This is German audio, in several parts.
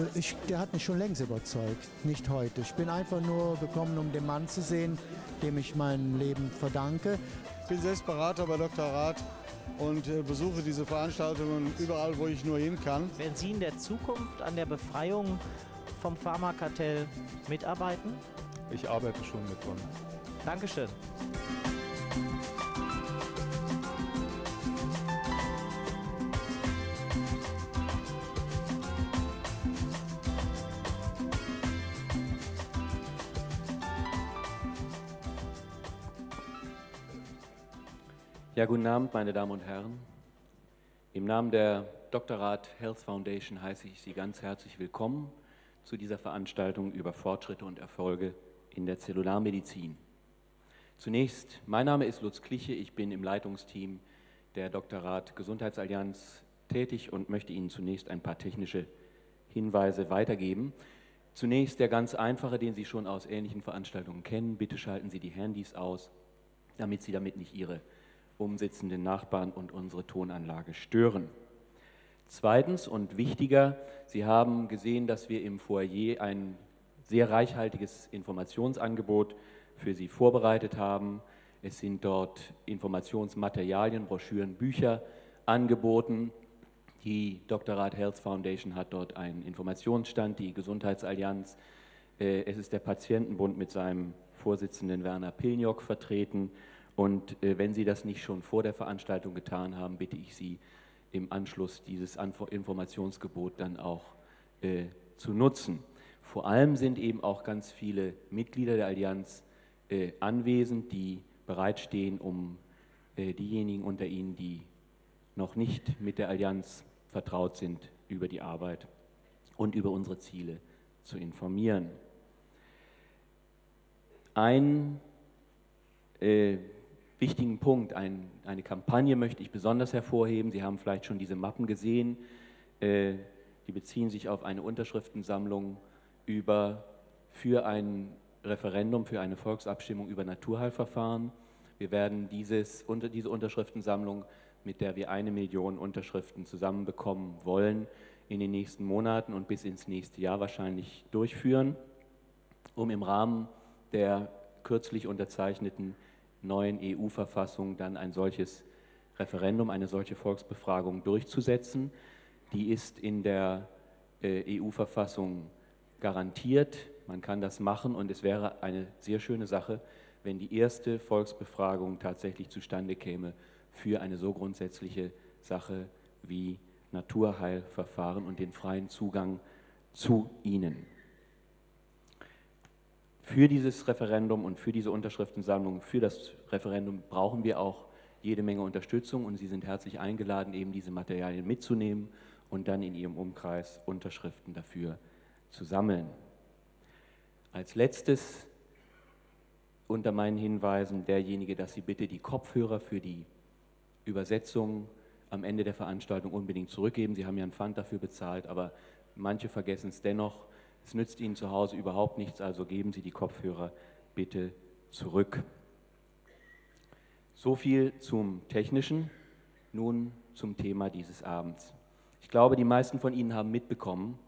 Äh, ich, der hat mich schon längst überzeugt, nicht heute. Ich bin einfach nur gekommen, um den Mann zu sehen, dem ich mein Leben verdanke. Ich bin selbst Berater bei Dr. Rath und äh, besuche diese Veranstaltungen überall, wo ich nur hin kann. Werden Sie in der Zukunft an der Befreiung vom Pharmakartell mitarbeiten? Ich arbeite schon mit dran. Dankeschön. Ja, guten Abend, meine Damen und Herren. Im Namen der Doktorat Health Foundation heiße ich Sie ganz herzlich willkommen zu dieser Veranstaltung über Fortschritte und Erfolge in der Zellularmedizin. Zunächst, mein Name ist Lutz Kliche, ich bin im Leitungsteam der Doktorat Gesundheitsallianz tätig und möchte Ihnen zunächst ein paar technische Hinweise weitergeben. Zunächst der ganz einfache, den Sie schon aus ähnlichen Veranstaltungen kennen. Bitte schalten Sie die Handys aus, damit Sie damit nicht Ihre umsitzenden Nachbarn und unsere Tonanlage stören. Zweitens und wichtiger, Sie haben gesehen, dass wir im Foyer ein sehr reichhaltiges Informationsangebot für Sie vorbereitet haben. Es sind dort Informationsmaterialien, Broschüren, Bücher angeboten. Die Doktorat Health Foundation hat dort einen Informationsstand, die Gesundheitsallianz. Äh, es ist der Patientenbund mit seinem Vorsitzenden Werner Pilniok vertreten und äh, wenn Sie das nicht schon vor der Veranstaltung getan haben, bitte ich Sie im Anschluss dieses Informationsgebot dann auch äh, zu nutzen. Vor allem sind eben auch ganz viele Mitglieder der Allianz äh, anwesend, die bereitstehen, um äh, diejenigen unter Ihnen, die noch nicht mit der Allianz vertraut sind, über die Arbeit und über unsere Ziele zu informieren. Ein äh, wichtigen Punkt, ein, eine Kampagne möchte ich besonders hervorheben. Sie haben vielleicht schon diese Mappen gesehen. Äh, die beziehen sich auf eine Unterschriftensammlung über, für ein Referendum, für eine Volksabstimmung über Naturheilverfahren. Wir werden dieses, unter, diese Unterschriftensammlung, mit der wir eine Million Unterschriften zusammenbekommen wollen, in den nächsten Monaten und bis ins nächste Jahr wahrscheinlich durchführen, um im Rahmen der kürzlich unterzeichneten neuen EU-Verfassung dann ein solches Referendum, eine solche Volksbefragung durchzusetzen. Die ist in der äh, EU-Verfassung garantiert. Man kann das machen und es wäre eine sehr schöne Sache, wenn die erste Volksbefragung tatsächlich zustande käme für eine so grundsätzliche Sache wie Naturheilverfahren und den freien Zugang zu ihnen. Für dieses Referendum und für diese Unterschriftensammlung, für das Referendum brauchen wir auch jede Menge Unterstützung und Sie sind herzlich eingeladen, eben diese Materialien mitzunehmen und dann in Ihrem Umkreis Unterschriften dafür zu sammeln. Als letztes unter meinen Hinweisen derjenige, dass Sie bitte die Kopfhörer für die Übersetzung am Ende der Veranstaltung unbedingt zurückgeben. Sie haben ja einen Pfand dafür bezahlt, aber manche vergessen es dennoch. Es nützt Ihnen zu Hause überhaupt nichts, also geben Sie die Kopfhörer bitte zurück. So viel zum Technischen. Nun zum Thema dieses Abends. Ich glaube, die meisten von Ihnen haben mitbekommen,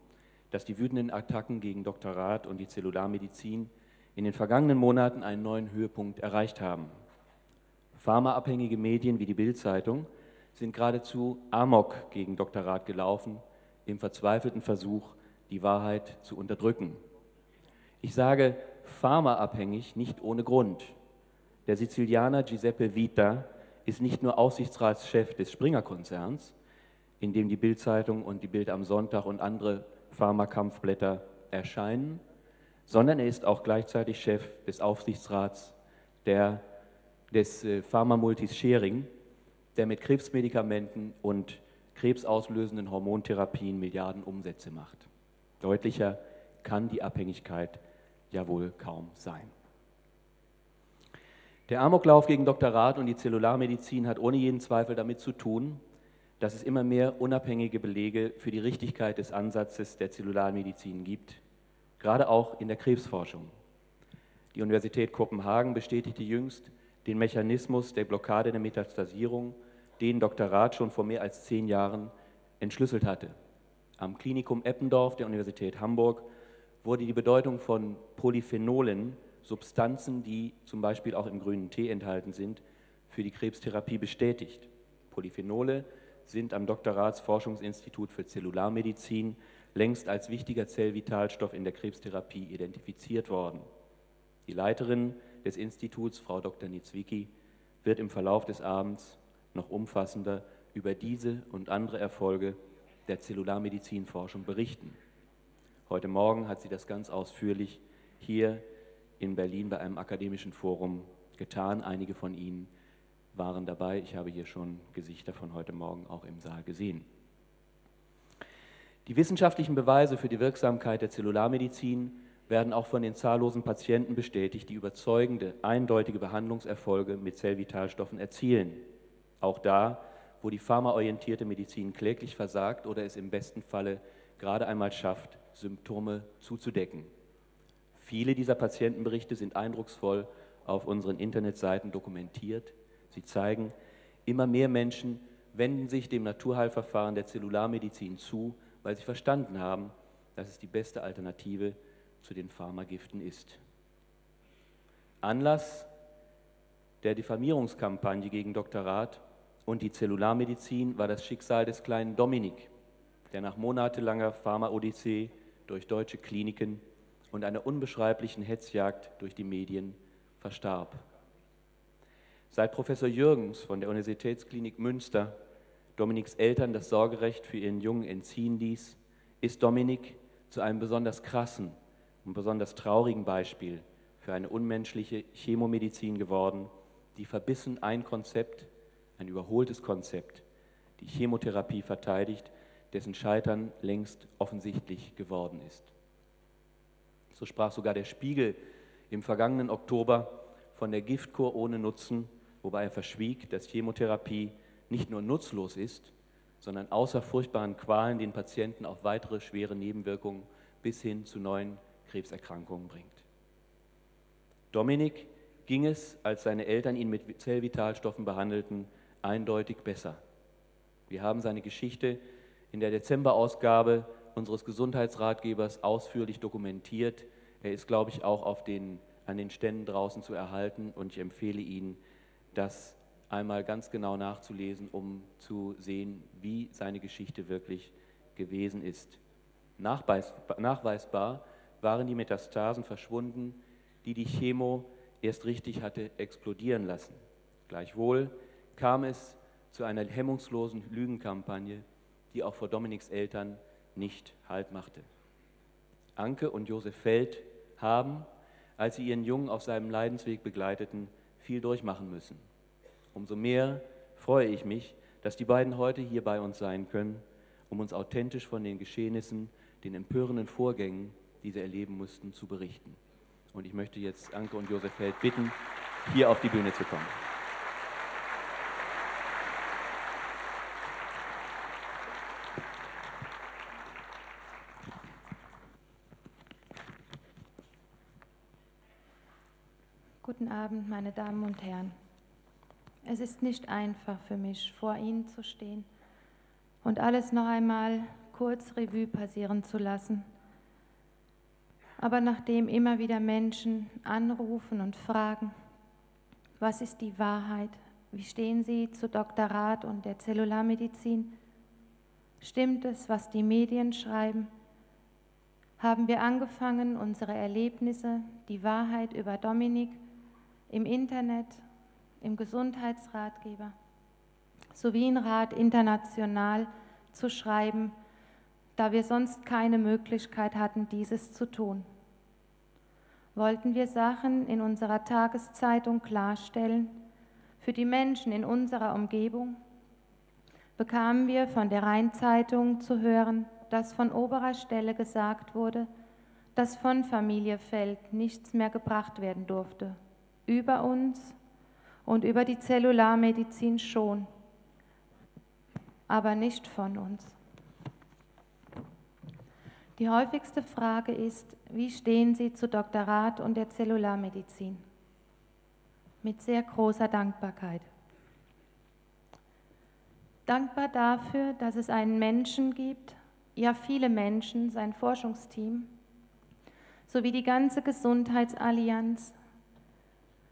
dass die wütenden Attacken gegen Dr. Rath und die Zellularmedizin in den vergangenen Monaten einen neuen Höhepunkt erreicht haben. Pharmaabhängige Medien wie die Bild-Zeitung sind geradezu amok gegen Dr. Rath gelaufen, im verzweifelten Versuch, die Wahrheit zu unterdrücken. Ich sage pharmaabhängig nicht ohne Grund. Der Sizilianer Giuseppe Vita ist nicht nur Aufsichtsratschef des Springer-Konzerns, in dem die Bild-Zeitung und die Bild am Sonntag und andere Pharmakampfblätter erscheinen, sondern er ist auch gleichzeitig Chef des Aufsichtsrats der, des äh, Pharmamultis Schering, der mit Krebsmedikamenten und krebsauslösenden Hormontherapien Milliarden Umsätze macht. Deutlicher kann die Abhängigkeit ja wohl kaum sein. Der Amoklauf gegen Dr. Rath und die Zellularmedizin hat ohne jeden Zweifel damit zu tun, dass es immer mehr unabhängige Belege für die Richtigkeit des Ansatzes der Zellularmedizin gibt, gerade auch in der Krebsforschung. Die Universität Kopenhagen bestätigte jüngst den Mechanismus der Blockade der Metastasierung, den Dr. Rath schon vor mehr als zehn Jahren entschlüsselt hatte. Am Klinikum Eppendorf der Universität Hamburg wurde die Bedeutung von Polyphenolen, Substanzen, die zum Beispiel auch im grünen Tee enthalten sind, für die Krebstherapie bestätigt. Polyphenole sind am Dr. Raths Forschungsinstitut für Zellularmedizin längst als wichtiger Zellvitalstoff in der Krebstherapie identifiziert worden. Die Leiterin des Instituts, Frau Dr. Nitzwicki, wird im Verlauf des Abends noch umfassender über diese und andere Erfolge der Zellularmedizinforschung berichten. Heute Morgen hat sie das ganz ausführlich hier in Berlin bei einem akademischen Forum getan. Einige von Ihnen waren dabei. Ich habe hier schon Gesichter von heute Morgen auch im Saal gesehen. Die wissenschaftlichen Beweise für die Wirksamkeit der Zellularmedizin werden auch von den zahllosen Patienten bestätigt, die überzeugende, eindeutige Behandlungserfolge mit Zellvitalstoffen erzielen. Auch da, wo die pharmaorientierte Medizin kläglich versagt oder es im besten Falle gerade einmal schafft, Symptome zuzudecken. Viele dieser Patientenberichte sind eindrucksvoll auf unseren Internetseiten dokumentiert. Sie zeigen, immer mehr Menschen wenden sich dem Naturheilverfahren der Zellularmedizin zu, weil sie verstanden haben, dass es die beste Alternative zu den Pharmagiften ist. Anlass der Diffamierungskampagne gegen Dr. Rath und die Zellularmedizin war das Schicksal des kleinen Dominik, der nach monatelanger Pharma-Odyssee durch deutsche Kliniken und einer unbeschreiblichen Hetzjagd durch die Medien verstarb. Seit Professor Jürgens von der Universitätsklinik Münster Dominiks Eltern das Sorgerecht für ihren Jungen entziehen ließ, ist Dominik zu einem besonders krassen und besonders traurigen Beispiel für eine unmenschliche Chemomedizin geworden, die verbissen ein Konzept, ein überholtes Konzept, die Chemotherapie verteidigt, dessen Scheitern längst offensichtlich geworden ist. So sprach sogar der Spiegel im vergangenen Oktober von der Giftkur ohne Nutzen, wobei er verschwieg, dass Chemotherapie nicht nur nutzlos ist, sondern außer furchtbaren Qualen den Patienten auch weitere schwere Nebenwirkungen bis hin zu neuen Krebserkrankungen bringt. Dominik ging es, als seine Eltern ihn mit Zellvitalstoffen behandelten, eindeutig besser. Wir haben seine Geschichte in der Dezemberausgabe unseres Gesundheitsratgebers ausführlich dokumentiert. Er ist, glaube ich, auch auf den, an den Ständen draußen zu erhalten und ich empfehle Ihnen, das einmal ganz genau nachzulesen, um zu sehen, wie seine Geschichte wirklich gewesen ist. Nachweisbar waren die Metastasen verschwunden, die die Chemo erst richtig hatte explodieren lassen. Gleichwohl kam es zu einer hemmungslosen Lügenkampagne, die auch vor Dominiks Eltern nicht Halt machte. Anke und Josef Feld haben, als sie ihren Jungen auf seinem Leidensweg begleiteten, viel durchmachen müssen. Umso mehr freue ich mich, dass die beiden heute hier bei uns sein können, um uns authentisch von den Geschehnissen, den empörenden Vorgängen, die sie erleben mussten, zu berichten. Und ich möchte jetzt Anke und Josef Feld bitten, hier auf die Bühne zu kommen. Guten Abend, meine Damen und Herren. Es ist nicht einfach für mich, vor Ihnen zu stehen und alles noch einmal kurz Revue passieren zu lassen. Aber nachdem immer wieder Menschen anrufen und fragen, was ist die Wahrheit, wie stehen Sie zu Dr. Rath und der Zellularmedizin, stimmt es, was die Medien schreiben, haben wir angefangen, unsere Erlebnisse, die Wahrheit über Dominik im Internet im Gesundheitsratgeber sowie in Rat international zu schreiben, da wir sonst keine Möglichkeit hatten, dieses zu tun. Wollten wir Sachen in unserer Tageszeitung klarstellen für die Menschen in unserer Umgebung, bekamen wir von der Rheinzeitung zu hören, dass von oberer Stelle gesagt wurde, dass von Familie Feld nichts mehr gebracht werden durfte. Über uns und über die Zellularmedizin schon, aber nicht von uns. Die häufigste Frage ist, wie stehen Sie zu. Rath und der Zellularmedizin? Mit sehr großer Dankbarkeit. Dankbar dafür, dass es einen Menschen gibt, ja viele Menschen, sein Forschungsteam, sowie die ganze Gesundheitsallianz,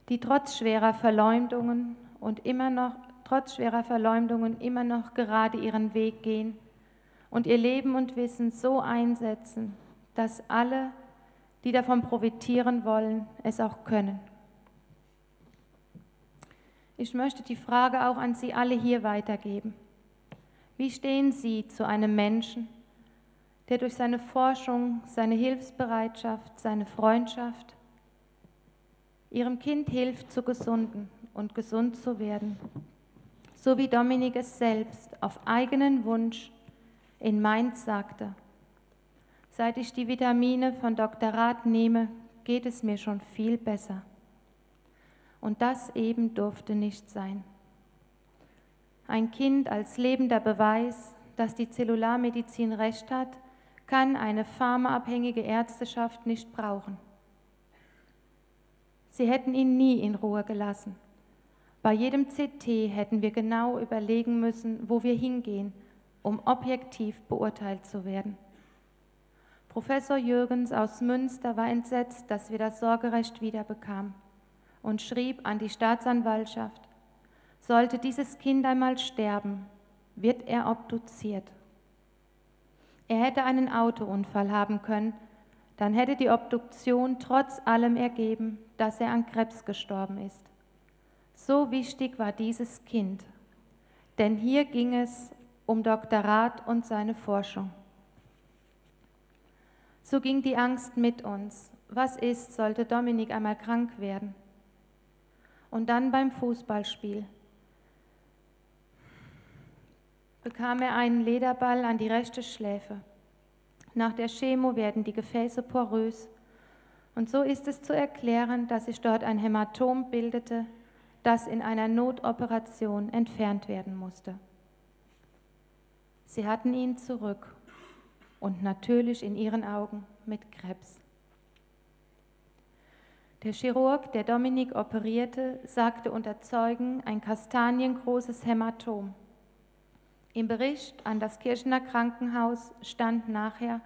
die trotz schwerer Verleumdungen und immer noch trotz schwerer Verleumdungen immer noch gerade ihren Weg gehen und ihr Leben und Wissen so einsetzen, dass alle, die davon profitieren wollen, es auch können. Ich möchte die Frage auch an Sie alle hier weitergeben. Wie stehen Sie zu einem Menschen, der durch seine Forschung, seine Hilfsbereitschaft, seine Freundschaft Ihrem Kind hilft, zu gesunden und gesund zu werden? So wie Dominik es selbst auf eigenen Wunsch in Mainz sagte. Seit ich die Vitamine von Dr. Rath nehme, geht es mir schon viel besser. Und das eben durfte nicht sein. Ein Kind als lebender Beweis, dass die Zellularmedizin recht hat, kann eine pharmaabhängige Ärzteschaft nicht brauchen. Sie hätten ihn nie in Ruhe gelassen. Bei jedem CT hätten wir genau überlegen müssen, wo wir hingehen, um objektiv beurteilt zu werden. Professor Jürgens aus Münster war entsetzt, dass wir das Sorgerecht wiederbekamen und schrieb an die Staatsanwaltschaft, sollte dieses Kind einmal sterben, wird er obduziert. Er hätte einen Autounfall haben können, dann hätte die Obduktion trotz allem ergeben, dass er an Krebs gestorben ist. So wichtig war dieses Kind, denn hier ging es um Dr. Rath und seine Forschung. So ging die Angst mit uns. Was ist, sollte Dominik einmal krank werden? Und dann beim Fußballspiel bekam er einen Lederball an die rechte Schläfe. Nach der Chemo werden die Gefäße porös. Und so ist es zu erklären, dass sich dort ein Hämatom bildete, das in einer Notoperation entfernt werden musste. Sie hatten ihn zurück und natürlich in ihren Augen mit Krebs. Der Chirurg, der Dominik operierte, sagte unter Zeugen ein kastaniengroßes Hämatom. Im Bericht an das Kirchener Krankenhaus stand nachher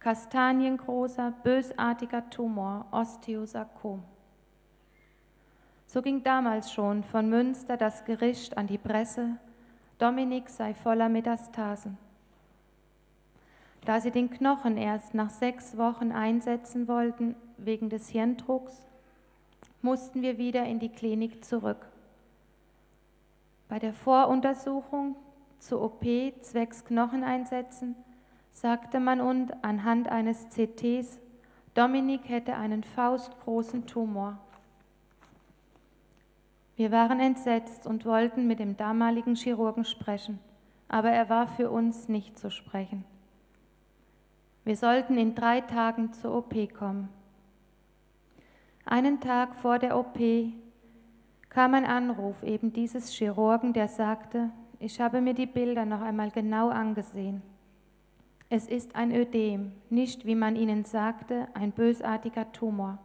kastaniengroßer, bösartiger Tumor, Osteosarkom. So ging damals schon von Münster das Gericht an die Presse, Dominik sei voller Metastasen. Da sie den Knochen erst nach sechs Wochen einsetzen wollten, wegen des Hirndrucks, mussten wir wieder in die Klinik zurück. Bei der Voruntersuchung zur OP zwecks Knocheneinsetzen sagte man uns anhand eines CTs, Dominik hätte einen faustgroßen Tumor. Wir waren entsetzt und wollten mit dem damaligen Chirurgen sprechen, aber er war für uns nicht zu sprechen. Wir sollten in drei Tagen zur OP kommen. Einen Tag vor der OP kam ein Anruf eben dieses Chirurgen, der sagte, ich habe mir die Bilder noch einmal genau angesehen. Es ist ein Ödem, nicht, wie man ihnen sagte, ein bösartiger Tumor.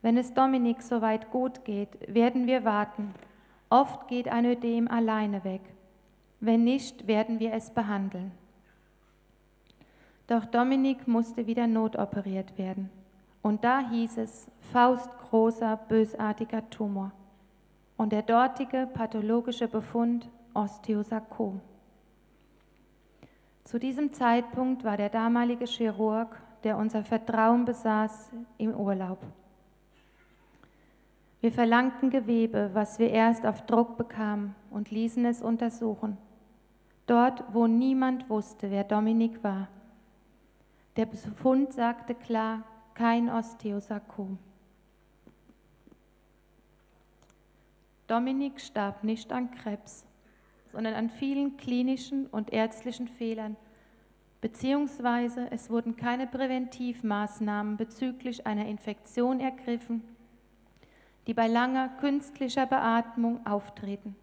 Wenn es Dominik soweit gut geht, werden wir warten. Oft geht ein Ödem alleine weg. Wenn nicht, werden wir es behandeln. Doch Dominik musste wieder notoperiert werden. Und da hieß es faustgroßer, bösartiger Tumor. Und der dortige pathologische Befund Osteosarkom. Zu diesem Zeitpunkt war der damalige Chirurg, der unser Vertrauen besaß, im Urlaub. Wir verlangten Gewebe, was wir erst auf Druck bekamen, und ließen es untersuchen. Dort, wo niemand wusste, wer Dominik war. Der Befund sagte klar, kein Osteosarkom. Dominik starb nicht an Krebs, sondern an vielen klinischen und ärztlichen Fehlern, beziehungsweise es wurden keine Präventivmaßnahmen bezüglich einer Infektion ergriffen, die bei langer künstlicher Beatmung auftreten.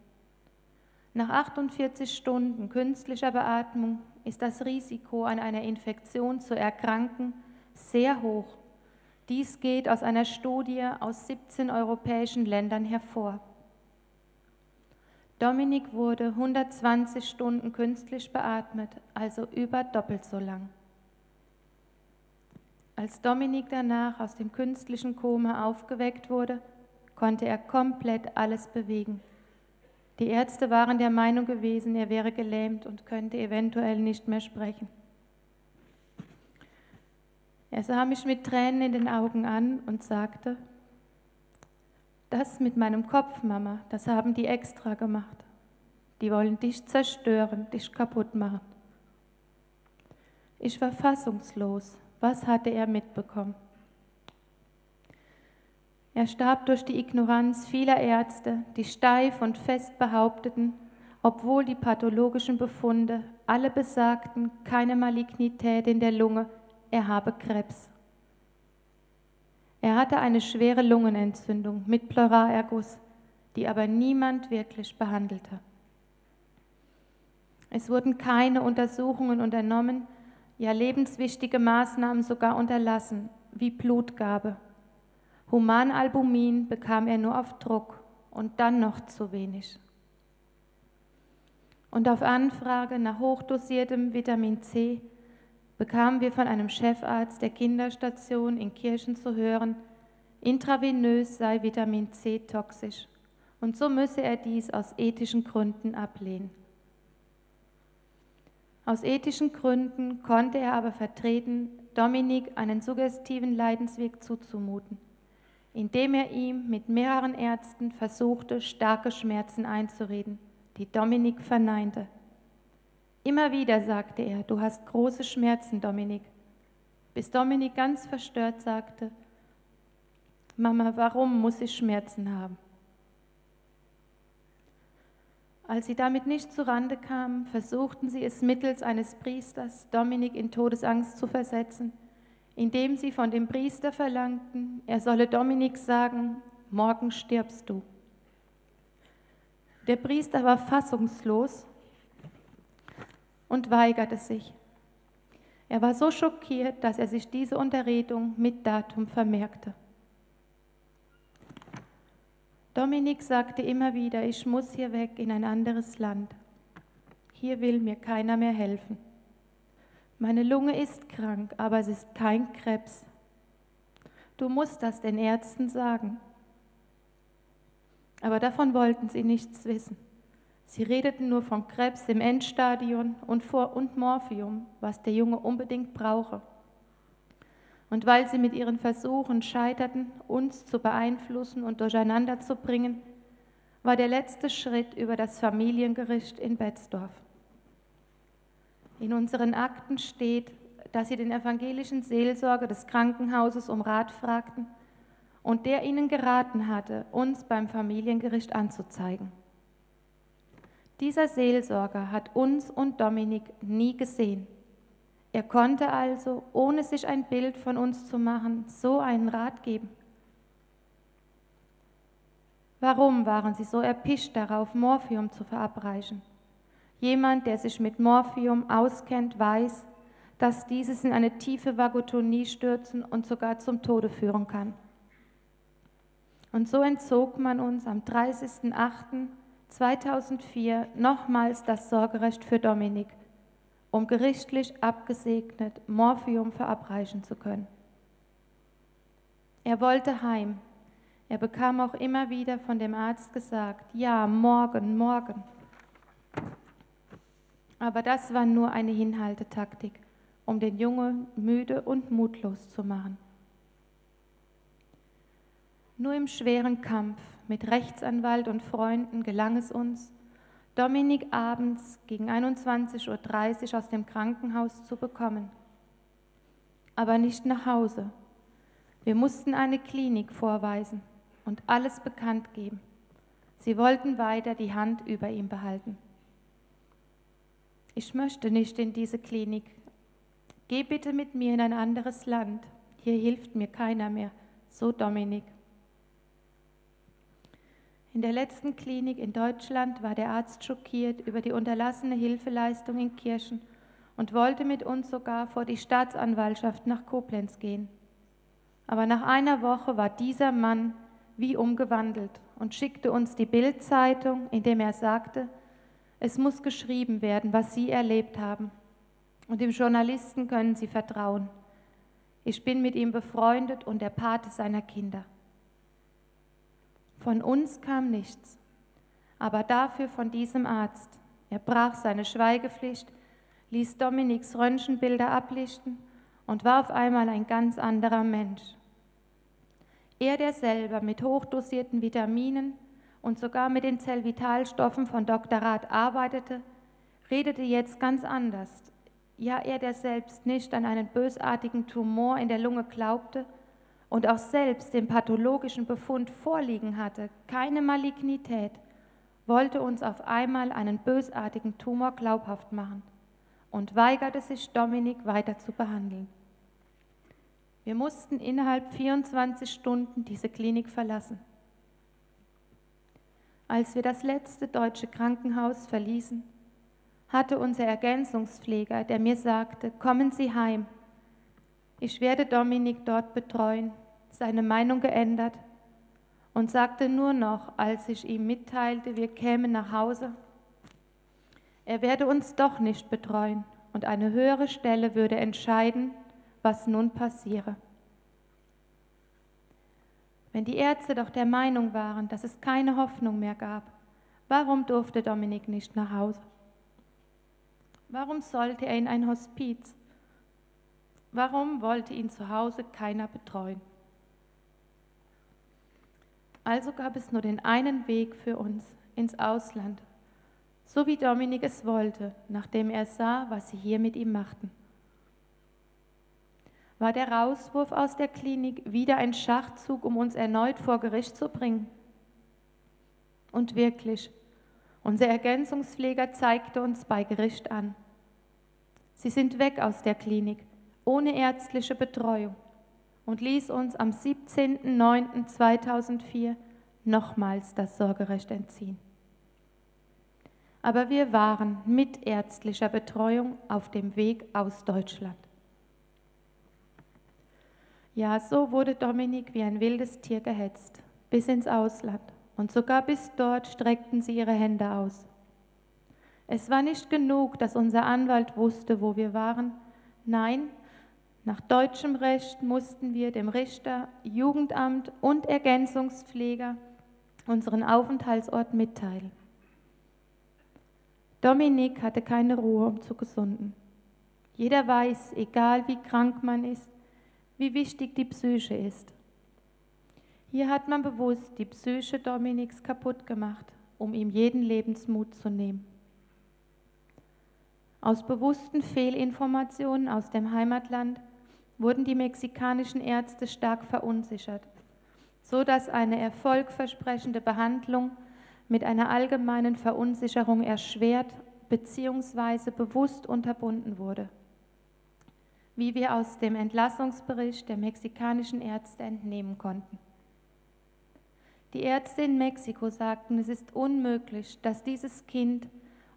Nach 48 Stunden künstlicher Beatmung ist das Risiko, an einer Infektion zu erkranken, sehr hoch. Dies geht aus einer Studie aus 17 europäischen Ländern hervor. Dominik wurde 120 Stunden künstlich beatmet, also über doppelt so lang. Als Dominik danach aus dem künstlichen Koma aufgeweckt wurde, konnte er komplett alles bewegen. Die Ärzte waren der Meinung gewesen, er wäre gelähmt und könnte eventuell nicht mehr sprechen. Er sah mich mit Tränen in den Augen an und sagte, das mit meinem Kopf, Mama, das haben die extra gemacht. Die wollen dich zerstören, dich kaputt machen. Ich war fassungslos. Was hatte er mitbekommen? Er starb durch die Ignoranz vieler Ärzte, die steif und fest behaupteten, obwohl die pathologischen Befunde alle besagten, keine Malignität in der Lunge, er habe Krebs. Er hatte eine schwere Lungenentzündung mit Pleuraerguss, die aber niemand wirklich behandelte. Es wurden keine Untersuchungen unternommen, ja lebenswichtige Maßnahmen sogar unterlassen, wie Blutgabe. Humanalbumin bekam er nur auf Druck und dann noch zu wenig. Und auf Anfrage nach hochdosiertem Vitamin C bekamen wir von einem Chefarzt der Kinderstation in Kirchen zu hören, intravenös sei Vitamin C toxisch und so müsse er dies aus ethischen Gründen ablehnen. Aus ethischen Gründen konnte er aber vertreten, Dominik einen suggestiven Leidensweg zuzumuten, indem er ihm mit mehreren Ärzten versuchte, starke Schmerzen einzureden, die Dominik verneinte. Immer wieder sagte er, du hast große Schmerzen, Dominik. Bis Dominik ganz verstört sagte, Mama, warum muss ich Schmerzen haben? Als sie damit nicht zurande kamen, versuchten sie es mittels eines Priesters, Dominik in Todesangst zu versetzen, indem sie von dem Priester verlangten, er solle Dominik sagen, morgen stirbst du. Der Priester war fassungslos und weigerte sich. Er war so schockiert, dass er sich diese Unterredung mit Datum vermerkte. Dominik sagte immer wieder, ich muss hier weg in ein anderes Land. Hier will mir keiner mehr helfen. Meine Lunge ist krank, aber es ist kein Krebs. Du musst das den Ärzten sagen. Aber davon wollten sie nichts wissen. Sie redeten nur von Krebs im Endstadion und, vor, und Morphium, was der Junge unbedingt brauche. Und weil sie mit ihren Versuchen scheiterten, uns zu beeinflussen und durcheinander zu bringen, war der letzte Schritt über das Familiengericht in Betzdorf. In unseren Akten steht, dass sie den evangelischen Seelsorger des Krankenhauses um Rat fragten und der ihnen geraten hatte, uns beim Familiengericht anzuzeigen. Dieser Seelsorger hat uns und Dominik nie gesehen. Er konnte also, ohne sich ein Bild von uns zu machen, so einen Rat geben. Warum waren sie so erpicht darauf, Morphium zu verabreichen? Jemand, der sich mit Morphium auskennt, weiß, dass dieses in eine tiefe Vagotonie stürzen und sogar zum Tode führen kann. Und so entzog man uns am 30.08. 2004 nochmals das Sorgerecht für Dominik, um gerichtlich abgesegnet Morphium verabreichen zu können. Er wollte heim. Er bekam auch immer wieder von dem Arzt gesagt, ja, morgen, morgen. Aber das war nur eine Hinhaltetaktik, um den Jungen müde und mutlos zu machen. Nur im schweren Kampf mit Rechtsanwalt und Freunden gelang es uns, Dominik abends gegen 21.30 Uhr aus dem Krankenhaus zu bekommen. Aber nicht nach Hause. Wir mussten eine Klinik vorweisen und alles bekannt geben. Sie wollten weiter die Hand über ihm behalten. Ich möchte nicht in diese Klinik. Geh bitte mit mir in ein anderes Land. Hier hilft mir keiner mehr. So Dominik. In der letzten Klinik in Deutschland war der Arzt schockiert über die unterlassene Hilfeleistung in Kirchen und wollte mit uns sogar vor die Staatsanwaltschaft nach Koblenz gehen. Aber nach einer Woche war dieser Mann wie umgewandelt und schickte uns die Bildzeitung, in dem er sagte, es muss geschrieben werden, was Sie erlebt haben. Und dem Journalisten können Sie vertrauen. Ich bin mit ihm befreundet und der Pate seiner Kinder. Von uns kam nichts, aber dafür von diesem Arzt. Er brach seine Schweigepflicht, ließ Dominiks Röntgenbilder ablichten und war auf einmal ein ganz anderer Mensch. Er, der selber mit hochdosierten Vitaminen und sogar mit den Zellvitalstoffen von Dr. Rath arbeitete, redete jetzt ganz anders. Ja, er, der selbst nicht an einen bösartigen Tumor in der Lunge glaubte und auch selbst den pathologischen Befund vorliegen hatte, keine Malignität, wollte uns auf einmal einen bösartigen Tumor glaubhaft machen und weigerte sich, Dominik weiter zu behandeln. Wir mussten innerhalb 24 Stunden diese Klinik verlassen. Als wir das letzte deutsche Krankenhaus verließen, hatte unser Ergänzungspfleger, der mir sagte, kommen Sie heim. Ich werde Dominik dort betreuen, seine Meinung geändert und sagte nur noch, als ich ihm mitteilte, wir kämen nach Hause, er werde uns doch nicht betreuen und eine höhere Stelle würde entscheiden, was nun passiere. Wenn die Ärzte doch der Meinung waren, dass es keine Hoffnung mehr gab, warum durfte Dominik nicht nach Hause? Warum sollte er in ein Hospiz? Warum wollte ihn zu Hause keiner betreuen? Also gab es nur den einen Weg für uns ins Ausland, so wie Dominik es wollte, nachdem er sah, was sie hier mit ihm machten. War der Rauswurf aus der Klinik wieder ein Schachzug, um uns erneut vor Gericht zu bringen? Und wirklich, unser Ergänzungspfleger zeigte uns bei Gericht an. Sie sind weg aus der Klinik, ohne ärztliche Betreuung und ließ uns am 17.09.2004 nochmals das Sorgerecht entziehen. Aber wir waren mit ärztlicher Betreuung auf dem Weg aus Deutschland. Ja, so wurde Dominik wie ein wildes Tier gehetzt, bis ins Ausland. Und sogar bis dort streckten sie ihre Hände aus. Es war nicht genug, dass unser Anwalt wusste, wo wir waren. Nein, nach deutschem Recht mussten wir dem Richter, Jugendamt und Ergänzungspfleger unseren Aufenthaltsort mitteilen. Dominik hatte keine Ruhe, um zu gesunden. Jeder weiß, egal wie krank man ist, wie wichtig die Psyche ist. Hier hat man bewusst die Psyche Dominiks kaputt gemacht, um ihm jeden Lebensmut zu nehmen. Aus bewussten Fehlinformationen aus dem Heimatland wurden die mexikanischen Ärzte stark verunsichert, so dass eine erfolgversprechende Behandlung mit einer allgemeinen Verunsicherung erschwert bzw. bewusst unterbunden wurde wie wir aus dem Entlassungsbericht der mexikanischen Ärzte entnehmen konnten. Die Ärzte in Mexiko sagten, es ist unmöglich, dass dieses Kind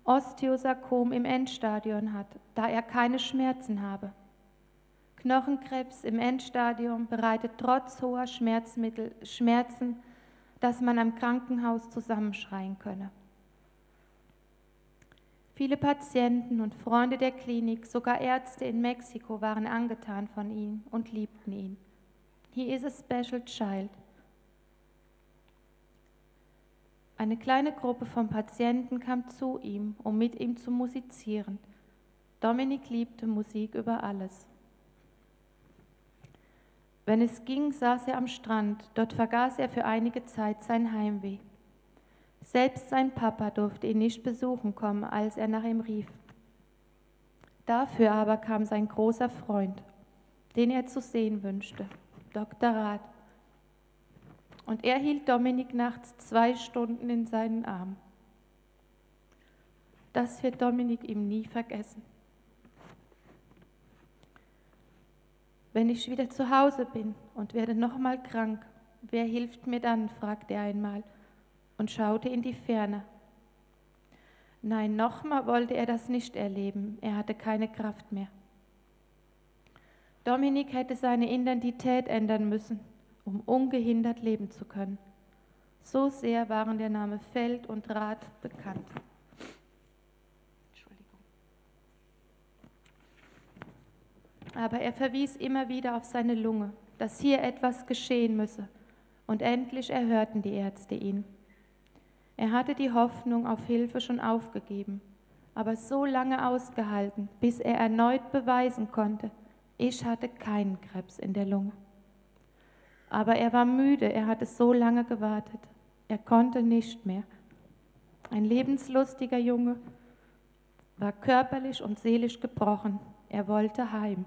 Osteosarkom im Endstadion hat, da er keine Schmerzen habe. Knochenkrebs im Endstadium bereitet trotz hoher Schmerzmittel Schmerzen, dass man am Krankenhaus zusammenschreien könne. Viele Patienten und Freunde der Klinik, sogar Ärzte in Mexiko waren angetan von ihm und liebten ihn. He is a special child. Eine kleine Gruppe von Patienten kam zu ihm, um mit ihm zu musizieren. Dominik liebte Musik über alles. Wenn es ging, saß er am Strand. Dort vergaß er für einige Zeit sein Heimweh. Selbst sein Papa durfte ihn nicht besuchen kommen, als er nach ihm rief. Dafür aber kam sein großer Freund, den er zu sehen wünschte, Dr. Rath. Und er hielt Dominik nachts zwei Stunden in seinen Arm. Das wird Dominik ihm nie vergessen. Wenn ich wieder zu Hause bin und werde nochmal krank, wer hilft mir dann? fragte er einmal und schaute in die Ferne. Nein, nochmal wollte er das nicht erleben. Er hatte keine Kraft mehr. Dominik hätte seine Identität ändern müssen, um ungehindert leben zu können. So sehr waren der Name Feld und Rat bekannt. Aber er verwies immer wieder auf seine Lunge, dass hier etwas geschehen müsse. Und endlich erhörten die Ärzte ihn. Er hatte die Hoffnung auf Hilfe schon aufgegeben, aber so lange ausgehalten, bis er erneut beweisen konnte, ich hatte keinen Krebs in der Lunge. Aber er war müde, er hatte so lange gewartet. Er konnte nicht mehr. Ein lebenslustiger Junge war körperlich und seelisch gebrochen. Er wollte heim.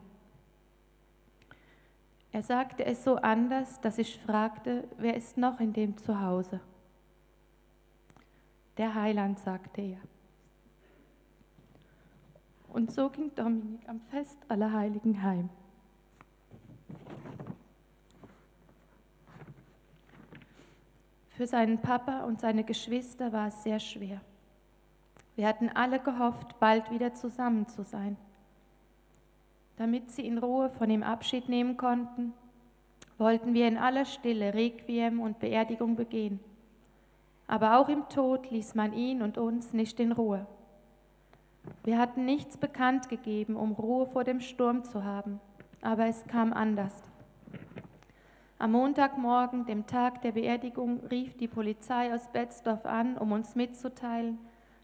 Er sagte es so anders, dass ich fragte, wer ist noch in dem Zuhause? Der Heiland, sagte er. Und so ging Dominik am Fest aller Heiligen heim. Für seinen Papa und seine Geschwister war es sehr schwer. Wir hatten alle gehofft, bald wieder zusammen zu sein. Damit sie in Ruhe von ihm Abschied nehmen konnten, wollten wir in aller Stille Requiem und Beerdigung begehen. Aber auch im Tod ließ man ihn und uns nicht in Ruhe. Wir hatten nichts bekannt gegeben, um Ruhe vor dem Sturm zu haben, aber es kam anders. Am Montagmorgen, dem Tag der Beerdigung, rief die Polizei aus Betzdorf an, um uns mitzuteilen,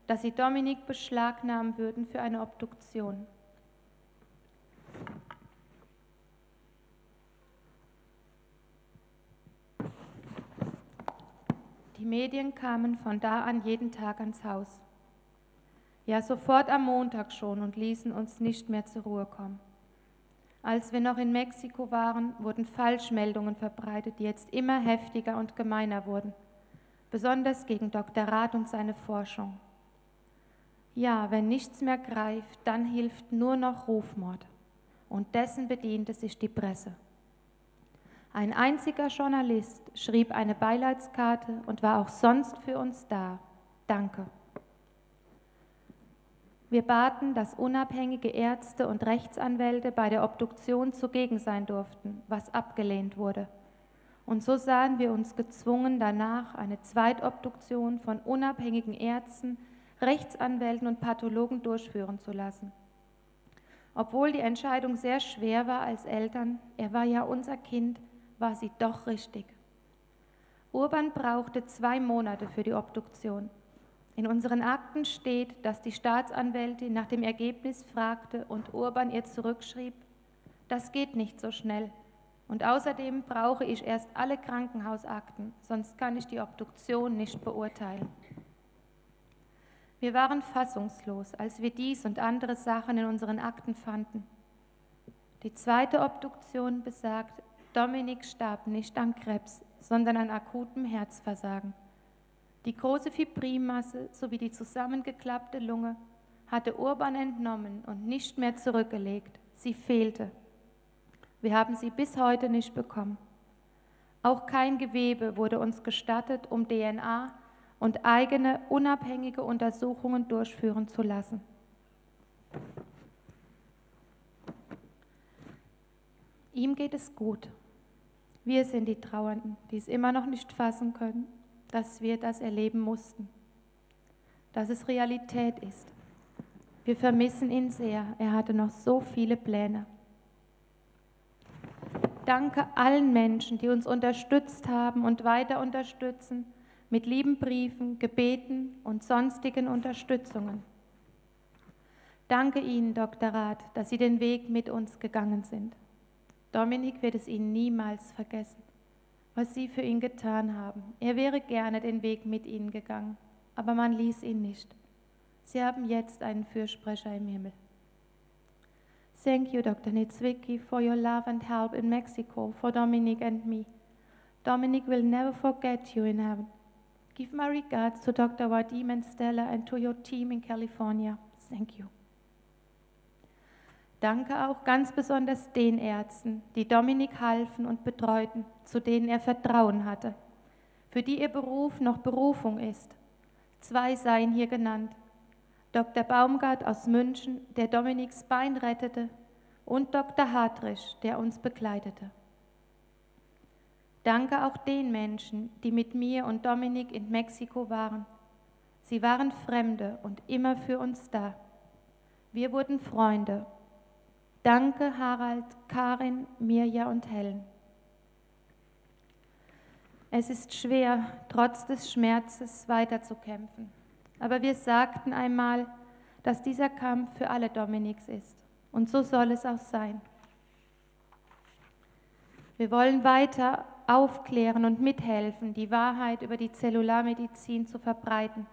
dass sie Dominik beschlagnahmen würden für eine Obduktion. Die Medien kamen von da an jeden Tag ans Haus. Ja, sofort am Montag schon und ließen uns nicht mehr zur Ruhe kommen. Als wir noch in Mexiko waren, wurden Falschmeldungen verbreitet, die jetzt immer heftiger und gemeiner wurden, besonders gegen Dr. Rath und seine Forschung. Ja, wenn nichts mehr greift, dann hilft nur noch Rufmord. Und dessen bediente sich die Presse. Ein einziger Journalist schrieb eine Beileidskarte und war auch sonst für uns da. Danke. Wir baten, dass unabhängige Ärzte und Rechtsanwälte bei der Obduktion zugegen sein durften, was abgelehnt wurde. Und so sahen wir uns gezwungen, danach eine Zweitobduktion von unabhängigen Ärzten, Rechtsanwälten und Pathologen durchführen zu lassen. Obwohl die Entscheidung sehr schwer war als Eltern, er war ja unser Kind, war sie doch richtig. Urban brauchte zwei Monate für die Obduktion. In unseren Akten steht, dass die Staatsanwältin nach dem Ergebnis fragte und Urban ihr zurückschrieb, das geht nicht so schnell. Und außerdem brauche ich erst alle Krankenhausakten, sonst kann ich die Obduktion nicht beurteilen. Wir waren fassungslos, als wir dies und andere Sachen in unseren Akten fanden. Die zweite Obduktion besagt, Dominik starb nicht an Krebs, sondern an akutem Herzversagen. Die große Fibrinmasse sowie die zusammengeklappte Lunge hatte Urban entnommen und nicht mehr zurückgelegt. Sie fehlte. Wir haben sie bis heute nicht bekommen. Auch kein Gewebe wurde uns gestattet, um DNA und eigene unabhängige Untersuchungen durchführen zu lassen. Ihm geht es gut. Wir sind die Trauernden, die es immer noch nicht fassen können dass wir das erleben mussten, dass es Realität ist. Wir vermissen ihn sehr. Er hatte noch so viele Pläne. Danke allen Menschen, die uns unterstützt haben und weiter unterstützen mit lieben Briefen, Gebeten und sonstigen Unterstützungen. Danke Ihnen, Dr. Rath, dass Sie den Weg mit uns gegangen sind. Dominik wird es Ihnen niemals vergessen was sie für ihn getan haben. Er wäre gerne den Weg mit ihnen gegangen, aber man ließ ihn nicht. Sie haben jetzt einen Fürsprecher im Himmel. Thank you, Dr. Nitzwicki, for your love and help in Mexico for Dominic and me. Dominic will never forget you in heaven. Give my regards to Dr. Vadim and Stella and to your team in California. Thank you. Danke auch ganz besonders den Ärzten, die Dominik halfen und betreuten, zu denen er Vertrauen hatte, für die ihr Beruf noch Berufung ist. Zwei seien hier genannt. Dr. Baumgart aus München, der Dominiks Bein rettete, und Dr. Hartrich, der uns begleitete. Danke auch den Menschen, die mit mir und Dominik in Mexiko waren. Sie waren Fremde und immer für uns da. Wir wurden Freunde. Danke Harald, Karin, Mirja und Helen. Es ist schwer, trotz des Schmerzes weiterzukämpfen. Aber wir sagten einmal, dass dieser Kampf für alle Dominiks ist. Und so soll es auch sein. Wir wollen weiter aufklären und mithelfen, die Wahrheit über die Zellularmedizin zu verbreiten,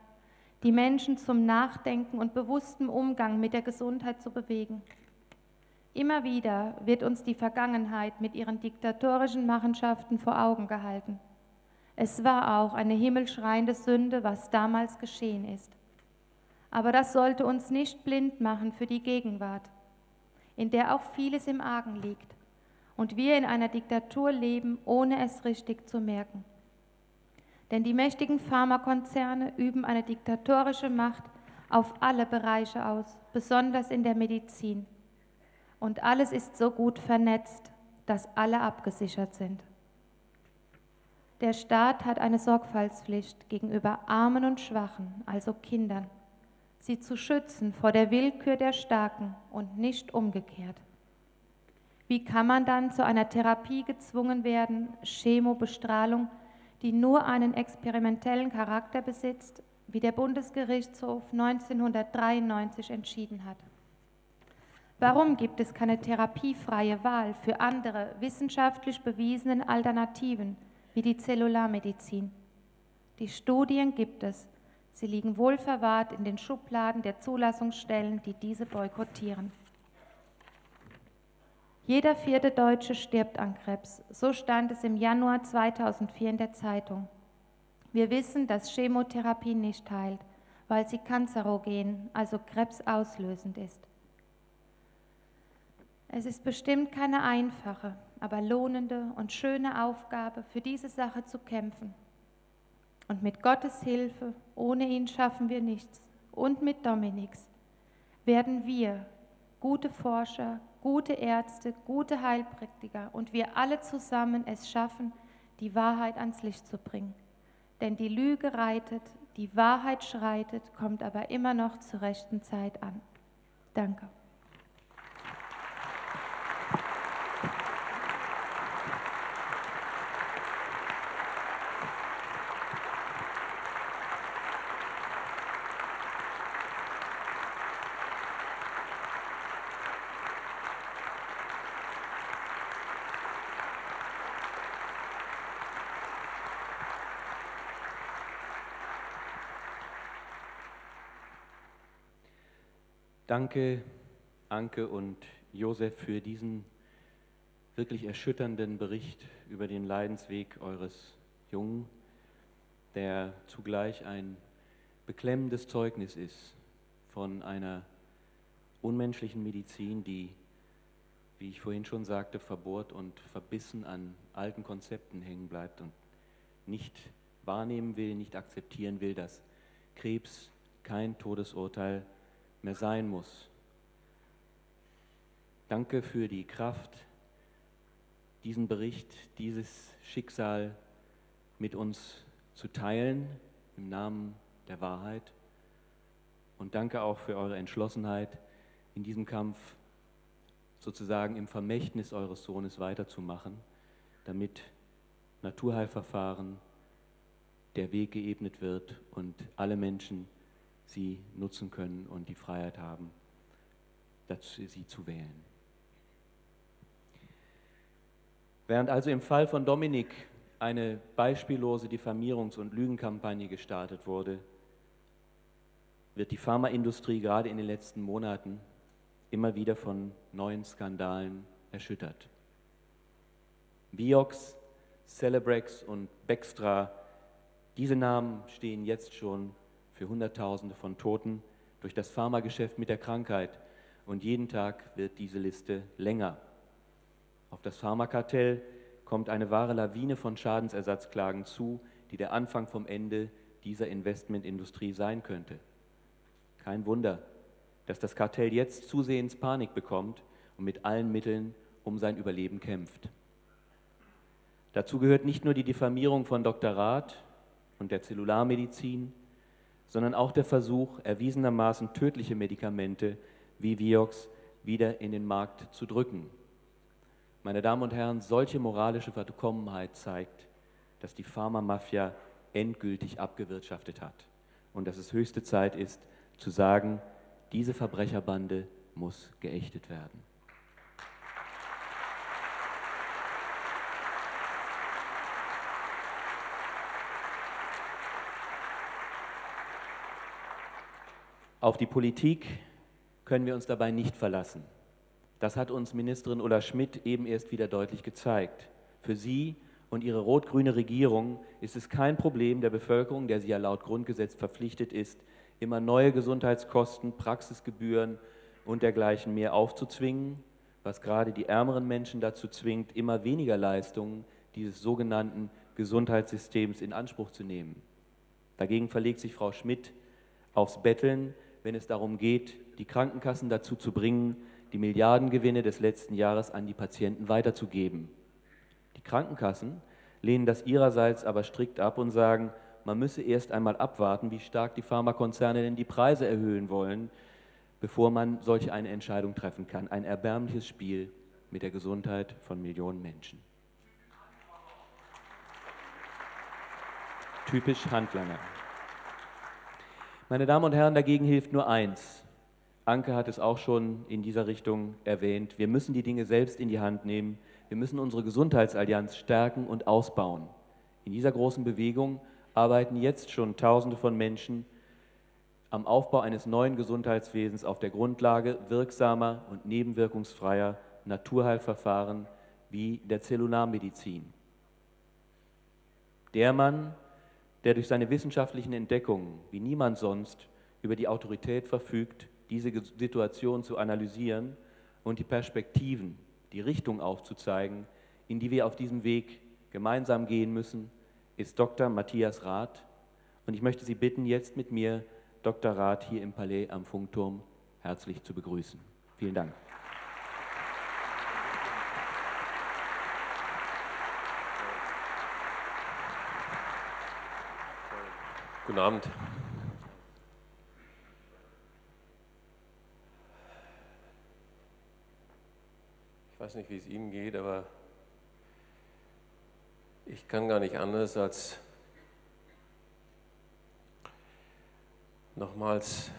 die Menschen zum Nachdenken und bewusstem Umgang mit der Gesundheit zu bewegen. Immer wieder wird uns die Vergangenheit mit ihren diktatorischen Machenschaften vor Augen gehalten. Es war auch eine himmelschreiende Sünde, was damals geschehen ist. Aber das sollte uns nicht blind machen für die Gegenwart, in der auch vieles im Argen liegt und wir in einer Diktatur leben, ohne es richtig zu merken. Denn die mächtigen Pharmakonzerne üben eine diktatorische Macht auf alle Bereiche aus, besonders in der Medizin. Und alles ist so gut vernetzt, dass alle abgesichert sind. Der Staat hat eine Sorgfaltspflicht gegenüber Armen und Schwachen, also Kindern, sie zu schützen vor der Willkür der Starken und nicht umgekehrt. Wie kann man dann zu einer Therapie gezwungen werden, Chemobestrahlung, die nur einen experimentellen Charakter besitzt, wie der Bundesgerichtshof 1993 entschieden hat? Warum gibt es keine therapiefreie Wahl für andere wissenschaftlich bewiesenen Alternativen wie die Zellularmedizin? Die Studien gibt es. Sie liegen wohl verwahrt in den Schubladen der Zulassungsstellen, die diese boykottieren. Jeder vierte Deutsche stirbt an Krebs. So stand es im Januar 2004 in der Zeitung. Wir wissen, dass Chemotherapie nicht heilt, weil sie kanzerogen, also krebsauslösend ist. Es ist bestimmt keine einfache, aber lohnende und schöne Aufgabe, für diese Sache zu kämpfen. Und mit Gottes Hilfe, ohne ihn schaffen wir nichts. Und mit Dominiks werden wir gute Forscher, gute Ärzte, gute Heilpraktiker und wir alle zusammen es schaffen, die Wahrheit ans Licht zu bringen. Denn die Lüge reitet, die Wahrheit schreitet, kommt aber immer noch zur rechten Zeit an. Danke. Danke, Anke und Josef, für diesen wirklich erschütternden Bericht über den Leidensweg eures Jungen, der zugleich ein beklemmendes Zeugnis ist von einer unmenschlichen Medizin, die, wie ich vorhin schon sagte, verbohrt und verbissen an alten Konzepten hängen bleibt und nicht wahrnehmen will, nicht akzeptieren will, dass Krebs kein Todesurteil ist mehr sein muss. Danke für die Kraft, diesen Bericht, dieses Schicksal mit uns zu teilen im Namen der Wahrheit. Und danke auch für eure Entschlossenheit, in diesem Kampf sozusagen im Vermächtnis eures Sohnes weiterzumachen, damit Naturheilverfahren der Weg geebnet wird und alle Menschen sie nutzen können und die Freiheit haben, sie zu wählen. Während also im Fall von Dominik eine beispiellose Diffamierungs- und Lügenkampagne gestartet wurde, wird die Pharmaindustrie gerade in den letzten Monaten immer wieder von neuen Skandalen erschüttert. Vioxx, Celebrex und Bextra, diese Namen stehen jetzt schon für Hunderttausende von Toten durch das Pharmageschäft mit der Krankheit. Und jeden Tag wird diese Liste länger. Auf das Pharmakartell kommt eine wahre Lawine von Schadensersatzklagen zu, die der Anfang vom Ende dieser Investmentindustrie sein könnte. Kein Wunder, dass das Kartell jetzt zusehends Panik bekommt und mit allen Mitteln um sein Überleben kämpft. Dazu gehört nicht nur die Diffamierung von Dr. Rath und der Zellularmedizin, sondern auch der Versuch, erwiesenermaßen tödliche Medikamente wie Vioxx wieder in den Markt zu drücken. Meine Damen und Herren, solche moralische Verkommenheit zeigt, dass die Pharmamafia endgültig abgewirtschaftet hat und dass es höchste Zeit ist, zu sagen, diese Verbrecherbande muss geächtet werden. Auf die Politik können wir uns dabei nicht verlassen. Das hat uns Ministerin Ulla Schmidt eben erst wieder deutlich gezeigt. Für sie und ihre rot-grüne Regierung ist es kein Problem der Bevölkerung, der sie ja laut Grundgesetz verpflichtet ist, immer neue Gesundheitskosten, Praxisgebühren und dergleichen mehr aufzuzwingen, was gerade die ärmeren Menschen dazu zwingt, immer weniger Leistungen dieses sogenannten Gesundheitssystems in Anspruch zu nehmen. Dagegen verlegt sich Frau Schmidt aufs Betteln, wenn es darum geht, die Krankenkassen dazu zu bringen, die Milliardengewinne des letzten Jahres an die Patienten weiterzugeben. Die Krankenkassen lehnen das ihrerseits aber strikt ab und sagen, man müsse erst einmal abwarten, wie stark die Pharmakonzerne denn die Preise erhöhen wollen, bevor man solch eine Entscheidung treffen kann. Ein erbärmliches Spiel mit der Gesundheit von Millionen Menschen. Typisch Handlanger. Meine Damen und Herren, dagegen hilft nur eins. Anke hat es auch schon in dieser Richtung erwähnt. Wir müssen die Dinge selbst in die Hand nehmen. Wir müssen unsere Gesundheitsallianz stärken und ausbauen. In dieser großen Bewegung arbeiten jetzt schon Tausende von Menschen am Aufbau eines neuen Gesundheitswesens auf der Grundlage wirksamer und nebenwirkungsfreier Naturheilverfahren wie der Zellularmedizin. Der Mann, der durch seine wissenschaftlichen Entdeckungen wie niemand sonst über die Autorität verfügt, diese Situation zu analysieren und die Perspektiven, die Richtung aufzuzeigen, in die wir auf diesem Weg gemeinsam gehen müssen, ist Dr. Matthias Rath. Und ich möchte Sie bitten, jetzt mit mir Dr. Rath hier im Palais am Funkturm herzlich zu begrüßen. Vielen Dank. Guten Abend. Ich weiß nicht, wie es Ihnen geht, aber ich kann gar nicht anders, als nochmals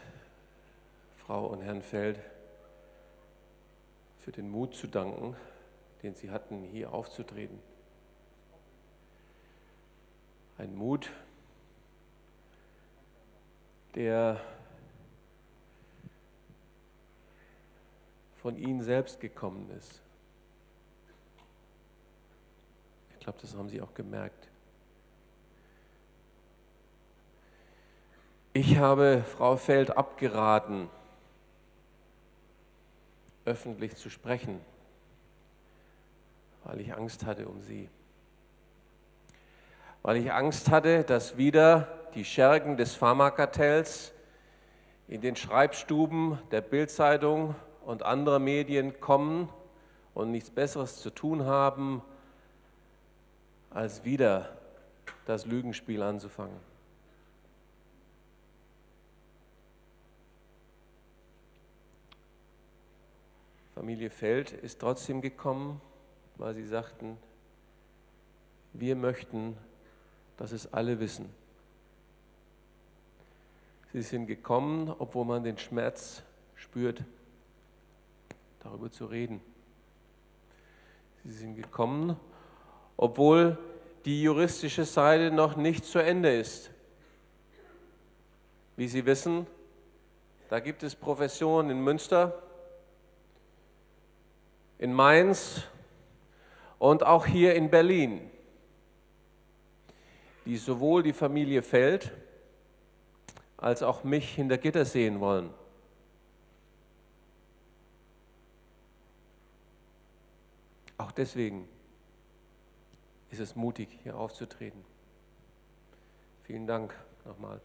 Frau und Herrn Feld für den Mut zu danken, den Sie hatten, hier aufzutreten. Ein Mut, der von Ihnen selbst gekommen ist. Ich glaube, das haben Sie auch gemerkt. Ich habe Frau Feld abgeraten, öffentlich zu sprechen, weil ich Angst hatte um sie. Weil ich Angst hatte, dass wieder die Schergen des Pharmakartells in den Schreibstuben der Bildzeitung und anderer Medien kommen und nichts Besseres zu tun haben, als wieder das Lügenspiel anzufangen. Familie Feld ist trotzdem gekommen, weil sie sagten, wir möchten, dass es alle wissen. Sie sind gekommen, obwohl man den Schmerz spürt, darüber zu reden. Sie sind gekommen, obwohl die juristische Seite noch nicht zu Ende ist. Wie Sie wissen, da gibt es Professionen in Münster, in Mainz und auch hier in Berlin, die sowohl die Familie Feld als auch mich hinter Gitter sehen wollen. Auch deswegen ist es mutig, hier aufzutreten. Vielen Dank nochmal.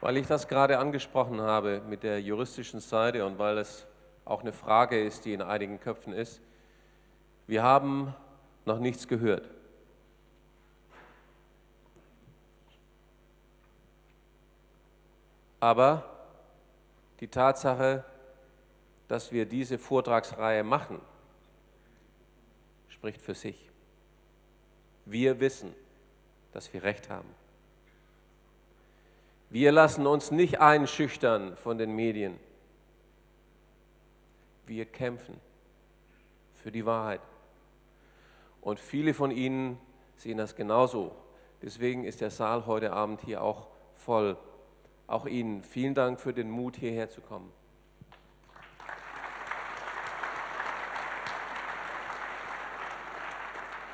Weil ich das gerade angesprochen habe mit der juristischen Seite und weil es auch eine Frage ist, die in einigen Köpfen ist, wir haben noch nichts gehört. Aber die Tatsache, dass wir diese Vortragsreihe machen, spricht für sich. Wir wissen, dass wir recht haben. Wir lassen uns nicht einschüchtern von den Medien. Wir kämpfen für die Wahrheit. Und viele von Ihnen sehen das genauso. Deswegen ist der Saal heute Abend hier auch voll. Auch Ihnen vielen Dank für den Mut, hierher zu kommen.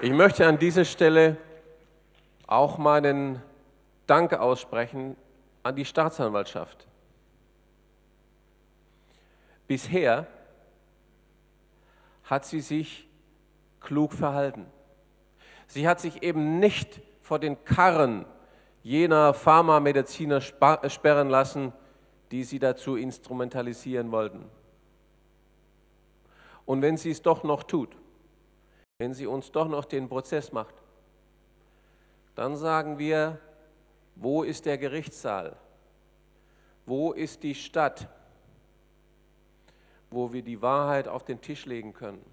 Ich möchte an dieser Stelle auch meinen Dank aussprechen an die Staatsanwaltschaft. Bisher hat sie sich klug verhalten. Sie hat sich eben nicht vor den Karren jener Pharmamediziner sperren lassen, die sie dazu instrumentalisieren wollten. Und wenn sie es doch noch tut, wenn sie uns doch noch den Prozess macht, dann sagen wir, wo ist der Gerichtssaal? Wo ist die Stadt, wo wir die Wahrheit auf den Tisch legen können?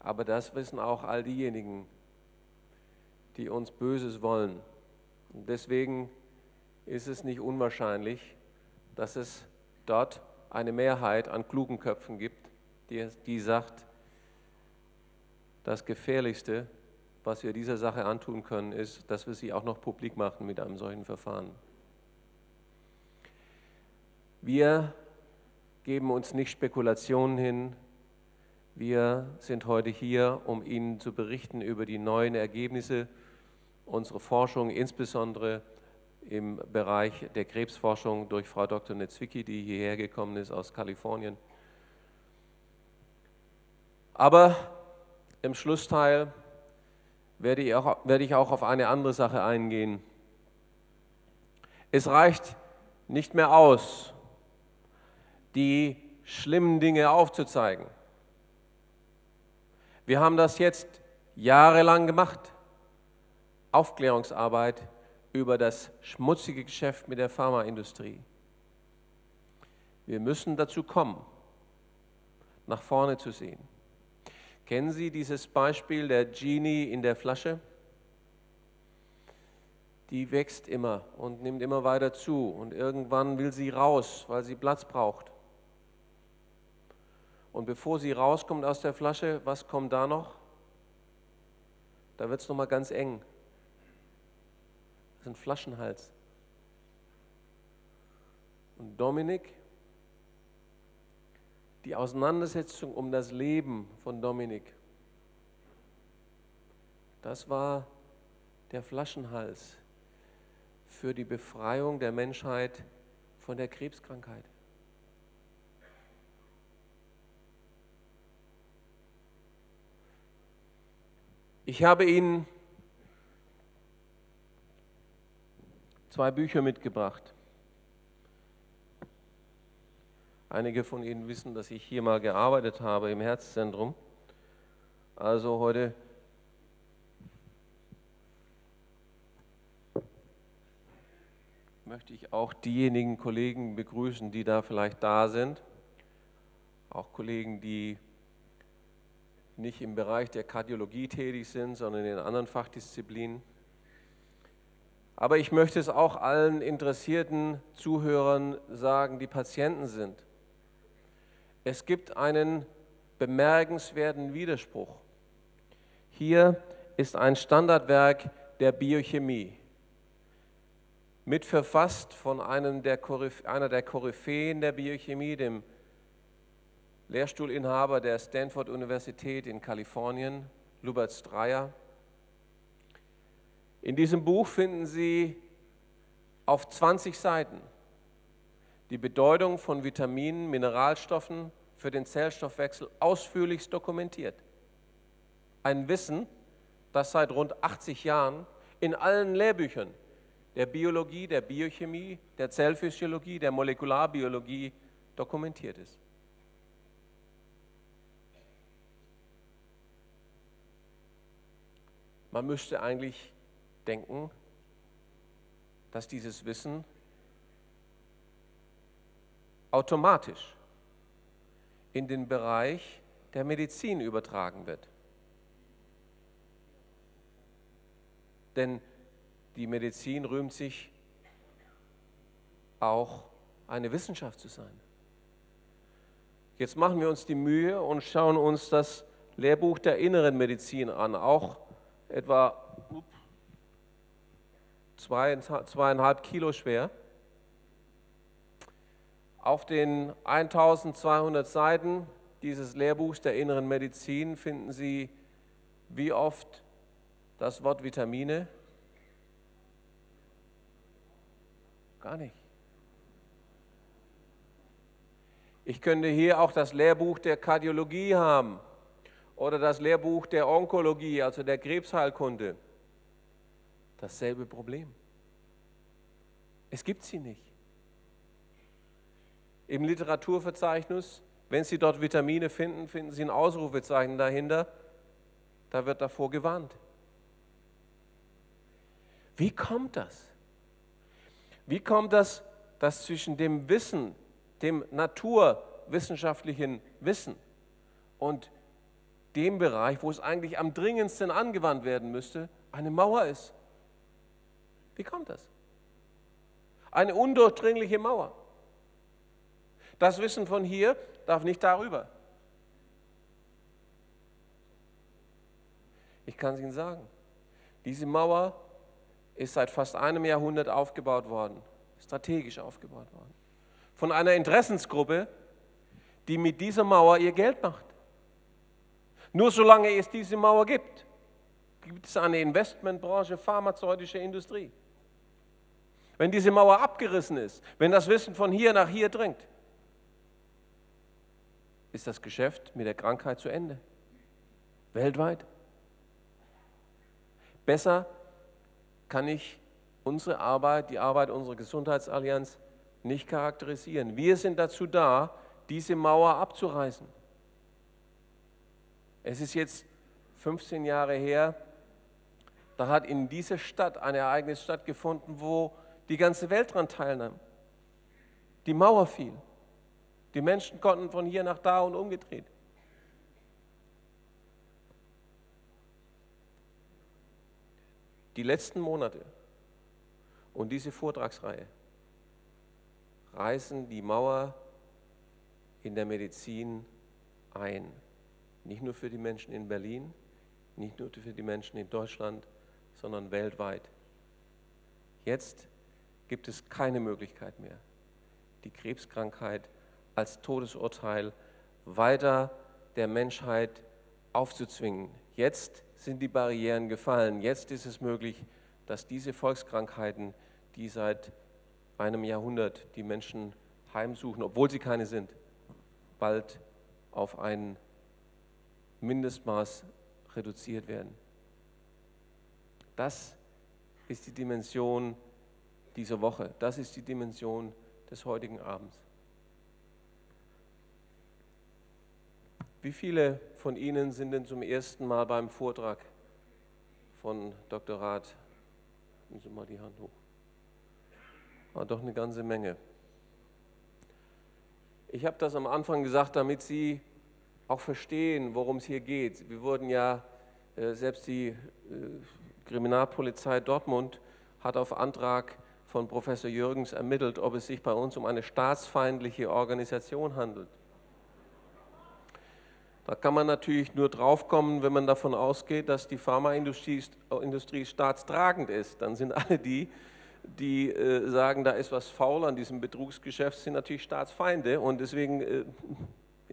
Aber das wissen auch all diejenigen, die uns Böses wollen. Und deswegen ist es nicht unwahrscheinlich, dass es dort eine Mehrheit an klugen Köpfen gibt, die, die sagt, das Gefährlichste was wir dieser Sache antun können, ist, dass wir sie auch noch publik machen mit einem solchen Verfahren. Wir geben uns nicht Spekulationen hin. Wir sind heute hier, um Ihnen zu berichten über die neuen Ergebnisse unserer Forschung, insbesondere im Bereich der Krebsforschung durch Frau Dr. Netzwicki, die hierher gekommen ist aus Kalifornien. Aber im Schlussteil werde ich, auch, werde ich auch auf eine andere Sache eingehen. Es reicht nicht mehr aus, die schlimmen Dinge aufzuzeigen. Wir haben das jetzt jahrelang gemacht. Aufklärungsarbeit über das schmutzige Geschäft mit der Pharmaindustrie. Wir müssen dazu kommen, nach vorne zu sehen. Kennen Sie dieses Beispiel der Genie in der Flasche? Die wächst immer und nimmt immer weiter zu und irgendwann will sie raus, weil sie Platz braucht. Und bevor sie rauskommt aus der Flasche, was kommt da noch? Da wird es nochmal ganz eng. Das ist ein Flaschenhals. Und Dominik die Auseinandersetzung um das Leben von Dominik, das war der Flaschenhals für die Befreiung der Menschheit von der Krebskrankheit. Ich habe Ihnen zwei Bücher mitgebracht. Einige von Ihnen wissen, dass ich hier mal gearbeitet habe im Herzzentrum. Also heute möchte ich auch diejenigen Kollegen begrüßen, die da vielleicht da sind. Auch Kollegen, die nicht im Bereich der Kardiologie tätig sind, sondern in anderen Fachdisziplinen. Aber ich möchte es auch allen interessierten Zuhörern sagen, die Patienten sind. Es gibt einen bemerkenswerten Widerspruch. Hier ist ein Standardwerk der Biochemie, mitverfasst von einem der einer der Koryphäen der Biochemie, dem Lehrstuhlinhaber der Stanford Universität in Kalifornien, Lubert Stryer. In diesem Buch finden Sie auf 20 Seiten die Bedeutung von Vitaminen, Mineralstoffen für den Zellstoffwechsel ausführlichst dokumentiert. Ein Wissen, das seit rund 80 Jahren in allen Lehrbüchern der Biologie, der Biochemie, der Zellphysiologie, der Molekularbiologie dokumentiert ist. Man müsste eigentlich denken, dass dieses Wissen automatisch in den Bereich der Medizin übertragen wird. Denn die Medizin rühmt sich auch eine Wissenschaft zu sein. Jetzt machen wir uns die Mühe und schauen uns das Lehrbuch der inneren Medizin an, auch etwa zweieinhalb Kilo schwer. Auf den 1200 Seiten dieses Lehrbuchs der inneren Medizin finden Sie wie oft das Wort Vitamine? Gar nicht. Ich könnte hier auch das Lehrbuch der Kardiologie haben oder das Lehrbuch der Onkologie, also der Krebsheilkunde. Dasselbe Problem. Es gibt sie nicht. Im Literaturverzeichnis, wenn Sie dort Vitamine finden, finden Sie ein Ausrufezeichen dahinter. Da wird davor gewarnt. Wie kommt das? Wie kommt das, dass zwischen dem Wissen, dem naturwissenschaftlichen Wissen und dem Bereich, wo es eigentlich am dringendsten angewandt werden müsste, eine Mauer ist? Wie kommt das? Eine undurchdringliche Mauer. Das Wissen von hier darf nicht darüber. Ich kann es Ihnen sagen. Diese Mauer ist seit fast einem Jahrhundert aufgebaut worden, strategisch aufgebaut worden. Von einer Interessensgruppe, die mit dieser Mauer ihr Geld macht. Nur solange es diese Mauer gibt, gibt es eine Investmentbranche, pharmazeutische Industrie. Wenn diese Mauer abgerissen ist, wenn das Wissen von hier nach hier dringt, ist das Geschäft mit der Krankheit zu Ende. Weltweit. Besser kann ich unsere Arbeit, die Arbeit unserer Gesundheitsallianz nicht charakterisieren. Wir sind dazu da, diese Mauer abzureißen. Es ist jetzt 15 Jahre her, da hat in dieser Stadt ein Ereignis stattgefunden, wo die ganze Welt daran teilnahm. Die Mauer fiel. Die Menschen konnten von hier nach da und umgedreht. die letzten Monate und diese Vortragsreihe reißen die Mauer in der Medizin ein. Nicht nur für die Menschen in Berlin, nicht nur für die Menschen in Deutschland, sondern weltweit. Jetzt gibt es keine Möglichkeit mehr, die Krebskrankheit als Todesurteil weiter der Menschheit aufzuzwingen. Jetzt sind die Barrieren gefallen. Jetzt ist es möglich, dass diese Volkskrankheiten, die seit einem Jahrhundert die Menschen heimsuchen, obwohl sie keine sind, bald auf ein Mindestmaß reduziert werden. Das ist die Dimension dieser Woche. Das ist die Dimension des heutigen Abends. Wie viele von Ihnen sind denn zum ersten Mal beim Vortrag von Dr. Rath? Nehmen Sie mal die Hand hoch. War doch eine ganze Menge. Ich habe das am Anfang gesagt, damit Sie auch verstehen, worum es hier geht. Wir wurden ja, äh, selbst die äh, Kriminalpolizei Dortmund hat auf Antrag von Professor Jürgens ermittelt, ob es sich bei uns um eine staatsfeindliche Organisation handelt. Da kann man natürlich nur draufkommen, wenn man davon ausgeht, dass die Pharmaindustrie Industrie staatstragend ist. Dann sind alle die, die äh, sagen, da ist was faul an diesem Betrugsgeschäft, sind natürlich Staatsfeinde. Und deswegen, äh,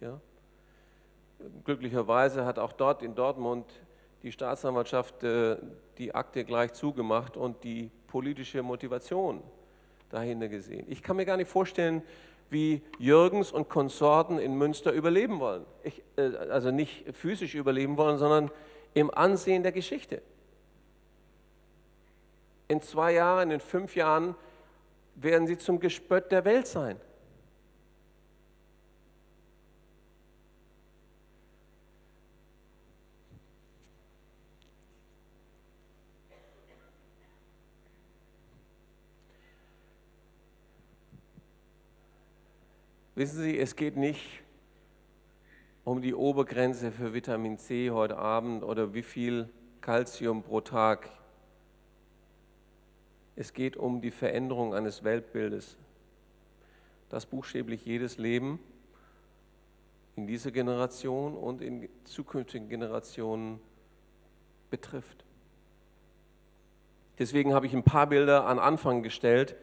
ja, glücklicherweise hat auch dort in Dortmund die Staatsanwaltschaft äh, die Akte gleich zugemacht und die politische Motivation dahinter gesehen. Ich kann mir gar nicht vorstellen, wie Jürgens und Konsorten in Münster überleben wollen. Ich, äh, also nicht physisch überleben wollen, sondern im Ansehen der Geschichte. In zwei Jahren, in fünf Jahren werden sie zum Gespött der Welt sein. Wissen Sie, es geht nicht um die Obergrenze für Vitamin C heute Abend oder wie viel Kalzium pro Tag. Es geht um die Veränderung eines Weltbildes, das buchstäblich jedes Leben in dieser Generation und in zukünftigen Generationen betrifft. Deswegen habe ich ein paar Bilder an Anfang gestellt,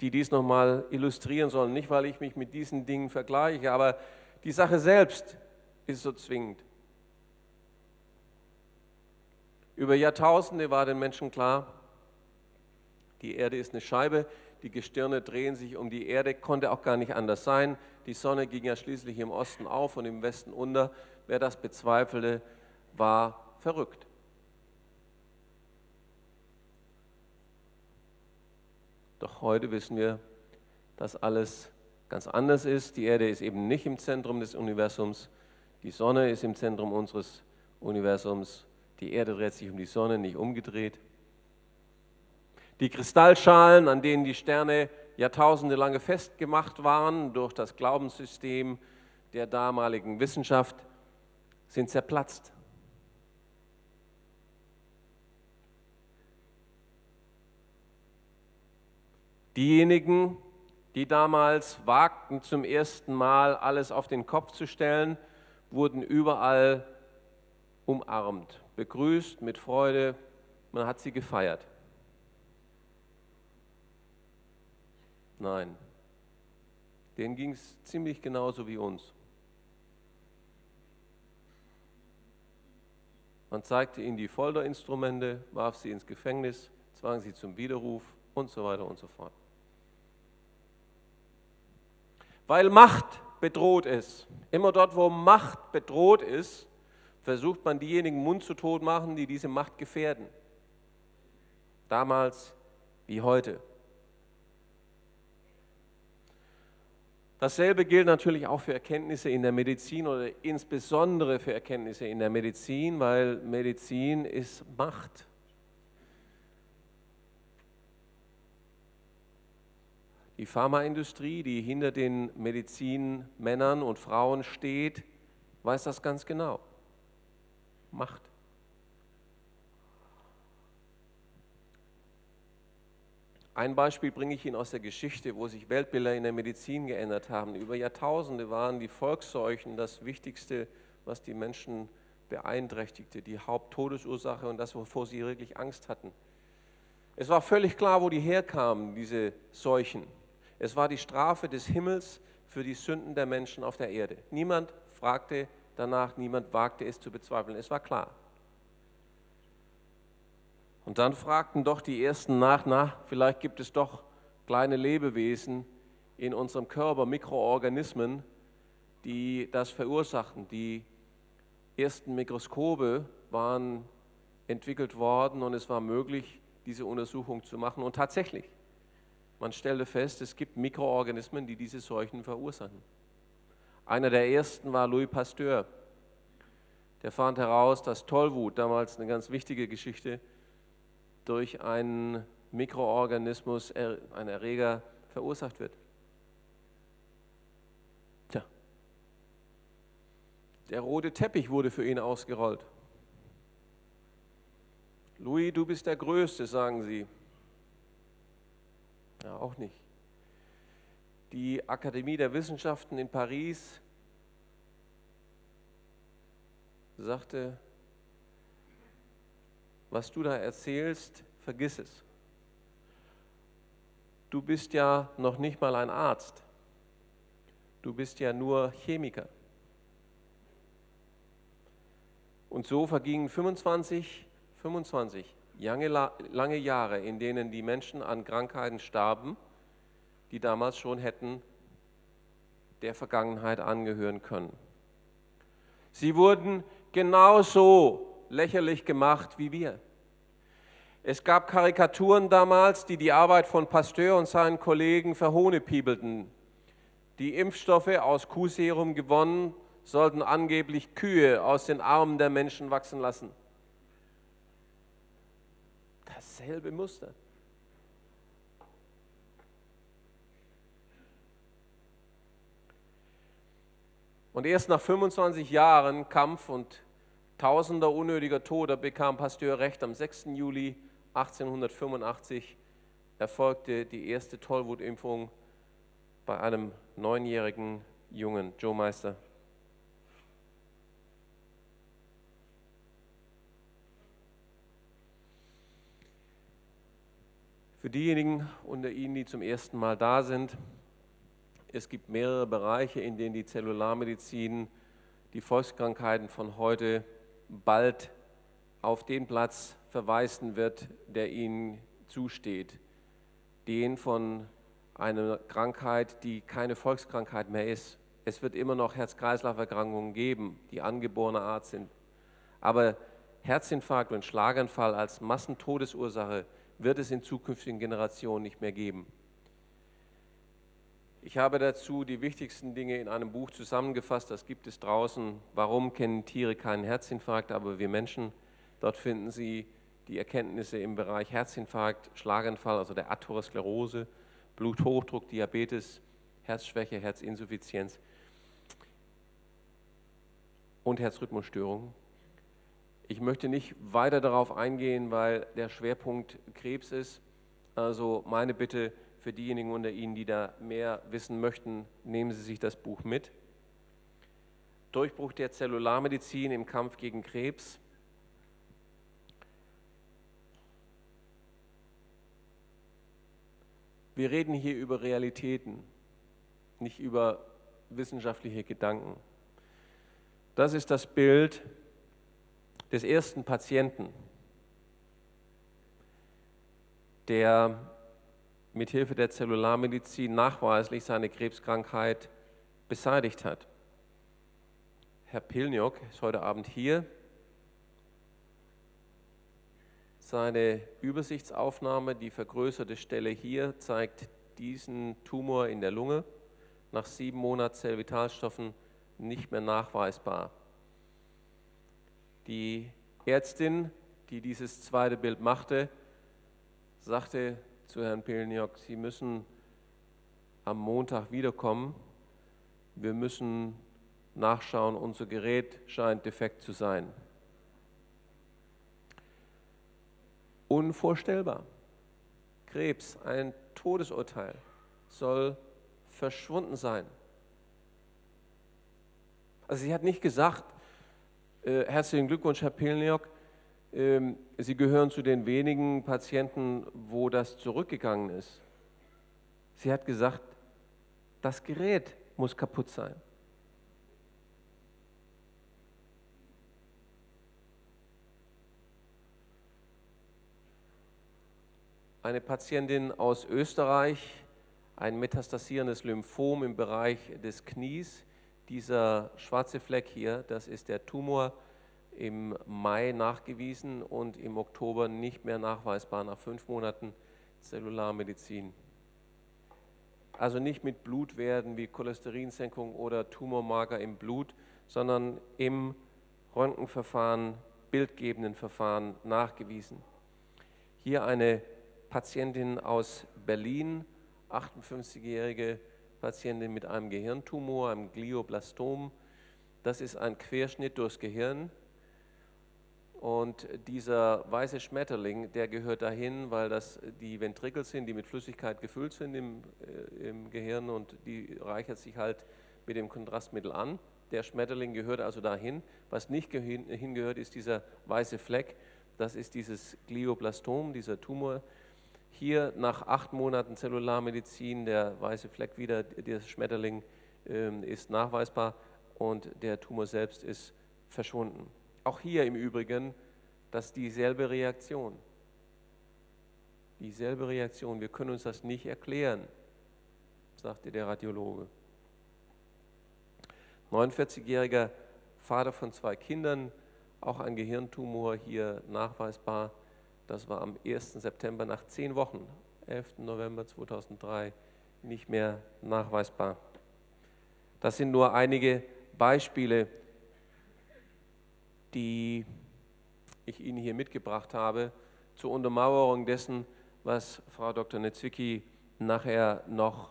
die dies nochmal illustrieren sollen. Nicht, weil ich mich mit diesen Dingen vergleiche, aber die Sache selbst ist so zwingend. Über Jahrtausende war den Menschen klar, die Erde ist eine Scheibe, die Gestirne drehen sich um die Erde, konnte auch gar nicht anders sein. Die Sonne ging ja schließlich im Osten auf und im Westen unter. Wer das bezweifelte, war verrückt. Doch heute wissen wir, dass alles ganz anders ist. Die Erde ist eben nicht im Zentrum des Universums. Die Sonne ist im Zentrum unseres Universums. Die Erde dreht sich um die Sonne, nicht umgedreht. Die Kristallschalen, an denen die Sterne Jahrtausende lange festgemacht waren durch das Glaubenssystem der damaligen Wissenschaft, sind zerplatzt. Diejenigen, die damals wagten, zum ersten Mal alles auf den Kopf zu stellen, wurden überall umarmt, begrüßt mit Freude, man hat sie gefeiert. Nein, denen ging es ziemlich genauso wie uns. Man zeigte ihnen die Folterinstrumente, warf sie ins Gefängnis, zwang sie zum Widerruf und so weiter und so fort weil Macht bedroht ist. Immer dort, wo Macht bedroht ist, versucht man diejenigen Mund zu tot machen, die diese Macht gefährden. Damals wie heute. Dasselbe gilt natürlich auch für Erkenntnisse in der Medizin oder insbesondere für Erkenntnisse in der Medizin, weil Medizin ist Macht. Die Pharmaindustrie, die hinter den Medizinmännern und Frauen steht, weiß das ganz genau. Macht. Ein Beispiel bringe ich Ihnen aus der Geschichte, wo sich Weltbilder in der Medizin geändert haben. Über Jahrtausende waren die Volksseuchen das Wichtigste, was die Menschen beeinträchtigte, die Haupttodesursache und das, wovor sie wirklich Angst hatten. Es war völlig klar, wo die herkamen, diese Seuchen. Es war die Strafe des Himmels für die Sünden der Menschen auf der Erde. Niemand fragte danach, niemand wagte es zu bezweifeln. Es war klar. Und dann fragten doch die Ersten nach, na, vielleicht gibt es doch kleine Lebewesen in unserem Körper, Mikroorganismen, die das verursachen. Die ersten Mikroskope waren entwickelt worden und es war möglich, diese Untersuchung zu machen. Und tatsächlich, man stellte fest, es gibt Mikroorganismen, die diese Seuchen verursachen. Einer der ersten war Louis Pasteur. Der fand heraus, dass Tollwut, damals eine ganz wichtige Geschichte, durch einen Mikroorganismus, einen Erreger, verursacht wird. Tja, der rote Teppich wurde für ihn ausgerollt. Louis, du bist der Größte, sagen sie. Ja, auch nicht. Die Akademie der Wissenschaften in Paris sagte, was du da erzählst, vergiss es. Du bist ja noch nicht mal ein Arzt. Du bist ja nur Chemiker. Und so vergingen 25, 25 lange Jahre, in denen die Menschen an Krankheiten starben, die damals schon hätten der Vergangenheit angehören können. Sie wurden genauso lächerlich gemacht wie wir. Es gab Karikaturen damals, die die Arbeit von Pasteur und seinen Kollegen verhohnepiebelten. Die Impfstoffe aus Kuhserum gewonnen, sollten angeblich Kühe aus den Armen der Menschen wachsen lassen. Dasselbe Muster. Und erst nach 25 Jahren Kampf und tausender unnötiger Tote bekam Pasteur recht. Am 6. Juli 1885 erfolgte die erste Tollwutimpfung bei einem neunjährigen Jungen, Joe Meister. Für diejenigen unter Ihnen, die zum ersten Mal da sind, es gibt mehrere Bereiche, in denen die Zellularmedizin die Volkskrankheiten von heute bald auf den Platz verweisen wird, der ihnen zusteht. Den von einer Krankheit, die keine Volkskrankheit mehr ist. Es wird immer noch Herz-Kreislauf-Erkrankungen geben, die angeborene Art sind. Aber Herzinfarkt und Schlaganfall als Massentodesursache wird es in zukünftigen Generationen nicht mehr geben. Ich habe dazu die wichtigsten Dinge in einem Buch zusammengefasst. Das gibt es draußen. Warum kennen Tiere keinen Herzinfarkt, aber wir Menschen? Dort finden Sie die Erkenntnisse im Bereich Herzinfarkt, Schlaganfall, also der Atherosklerose, Bluthochdruck, Diabetes, Herzschwäche, Herzinsuffizienz und Herzrhythmusstörungen. Ich möchte nicht weiter darauf eingehen, weil der Schwerpunkt Krebs ist. Also meine Bitte, für diejenigen unter Ihnen, die da mehr wissen möchten, nehmen Sie sich das Buch mit. Durchbruch der Zellularmedizin im Kampf gegen Krebs. Wir reden hier über Realitäten, nicht über wissenschaftliche Gedanken. Das ist das Bild des ersten Patienten, der mithilfe der Zellularmedizin nachweislich seine Krebskrankheit beseitigt hat. Herr Pilniok ist heute Abend hier. Seine Übersichtsaufnahme, die vergrößerte Stelle hier, zeigt diesen Tumor in der Lunge nach sieben Monaten Zellvitalstoffen nicht mehr nachweisbar. Die Ärztin, die dieses zweite Bild machte, sagte zu Herrn Pelniok, Sie müssen am Montag wiederkommen. Wir müssen nachschauen, unser Gerät scheint defekt zu sein. Unvorstellbar. Krebs, ein Todesurteil, soll verschwunden sein. Also sie hat nicht gesagt, äh, herzlichen Glückwunsch, Herr Pelniok, ähm, Sie gehören zu den wenigen Patienten, wo das zurückgegangen ist. Sie hat gesagt, das Gerät muss kaputt sein. Eine Patientin aus Österreich, ein metastasierendes Lymphom im Bereich des Knies. Dieser schwarze Fleck hier, das ist der Tumor im Mai nachgewiesen und im Oktober nicht mehr nachweisbar nach fünf Monaten Zellularmedizin. Also nicht mit Blutwerten wie Cholesterinsenkung oder Tumormarker im Blut, sondern im Röntgenverfahren, bildgebenden Verfahren nachgewiesen. Hier eine Patientin aus Berlin, 58-jährige Patientin mit einem Gehirntumor, einem Glioblastom. Das ist ein Querschnitt durchs Gehirn und dieser weiße Schmetterling, der gehört dahin, weil das die Ventrikel sind, die mit Flüssigkeit gefüllt sind im, äh, im Gehirn und die reichert sich halt mit dem Kontrastmittel an. Der Schmetterling gehört also dahin. Was nicht hingehört, ist dieser weiße Fleck. Das ist dieses Glioblastom, dieser Tumor. Hier nach acht Monaten Zellularmedizin, der weiße Fleck wieder, der Schmetterling äh, ist nachweisbar und der Tumor selbst ist verschwunden. Auch hier im Übrigen, dass dieselbe Reaktion. Dieselbe Reaktion. Wir können uns das nicht erklären, sagte der Radiologe. 49-jähriger Vater von zwei Kindern, auch ein Gehirntumor hier nachweisbar. Das war am 1. September nach zehn Wochen, 11. November 2003, nicht mehr nachweisbar. Das sind nur einige Beispiele, die ich Ihnen hier mitgebracht habe, zur Untermauerung dessen, was Frau Dr. Netzwicki nachher noch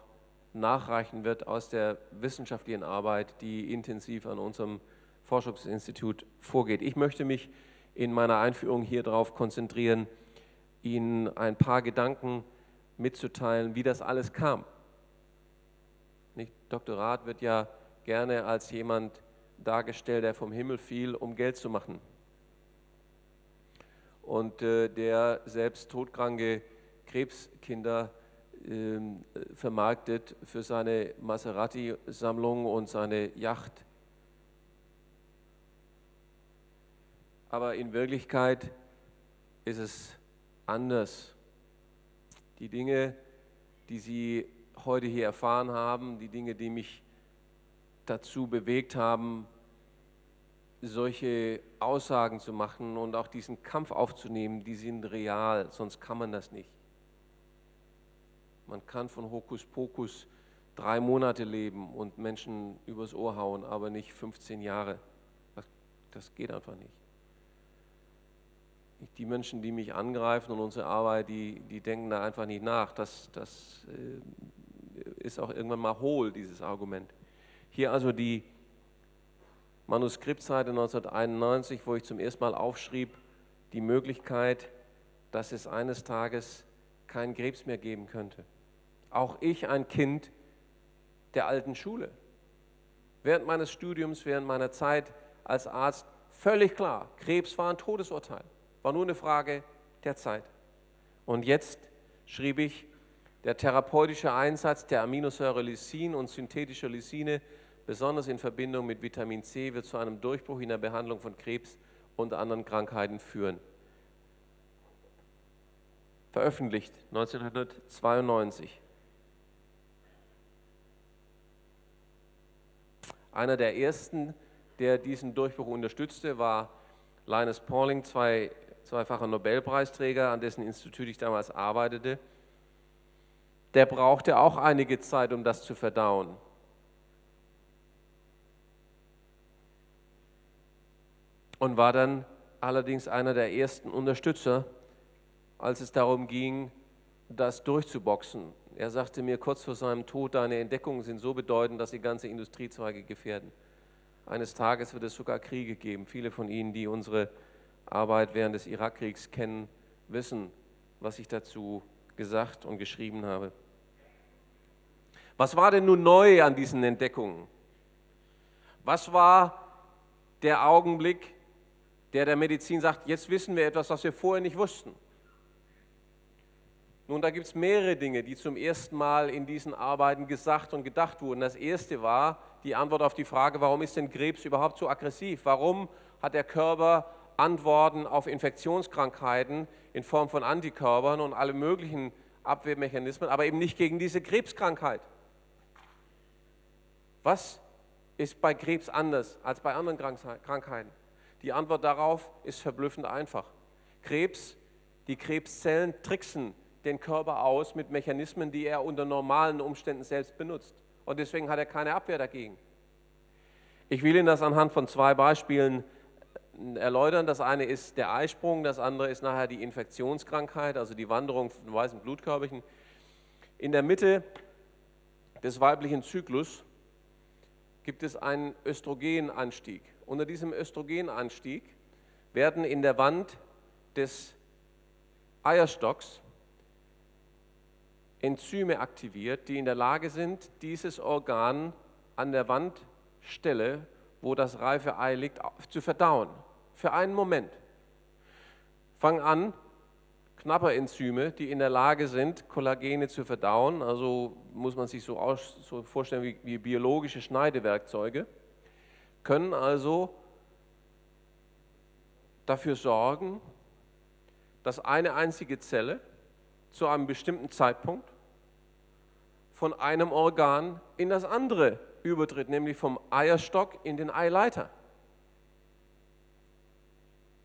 nachreichen wird aus der wissenschaftlichen Arbeit, die intensiv an unserem Forschungsinstitut vorgeht. Ich möchte mich in meiner Einführung hier darauf konzentrieren, Ihnen ein paar Gedanken mitzuteilen, wie das alles kam. Nicht? Dr. Rath wird ja gerne als jemand dargestellt, der vom Himmel fiel, um Geld zu machen. Und äh, der selbst todkranke Krebskinder äh, vermarktet für seine Maserati-Sammlung und seine Yacht. Aber in Wirklichkeit ist es anders. Die Dinge, die Sie heute hier erfahren haben, die Dinge, die mich dazu bewegt haben, solche Aussagen zu machen und auch diesen Kampf aufzunehmen, die sind real, sonst kann man das nicht. Man kann von Hokuspokus drei Monate leben und Menschen übers Ohr hauen, aber nicht 15 Jahre. Das, das geht einfach nicht. Die Menschen, die mich angreifen und unsere Arbeit, die, die denken da einfach nicht nach. Das, das äh, ist auch irgendwann mal hohl, dieses Argument. Hier also die Manuskriptseite 1991, wo ich zum ersten Mal aufschrieb, die Möglichkeit, dass es eines Tages keinen Krebs mehr geben könnte. Auch ich, ein Kind der alten Schule. Während meines Studiums, während meiner Zeit als Arzt, völlig klar, Krebs war ein Todesurteil. War nur eine Frage der Zeit. Und jetzt schrieb ich, der therapeutische Einsatz der Aminosäure Lysin und synthetischer Lysine, besonders in Verbindung mit Vitamin C, wird zu einem Durchbruch in der Behandlung von Krebs und anderen Krankheiten führen. Veröffentlicht 1992. Einer der ersten, der diesen Durchbruch unterstützte, war Linus Pauling, zwei, zweifacher Nobelpreisträger, an dessen Institut ich damals arbeitete. Der brauchte auch einige Zeit, um das zu verdauen. Und war dann allerdings einer der ersten Unterstützer, als es darum ging, das durchzuboxen. Er sagte mir kurz vor seinem Tod, deine Entdeckungen sind so bedeutend, dass sie ganze Industriezweige gefährden. Eines Tages wird es sogar Kriege geben. Viele von Ihnen, die unsere Arbeit während des Irakkriegs kennen, wissen, was ich dazu gesagt und geschrieben habe. Was war denn nun neu an diesen Entdeckungen? Was war der Augenblick, der der Medizin sagt, jetzt wissen wir etwas, was wir vorher nicht wussten? Nun, da gibt es mehrere Dinge, die zum ersten Mal in diesen Arbeiten gesagt und gedacht wurden. Das erste war die Antwort auf die Frage, warum ist denn Krebs überhaupt so aggressiv? Warum hat der Körper Antworten auf Infektionskrankheiten in Form von Antikörpern und alle möglichen Abwehrmechanismen, aber eben nicht gegen diese Krebskrankheit? Was ist bei Krebs anders als bei anderen Krankheiten? Die Antwort darauf ist verblüffend einfach. Krebs, die Krebszellen tricksen den Körper aus mit Mechanismen, die er unter normalen Umständen selbst benutzt. Und deswegen hat er keine Abwehr dagegen. Ich will Ihnen das anhand von zwei Beispielen erläutern. Das eine ist der Eisprung, das andere ist nachher die Infektionskrankheit, also die Wanderung von weißen Blutkörperchen. In der Mitte des weiblichen Zyklus gibt es einen Östrogenanstieg. Unter diesem Östrogenanstieg werden in der Wand des Eierstocks Enzyme aktiviert, die in der Lage sind, dieses Organ an der Wandstelle, wo das reife Ei liegt, zu verdauen. Für einen Moment. Fang an, knappe Enzyme, die in der Lage sind, Kollagene zu verdauen, also muss man sich so, aus, so vorstellen wie, wie biologische Schneidewerkzeuge, können also dafür sorgen, dass eine einzige Zelle zu einem bestimmten Zeitpunkt von einem Organ in das andere übertritt, nämlich vom Eierstock in den Eileiter.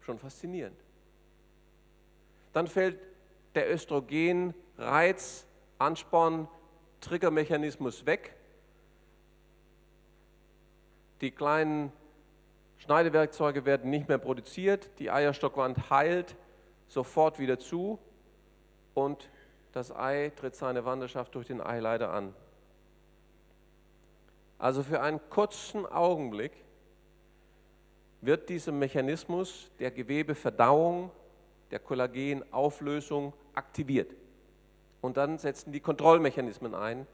Schon faszinierend. dann fällt der Östrogen-Reiz, Ansporn, Triggermechanismus weg. Die kleinen Schneidewerkzeuge werden nicht mehr produziert, die Eierstockwand heilt sofort wieder zu und das Ei tritt seine Wanderschaft durch den Eileiter an. Also für einen kurzen Augenblick wird dieser Mechanismus der Gewebeverdauung, der Kollagenauflösung aktiviert. Und dann setzen die Kontrollmechanismen ein,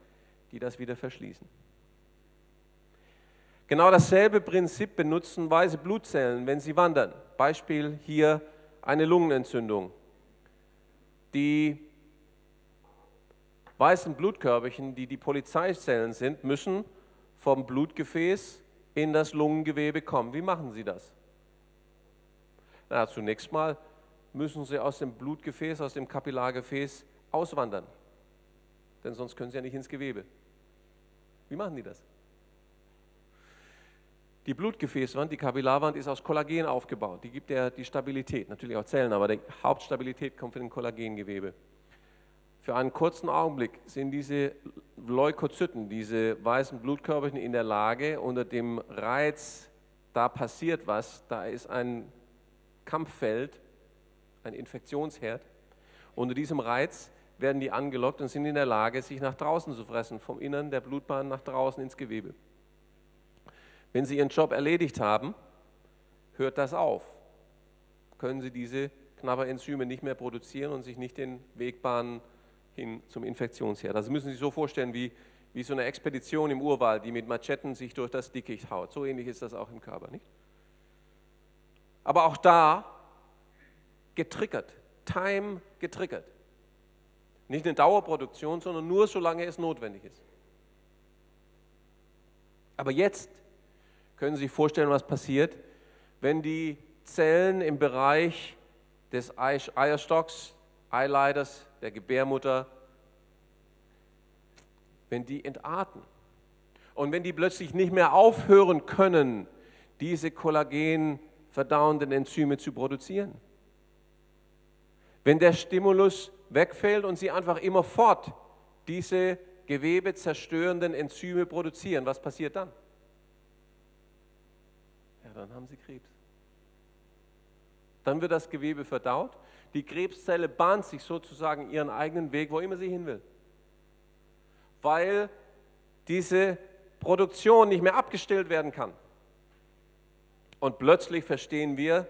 die das wieder verschließen. Genau dasselbe Prinzip benutzen weiße Blutzellen, wenn sie wandern. Beispiel hier eine Lungenentzündung. Die weißen Blutkörperchen, die die Polizeizellen sind, müssen vom Blutgefäß in das Lungengewebe kommen. Wie machen sie das? Na, zunächst mal müssen sie aus dem Blutgefäß, aus dem Kapillargefäß auswandern. Denn sonst können sie ja nicht ins Gewebe. Wie machen die das? Die Blutgefäßwand, die Kapillarwand ist aus Kollagen aufgebaut. Die gibt ja die Stabilität, natürlich auch Zellen, aber die Hauptstabilität kommt von dem Kollagengewebe. Für einen kurzen Augenblick sind diese Leukozyten, diese weißen Blutkörperchen in der Lage, unter dem Reiz, da passiert was, da ist ein Kampffeld, ein Infektionsherd. Unter diesem Reiz werden die angelockt und sind in der Lage, sich nach draußen zu fressen, vom Innern der Blutbahn nach draußen ins Gewebe. Wenn Sie Ihren Job erledigt haben, hört das auf. Können Sie diese Knabberenzyme nicht mehr produzieren und sich nicht den Weg bahnen, hin zum Infektionsherd. Das müssen Sie sich so vorstellen wie, wie so eine Expedition im Urwald, die mit Machetten sich durch das Dickicht haut. So ähnlich ist das auch im Körper, nicht? Aber auch da getriggert, time getriggert. Nicht eine Dauerproduktion, sondern nur solange es notwendig ist. Aber jetzt können Sie sich vorstellen, was passiert, wenn die Zellen im Bereich des Eierstocks, Eileiters, der Gebärmutter, wenn die entarten und wenn die plötzlich nicht mehr aufhören können, diese Kollagen verdauenden Enzyme zu produzieren. Wenn der Stimulus wegfällt und sie einfach immerfort diese gewebezerstörenden Enzyme produzieren, was passiert dann? Ja, dann haben sie Krebs. Dann wird das Gewebe verdaut die Krebszelle bahnt sich sozusagen ihren eigenen Weg, wo immer sie hin will. Weil diese Produktion nicht mehr abgestellt werden kann. Und plötzlich verstehen wir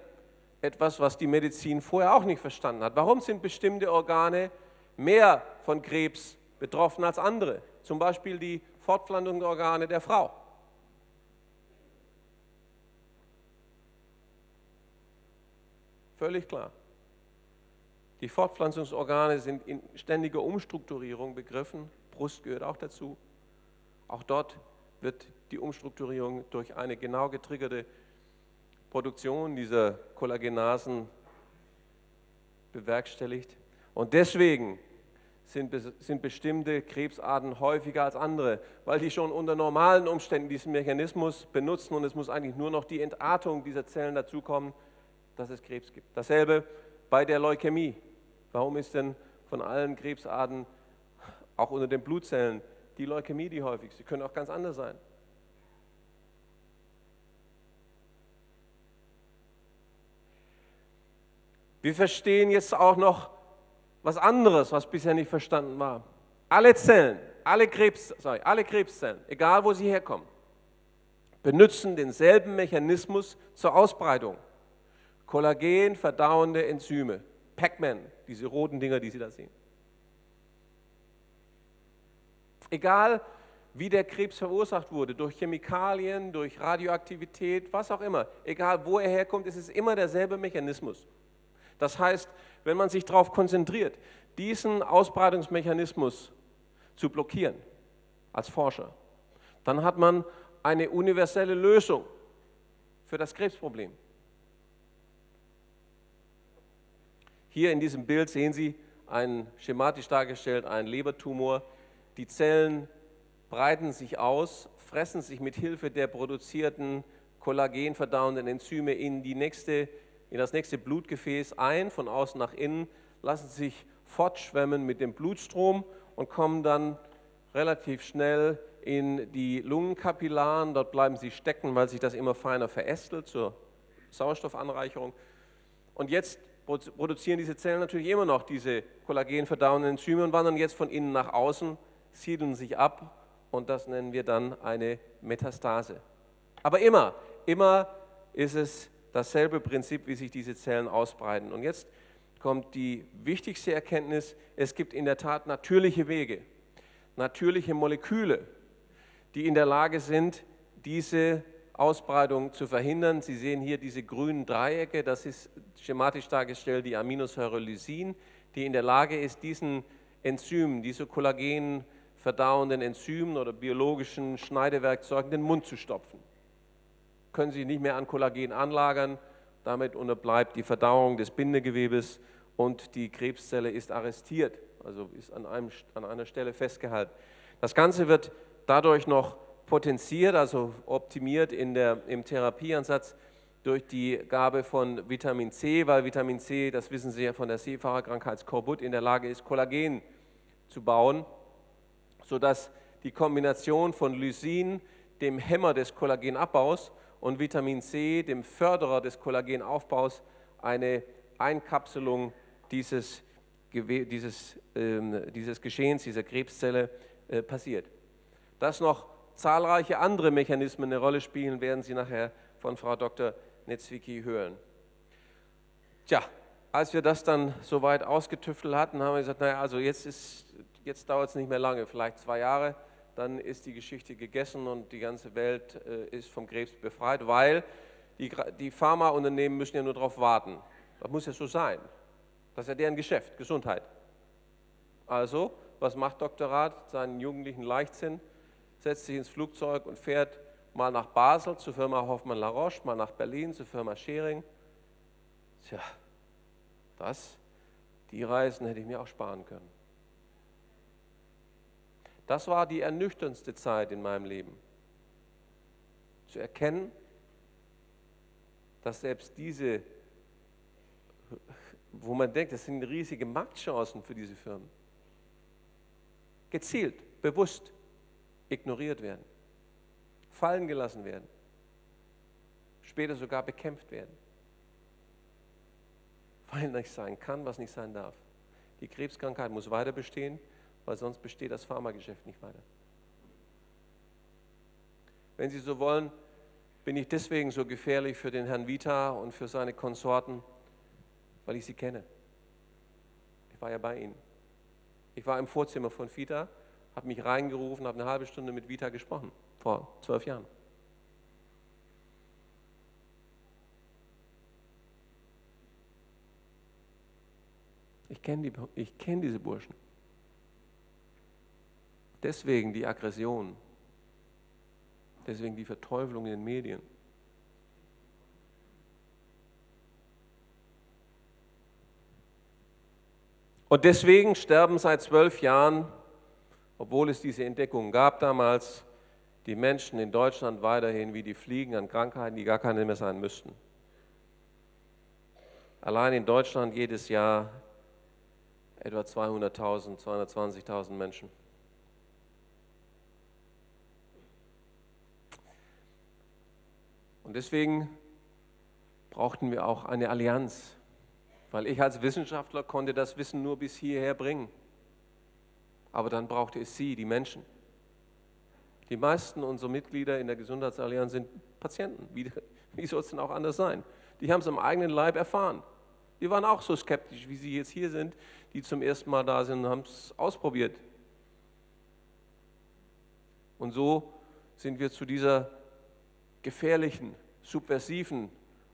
etwas, was die Medizin vorher auch nicht verstanden hat. Warum sind bestimmte Organe mehr von Krebs betroffen als andere? Zum Beispiel die Fortpflanzungsorgane der Frau. Völlig klar. Die Fortpflanzungsorgane sind in ständiger Umstrukturierung begriffen. Brust gehört auch dazu. Auch dort wird die Umstrukturierung durch eine genau getriggerte Produktion dieser Kollagenasen bewerkstelligt. Und deswegen sind, sind bestimmte Krebsarten häufiger als andere, weil die schon unter normalen Umständen diesen Mechanismus benutzen und es muss eigentlich nur noch die Entartung dieser Zellen dazukommen, dass es Krebs gibt. Dasselbe bei der Leukämie. Warum ist denn von allen Krebsarten, auch unter den Blutzellen, die Leukämie die häufigste? Sie können auch ganz anders sein. Wir verstehen jetzt auch noch was anderes, was bisher nicht verstanden war. Alle Zellen, alle, Krebs, sorry, alle Krebszellen, egal wo sie herkommen, benutzen denselben Mechanismus zur Ausbreitung. Kollagen verdauende Enzyme. Pac-Man, diese roten Dinger, die Sie da sehen. Egal, wie der Krebs verursacht wurde, durch Chemikalien, durch Radioaktivität, was auch immer, egal wo er herkommt, ist es immer derselbe Mechanismus. Das heißt, wenn man sich darauf konzentriert, diesen Ausbreitungsmechanismus zu blockieren als Forscher, dann hat man eine universelle Lösung für das Krebsproblem. Hier in diesem Bild sehen Sie einen schematisch dargestellt einen Lebertumor. Die Zellen breiten sich aus, fressen sich mit Hilfe der produzierten kollagenverdauenden Enzyme in, die nächste, in das nächste Blutgefäß ein, von außen nach innen. lassen sich fortschwemmen mit dem Blutstrom und kommen dann relativ schnell in die Lungenkapillaren. Dort bleiben sie stecken, weil sich das immer feiner verästelt zur Sauerstoffanreicherung. Und jetzt produzieren diese Zellen natürlich immer noch diese kollagenverdauenden Enzyme und wandern jetzt von innen nach außen, siedeln sich ab und das nennen wir dann eine Metastase. Aber immer, immer ist es dasselbe Prinzip, wie sich diese Zellen ausbreiten. Und jetzt kommt die wichtigste Erkenntnis, es gibt in der Tat natürliche Wege, natürliche Moleküle, die in der Lage sind, diese Ausbreitung zu verhindern. Sie sehen hier diese grünen Dreiecke, das ist schematisch dargestellt die Aminosäure Lysin, die in der Lage ist, diesen Enzymen, diese Kollagen verdauenden Enzymen oder biologischen Schneidewerkzeugen den Mund zu stopfen. Können Sie nicht mehr an Kollagen anlagern, damit unterbleibt die Verdauung des Bindegewebes und die Krebszelle ist arrestiert, also ist an, einem, an einer Stelle festgehalten. Das Ganze wird dadurch noch potenziert, also optimiert in der, im Therapieansatz durch die Gabe von Vitamin C, weil Vitamin C, das wissen Sie ja von der Seefahrerkrankheit Skorbut, in der Lage ist, Kollagen zu bauen, sodass die Kombination von Lysin, dem Hämmer des Kollagenabbaus, und Vitamin C, dem Förderer des Kollagenaufbaus, eine Einkapselung dieses, dieses, äh, dieses Geschehens, dieser Krebszelle äh, passiert. Dass noch zahlreiche andere Mechanismen eine Rolle spielen, werden Sie nachher von Frau Dr. Netzwicki hören. Tja, als wir das dann soweit ausgetüftelt hatten, haben wir gesagt, naja, also jetzt, jetzt dauert es nicht mehr lange, vielleicht zwei Jahre, dann ist die Geschichte gegessen und die ganze Welt äh, ist vom Krebs befreit, weil die, die Pharmaunternehmen müssen ja nur darauf warten. Das muss ja so sein. Das ist ja deren Geschäft, Gesundheit. Also, was macht Dr. Rath? Seinen jugendlichen Leichtsinn, setzt sich ins Flugzeug und fährt mal nach Basel zur Firma Hoffmann La Roche, mal nach Berlin zur Firma Schering. Tja, das, die Reisen hätte ich mir auch sparen können. Das war die ernüchterndste Zeit in meinem Leben. Zu erkennen, dass selbst diese, wo man denkt, das sind riesige Marktchancen für diese Firmen, gezielt, bewusst ignoriert werden, fallen gelassen werden, später sogar bekämpft werden, weil nicht sein kann, was nicht sein darf. Die Krebskrankheit muss weiter bestehen weil sonst besteht das Pharmageschäft nicht weiter. Wenn Sie so wollen, bin ich deswegen so gefährlich für den Herrn Vita und für seine Konsorten, weil ich sie kenne. Ich war ja bei ihnen. Ich war im Vorzimmer von Vita, habe mich reingerufen, habe eine halbe Stunde mit Vita gesprochen, vor zwölf Jahren. Ich kenne die, kenn diese Burschen. Deswegen die Aggression, deswegen die Verteufelung in den Medien. Und deswegen sterben seit zwölf Jahren, obwohl es diese Entdeckungen gab damals, die Menschen in Deutschland weiterhin wie die Fliegen an Krankheiten, die gar keine mehr sein müssten. Allein in Deutschland jedes Jahr etwa 200.000, 220.000 Menschen. Und deswegen brauchten wir auch eine Allianz, weil ich als Wissenschaftler konnte das Wissen nur bis hierher bringen. Aber dann brauchte es Sie, die Menschen. Die meisten unserer Mitglieder in der Gesundheitsallianz sind Patienten. Wie, wie soll es denn auch anders sein? Die haben es am eigenen Leib erfahren. Die waren auch so skeptisch, wie Sie jetzt hier sind, die zum ersten Mal da sind und haben es ausprobiert. Und so sind wir zu dieser gefährlichen, subversiven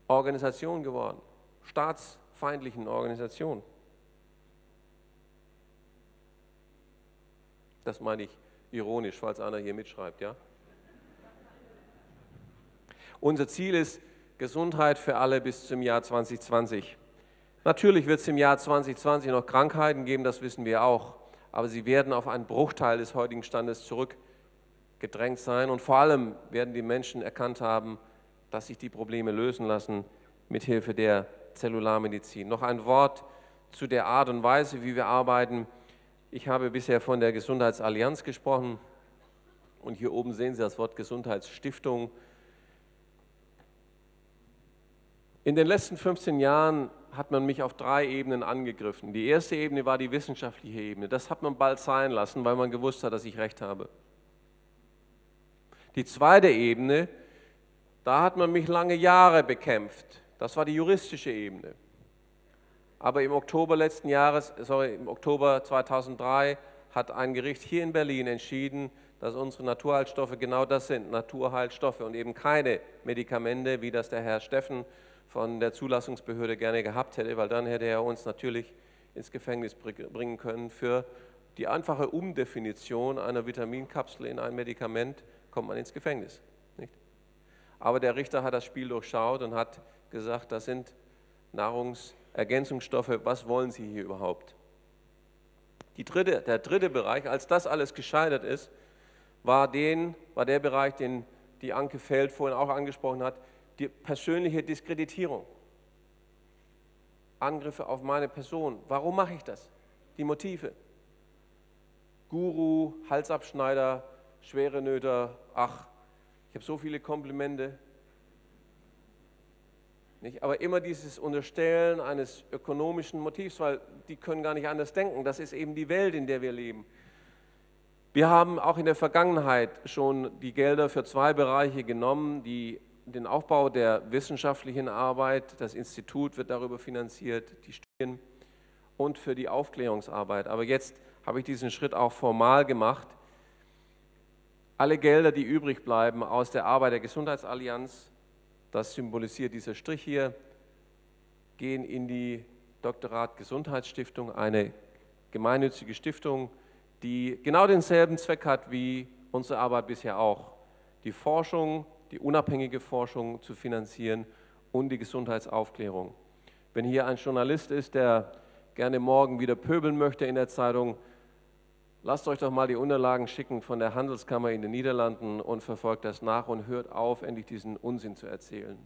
Organisation geworden, staatsfeindlichen Organisation. Das meine ich ironisch, falls einer hier mitschreibt, ja? Unser Ziel ist Gesundheit für alle bis zum Jahr 2020. Natürlich wird es im Jahr 2020 noch Krankheiten geben, das wissen wir auch, aber sie werden auf einen Bruchteil des heutigen Standes zurück gedrängt sein und vor allem werden die Menschen erkannt haben, dass sich die Probleme lösen lassen mit Hilfe der Zellularmedizin. Noch ein Wort zu der Art und Weise, wie wir arbeiten. Ich habe bisher von der Gesundheitsallianz gesprochen und hier oben sehen Sie das Wort Gesundheitsstiftung. In den letzten 15 Jahren hat man mich auf drei Ebenen angegriffen. Die erste Ebene war die wissenschaftliche Ebene. Das hat man bald sein lassen, weil man gewusst hat, dass ich recht habe. Die zweite Ebene, da hat man mich lange Jahre bekämpft. Das war die juristische Ebene. Aber im Oktober letzten Jahres, sorry, im Oktober 2003 hat ein Gericht hier in Berlin entschieden, dass unsere Naturheilstoffe genau das sind, Naturheilstoffe und eben keine Medikamente, wie das der Herr Steffen von der Zulassungsbehörde gerne gehabt hätte, weil dann hätte er uns natürlich ins Gefängnis bringen können für die einfache Umdefinition einer Vitaminkapsel in ein Medikament, kommt man ins Gefängnis. Nicht? Aber der Richter hat das Spiel durchschaut und hat gesagt, das sind Nahrungsergänzungsstoffe, was wollen Sie hier überhaupt? Dritte, der dritte Bereich, als das alles gescheitert ist, war, den, war der Bereich, den die Anke Feld vorhin auch angesprochen hat, die persönliche Diskreditierung. Angriffe auf meine Person. Warum mache ich das? Die Motive. Guru, Halsabschneider, schwere Nöter, ach, ich habe so viele Komplimente. Nicht? Aber immer dieses Unterstellen eines ökonomischen Motivs, weil die können gar nicht anders denken. Das ist eben die Welt, in der wir leben. Wir haben auch in der Vergangenheit schon die Gelder für zwei Bereiche genommen, die den Aufbau der wissenschaftlichen Arbeit, das Institut wird darüber finanziert, die Studien und für die Aufklärungsarbeit. Aber jetzt habe ich diesen Schritt auch formal gemacht. Alle Gelder, die übrig bleiben aus der Arbeit der Gesundheitsallianz, das symbolisiert dieser Strich hier, gehen in die Doktorat Gesundheitsstiftung, eine gemeinnützige Stiftung, die genau denselben Zweck hat wie unsere Arbeit bisher auch. Die Forschung die unabhängige Forschung zu finanzieren und die Gesundheitsaufklärung. Wenn hier ein Journalist ist, der gerne morgen wieder pöbeln möchte in der Zeitung, lasst euch doch mal die Unterlagen schicken von der Handelskammer in den Niederlanden und verfolgt das nach und hört auf, endlich diesen Unsinn zu erzählen.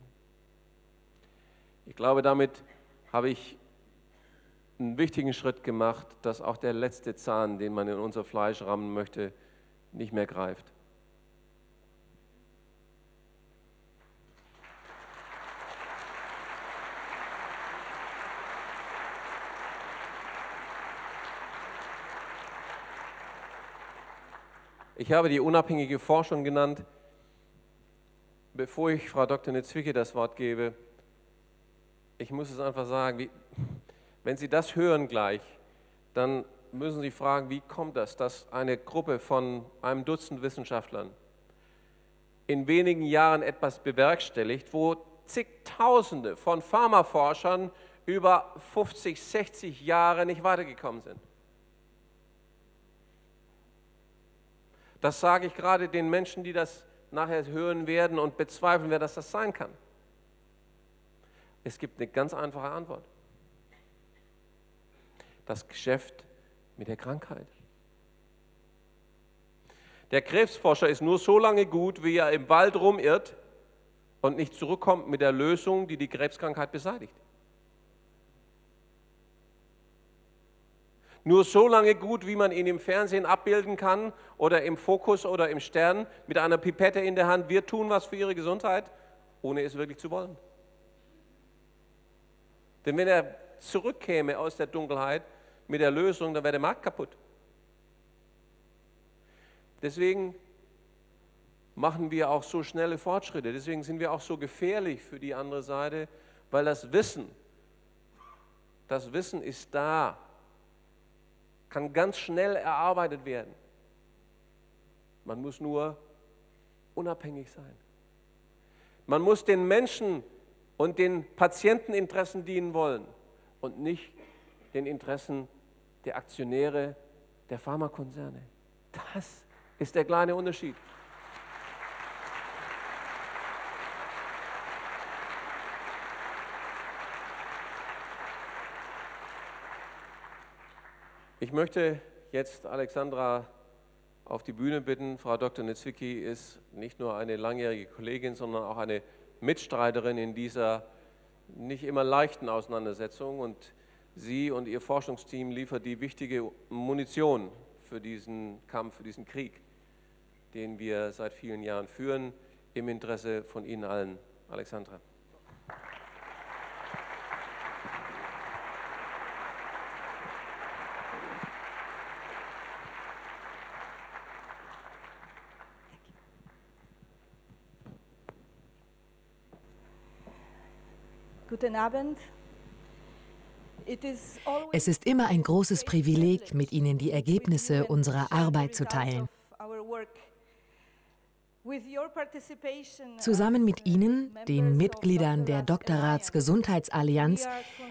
Ich glaube, damit habe ich einen wichtigen Schritt gemacht, dass auch der letzte Zahn, den man in unser Fleisch rammen möchte, nicht mehr greift. Ich habe die unabhängige Forschung genannt. Bevor ich Frau Dr. Nitzwicke das Wort gebe, ich muss es einfach sagen, wie, wenn Sie das hören gleich, dann müssen Sie fragen, wie kommt das, dass eine Gruppe von einem Dutzend Wissenschaftlern in wenigen Jahren etwas bewerkstelligt, wo zigtausende von Pharmaforschern über 50, 60 Jahre nicht weitergekommen sind. Das sage ich gerade den Menschen, die das nachher hören werden und bezweifeln werden, dass das sein kann. Es gibt eine ganz einfache Antwort. Das Geschäft mit der Krankheit. Der Krebsforscher ist nur so lange gut, wie er im Wald rumirrt und nicht zurückkommt mit der Lösung, die die Krebskrankheit beseitigt. Nur so lange gut, wie man ihn im Fernsehen abbilden kann oder im Fokus oder im Stern mit einer Pipette in der Hand. Wir tun was für ihre Gesundheit, ohne es wirklich zu wollen. Denn wenn er zurückkäme aus der Dunkelheit mit der Lösung, dann wäre der Markt kaputt. Deswegen machen wir auch so schnelle Fortschritte. Deswegen sind wir auch so gefährlich für die andere Seite, weil das Wissen, das Wissen ist da kann ganz schnell erarbeitet werden. Man muss nur unabhängig sein. Man muss den Menschen und den Patienteninteressen dienen wollen und nicht den Interessen der Aktionäre der Pharmakonzerne. Das ist der kleine Unterschied. Ich möchte jetzt Alexandra auf die Bühne bitten. Frau Dr. Nitzwicki ist nicht nur eine langjährige Kollegin, sondern auch eine Mitstreiterin in dieser nicht immer leichten Auseinandersetzung. Und Sie und Ihr Forschungsteam liefern die wichtige Munition für diesen Kampf, für diesen Krieg, den wir seit vielen Jahren führen, im Interesse von Ihnen allen. Alexandra. Guten Abend. Es ist immer ein großes Privileg, mit Ihnen die Ergebnisse unserer Arbeit zu teilen. Zusammen mit Ihnen, den Mitgliedern der Doktorats Gesundheitsallianz,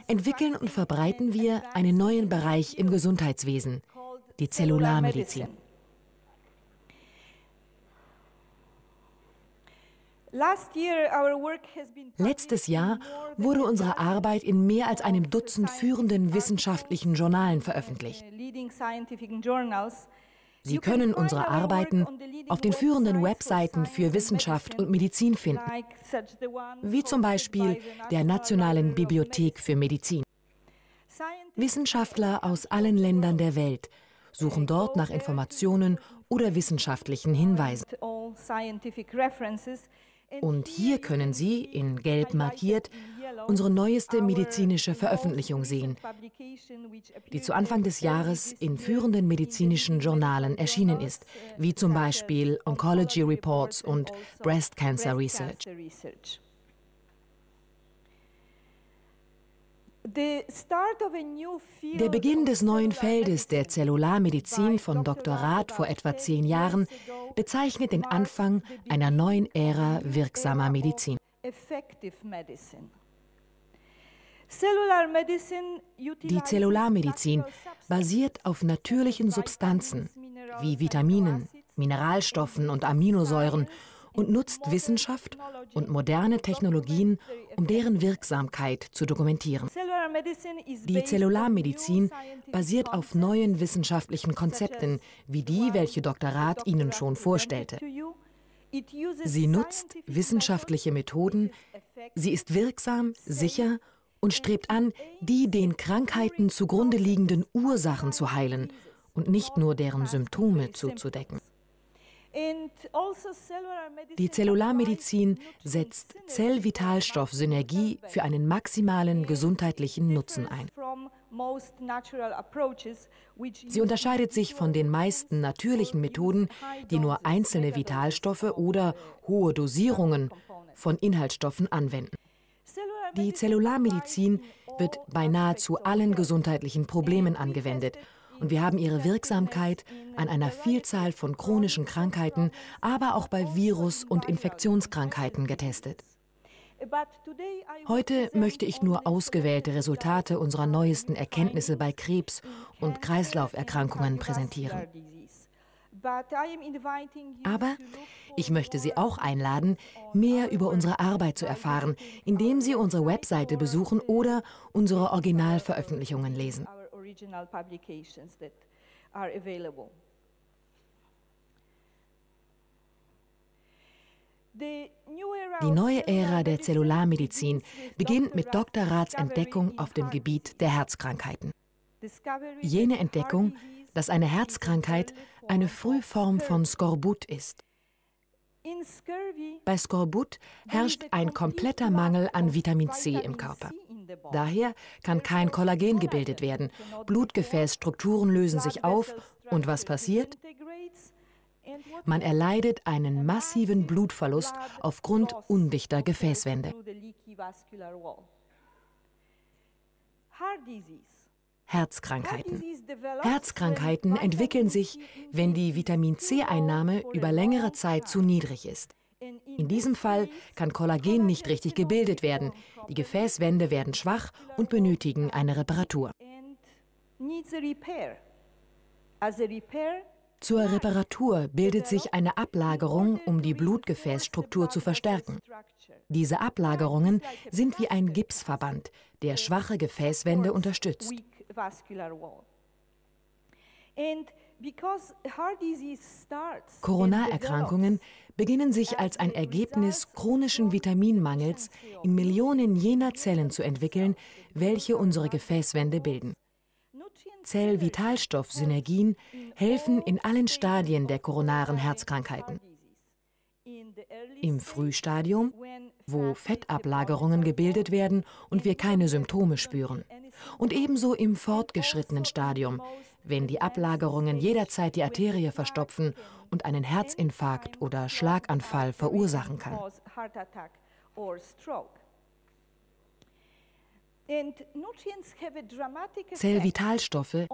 entwickeln und verbreiten wir einen neuen Bereich im Gesundheitswesen, die Zellularmedizin. Letztes Jahr wurde unsere Arbeit in mehr als einem Dutzend führenden wissenschaftlichen Journalen veröffentlicht. Sie können unsere Arbeiten auf den führenden Webseiten für Wissenschaft und Medizin finden, wie zum Beispiel der Nationalen Bibliothek für Medizin. Wissenschaftler aus allen Ländern der Welt suchen dort nach Informationen oder wissenschaftlichen Hinweisen. Und hier können Sie, in gelb markiert, unsere neueste medizinische Veröffentlichung sehen, die zu Anfang des Jahres in führenden medizinischen Journalen erschienen ist, wie zum Beispiel Oncology Reports und Breast Cancer Research. Der Beginn des neuen Feldes der Zellularmedizin von Dr. Rath vor etwa zehn Jahren bezeichnet den Anfang einer neuen Ära wirksamer Medizin. Die Zellularmedizin basiert auf natürlichen Substanzen wie Vitaminen, Mineralstoffen und Aminosäuren und nutzt Wissenschaft und moderne Technologien, um deren Wirksamkeit zu dokumentieren. Die Zellularmedizin basiert auf neuen wissenschaftlichen Konzepten, wie die, welche Dr. Rath Ihnen schon vorstellte. Sie nutzt wissenschaftliche Methoden, sie ist wirksam, sicher und strebt an, die den Krankheiten zugrunde liegenden Ursachen zu heilen und nicht nur deren Symptome zuzudecken. Die Zellularmedizin setzt Zellvitalstoffsynergie für einen maximalen gesundheitlichen Nutzen ein. Sie unterscheidet sich von den meisten natürlichen Methoden, die nur einzelne Vitalstoffe oder hohe Dosierungen von Inhaltsstoffen anwenden. Die Zellularmedizin wird bei nahezu allen gesundheitlichen Problemen angewendet und wir haben ihre Wirksamkeit an einer Vielzahl von chronischen Krankheiten, aber auch bei Virus- und Infektionskrankheiten getestet. Heute möchte ich nur ausgewählte Resultate unserer neuesten Erkenntnisse bei Krebs- und Kreislauferkrankungen präsentieren. Aber ich möchte Sie auch einladen, mehr über unsere Arbeit zu erfahren, indem Sie unsere Webseite besuchen oder unsere Originalveröffentlichungen lesen original publications that are available. Die neue Ära der Zellularmedizin beginnt mit Dr. Raths Entdeckung auf dem Gebiet der Herzkrankheiten. Jene Entdeckung, dass eine Herzkrankheit eine Frühform von Skorbut ist. Bei Skorbut herrscht ein kompletter Mangel an Vitamin C im Körper. Daher kann kein Kollagen gebildet werden. Blutgefäßstrukturen lösen sich auf und was passiert? Man erleidet einen massiven Blutverlust aufgrund undichter Gefäßwände. Herzkrankheiten. Herzkrankheiten entwickeln sich, wenn die Vitamin C-Einnahme über längere Zeit zu niedrig ist. In diesem Fall kann Kollagen nicht richtig gebildet werden. Die Gefäßwände werden schwach und benötigen eine Reparatur. Zur Reparatur bildet sich eine Ablagerung, um die Blutgefäßstruktur zu verstärken. Diese Ablagerungen sind wie ein Gipsverband, der schwache Gefäßwände unterstützt. Coronarerkrankungen beginnen sich als ein Ergebnis chronischen Vitaminmangels in Millionen jener Zellen zu entwickeln, welche unsere Gefäßwände bilden. Zellvitalstoffsynergien helfen in allen Stadien der koronaren Herzkrankheiten. Im Frühstadium, wo Fettablagerungen gebildet werden und wir keine Symptome spüren. Und ebenso im fortgeschrittenen Stadium, wenn die Ablagerungen jederzeit die Arterie verstopfen und einen Herzinfarkt oder Schlaganfall verursachen kann. Zellvitalstoffe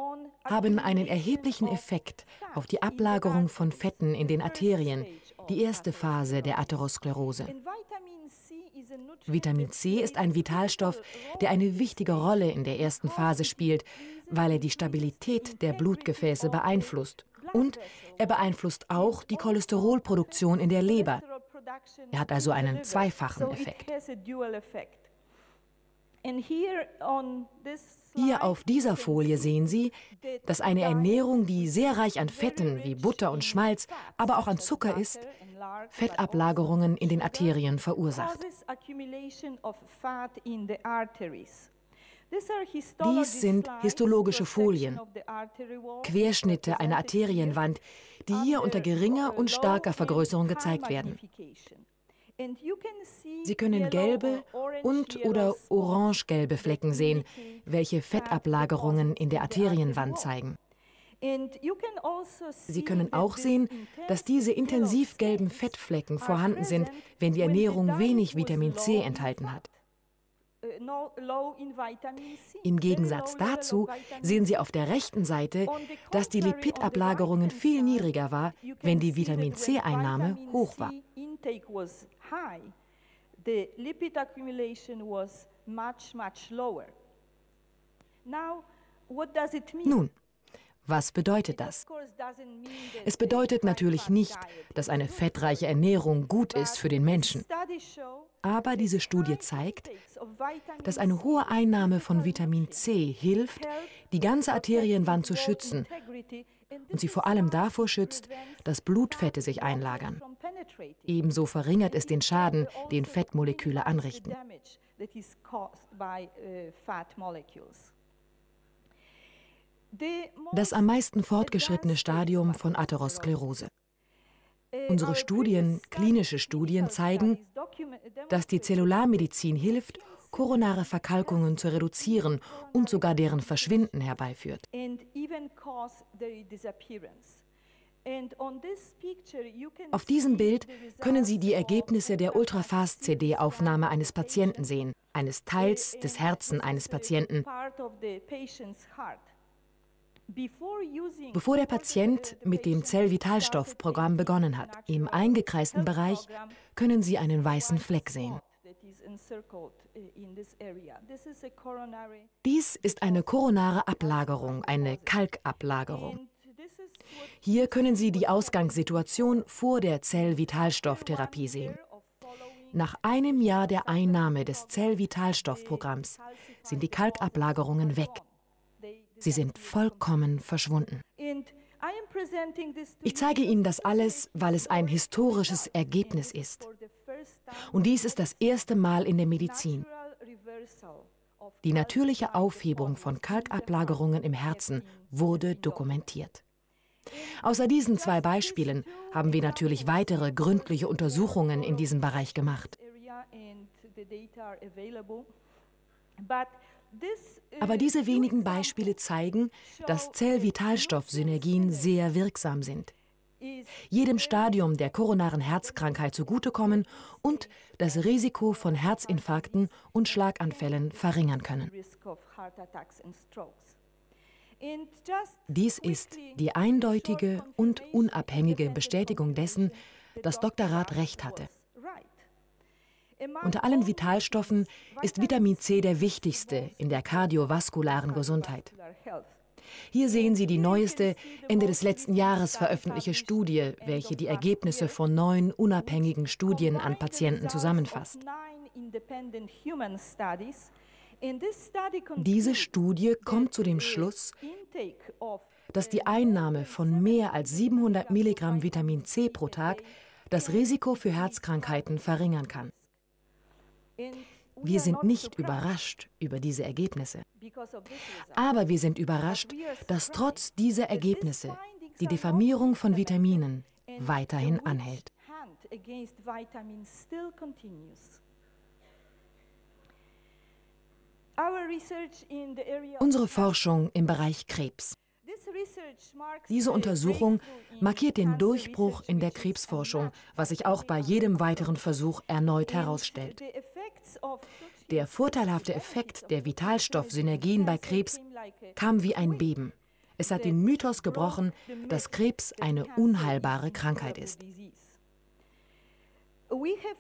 haben einen erheblichen Effekt auf die Ablagerung von Fetten in den Arterien, die erste Phase der Atherosklerose. Vitamin C ist ein Vitalstoff, der eine wichtige Rolle in der ersten Phase spielt, weil er die Stabilität der Blutgefäße beeinflusst. Und er beeinflusst auch die Cholesterolproduktion in der Leber. Er hat also einen zweifachen Effekt. Hier auf dieser Folie sehen Sie, dass eine Ernährung, die sehr reich an Fetten wie Butter und Schmalz, aber auch an Zucker ist, Fettablagerungen in den Arterien verursacht. Dies sind histologische Folien, Querschnitte einer Arterienwand, die hier unter geringer und starker Vergrößerung gezeigt werden. Sie können gelbe und oder orange-gelbe Flecken sehen, welche Fettablagerungen in der Arterienwand zeigen. Also Sie können auch sehen, dass diese intensiv gelben Fettflecken vorhanden sind, wenn die Ernährung wenig Vitamin C enthalten hat. Uh, Im Gegensatz dazu sehen Sie auf der rechten Seite, dass die Lipidablagerungen viel niedriger war, wenn die Vitamin C-Einnahme hoch war. Nun, was bedeutet das? Es bedeutet natürlich nicht, dass eine fettreiche Ernährung gut ist für den Menschen. Aber diese Studie zeigt, dass eine hohe Einnahme von Vitamin C hilft, die ganze Arterienwand zu schützen und sie vor allem davor schützt, dass Blutfette sich einlagern. Ebenso verringert es den Schaden, den Fettmoleküle anrichten. Das am meisten fortgeschrittene Stadium von Atherosklerose. Unsere Studien, klinische Studien zeigen, dass die Zellularmedizin hilft, koronare Verkalkungen zu reduzieren und sogar deren Verschwinden herbeiführt. Auf diesem Bild können Sie die Ergebnisse der Ultrafast-CD-Aufnahme eines Patienten sehen, eines Teils des Herzen eines Patienten. Bevor der Patient mit dem Zellvitalstoffprogramm begonnen hat, im eingekreisten Bereich können Sie einen weißen Fleck sehen. Dies ist eine koronare Ablagerung, eine Kalkablagerung. Hier können Sie die Ausgangssituation vor der Zellvitalstofftherapie sehen. Nach einem Jahr der Einnahme des Zellvitalstoffprogramms sind die Kalkablagerungen weg. Sie sind vollkommen verschwunden. Ich zeige Ihnen das alles, weil es ein historisches Ergebnis ist. Und dies ist das erste Mal in der Medizin. Die natürliche Aufhebung von Kalkablagerungen im Herzen wurde dokumentiert. Außer diesen zwei Beispielen haben wir natürlich weitere gründliche Untersuchungen in diesem Bereich gemacht. Aber diese wenigen Beispiele zeigen, dass Zellvitalstoffsynergien sehr wirksam sind, jedem Stadium der koronaren Herzkrankheit zugutekommen und das Risiko von Herzinfarkten und Schlaganfällen verringern können. Dies ist die eindeutige und unabhängige Bestätigung dessen, dass Dr. Rath recht hatte. Unter allen Vitalstoffen ist Vitamin C der wichtigste in der kardiovaskularen Gesundheit. Hier sehen Sie die neueste, Ende des letzten Jahres veröffentlichte Studie, welche die Ergebnisse von neun unabhängigen Studien an Patienten zusammenfasst. Diese Studie kommt zu dem Schluss, dass die Einnahme von mehr als 700 Milligramm Vitamin C pro Tag das Risiko für Herzkrankheiten verringern kann. Wir sind nicht überrascht über diese Ergebnisse. Aber wir sind überrascht, dass trotz dieser Ergebnisse die Diffamierung von Vitaminen weiterhin anhält. Unsere Forschung im Bereich Krebs. Diese Untersuchung markiert den Durchbruch in der Krebsforschung, was sich auch bei jedem weiteren Versuch erneut herausstellt. Der vorteilhafte Effekt der Vitalstoffsynergien bei Krebs kam wie ein Beben. Es hat den Mythos gebrochen, dass Krebs eine unheilbare Krankheit ist.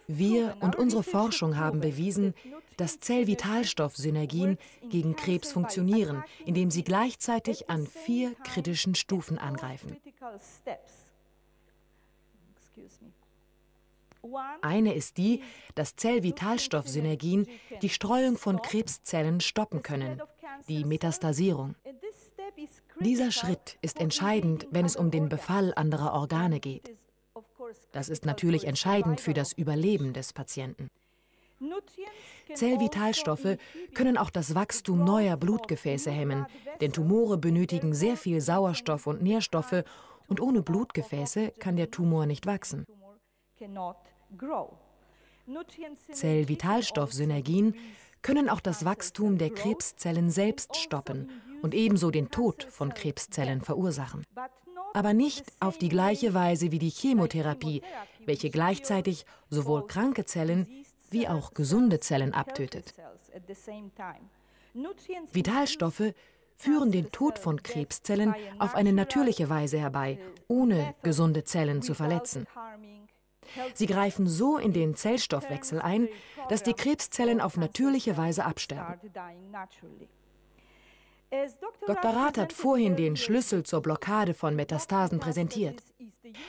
Wir und unsere Forschung haben bewiesen, dass Zellvitalstoffsynergien gegen Krebs funktionieren, indem sie gleichzeitig an vier kritischen Stufen angreifen. Eine ist die, dass Zellvitalstoffsynergien die Streuung von Krebszellen stoppen können, die Metastasierung. Dieser Schritt ist entscheidend, wenn es um den Befall anderer Organe geht. Das ist natürlich entscheidend für das Überleben des Patienten. Zellvitalstoffe können auch das Wachstum neuer Blutgefäße hemmen, denn Tumore benötigen sehr viel Sauerstoff und Nährstoffe und ohne Blutgefäße kann der Tumor nicht wachsen. Zellvitalstoffsynergien können auch das Wachstum der Krebszellen selbst stoppen und ebenso den Tod von Krebszellen verursachen aber nicht auf die gleiche Weise wie die Chemotherapie, welche gleichzeitig sowohl kranke Zellen wie auch gesunde Zellen abtötet. Vitalstoffe führen den Tod von Krebszellen auf eine natürliche Weise herbei, ohne gesunde Zellen zu verletzen. Sie greifen so in den Zellstoffwechsel ein, dass die Krebszellen auf natürliche Weise absterben. Dr. Rath hat vorhin den Schlüssel zur Blockade von Metastasen präsentiert.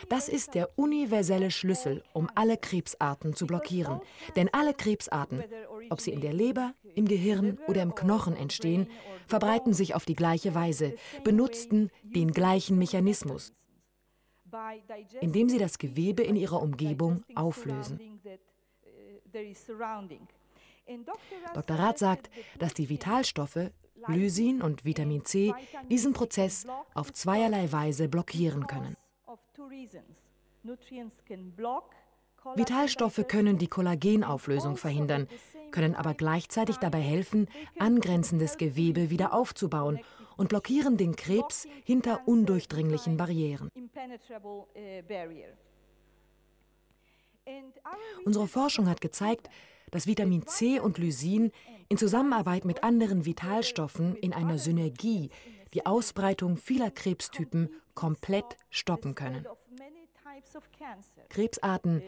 Das ist der universelle Schlüssel, um alle Krebsarten zu blockieren. Denn alle Krebsarten, ob sie in der Leber, im Gehirn oder im Knochen entstehen, verbreiten sich auf die gleiche Weise, benutzten den gleichen Mechanismus, indem sie das Gewebe in ihrer Umgebung auflösen. Dr. Rath sagt, dass die Vitalstoffe Lysin und Vitamin C diesen Prozess auf zweierlei Weise blockieren können. Vitalstoffe können die Kollagenauflösung verhindern, können aber gleichzeitig dabei helfen, angrenzendes Gewebe wieder aufzubauen und blockieren den Krebs hinter undurchdringlichen Barrieren. Unsere Forschung hat gezeigt, dass Vitamin C und Lysin in Zusammenarbeit mit anderen Vitalstoffen in einer Synergie die Ausbreitung vieler Krebstypen komplett stoppen können. Krebsarten,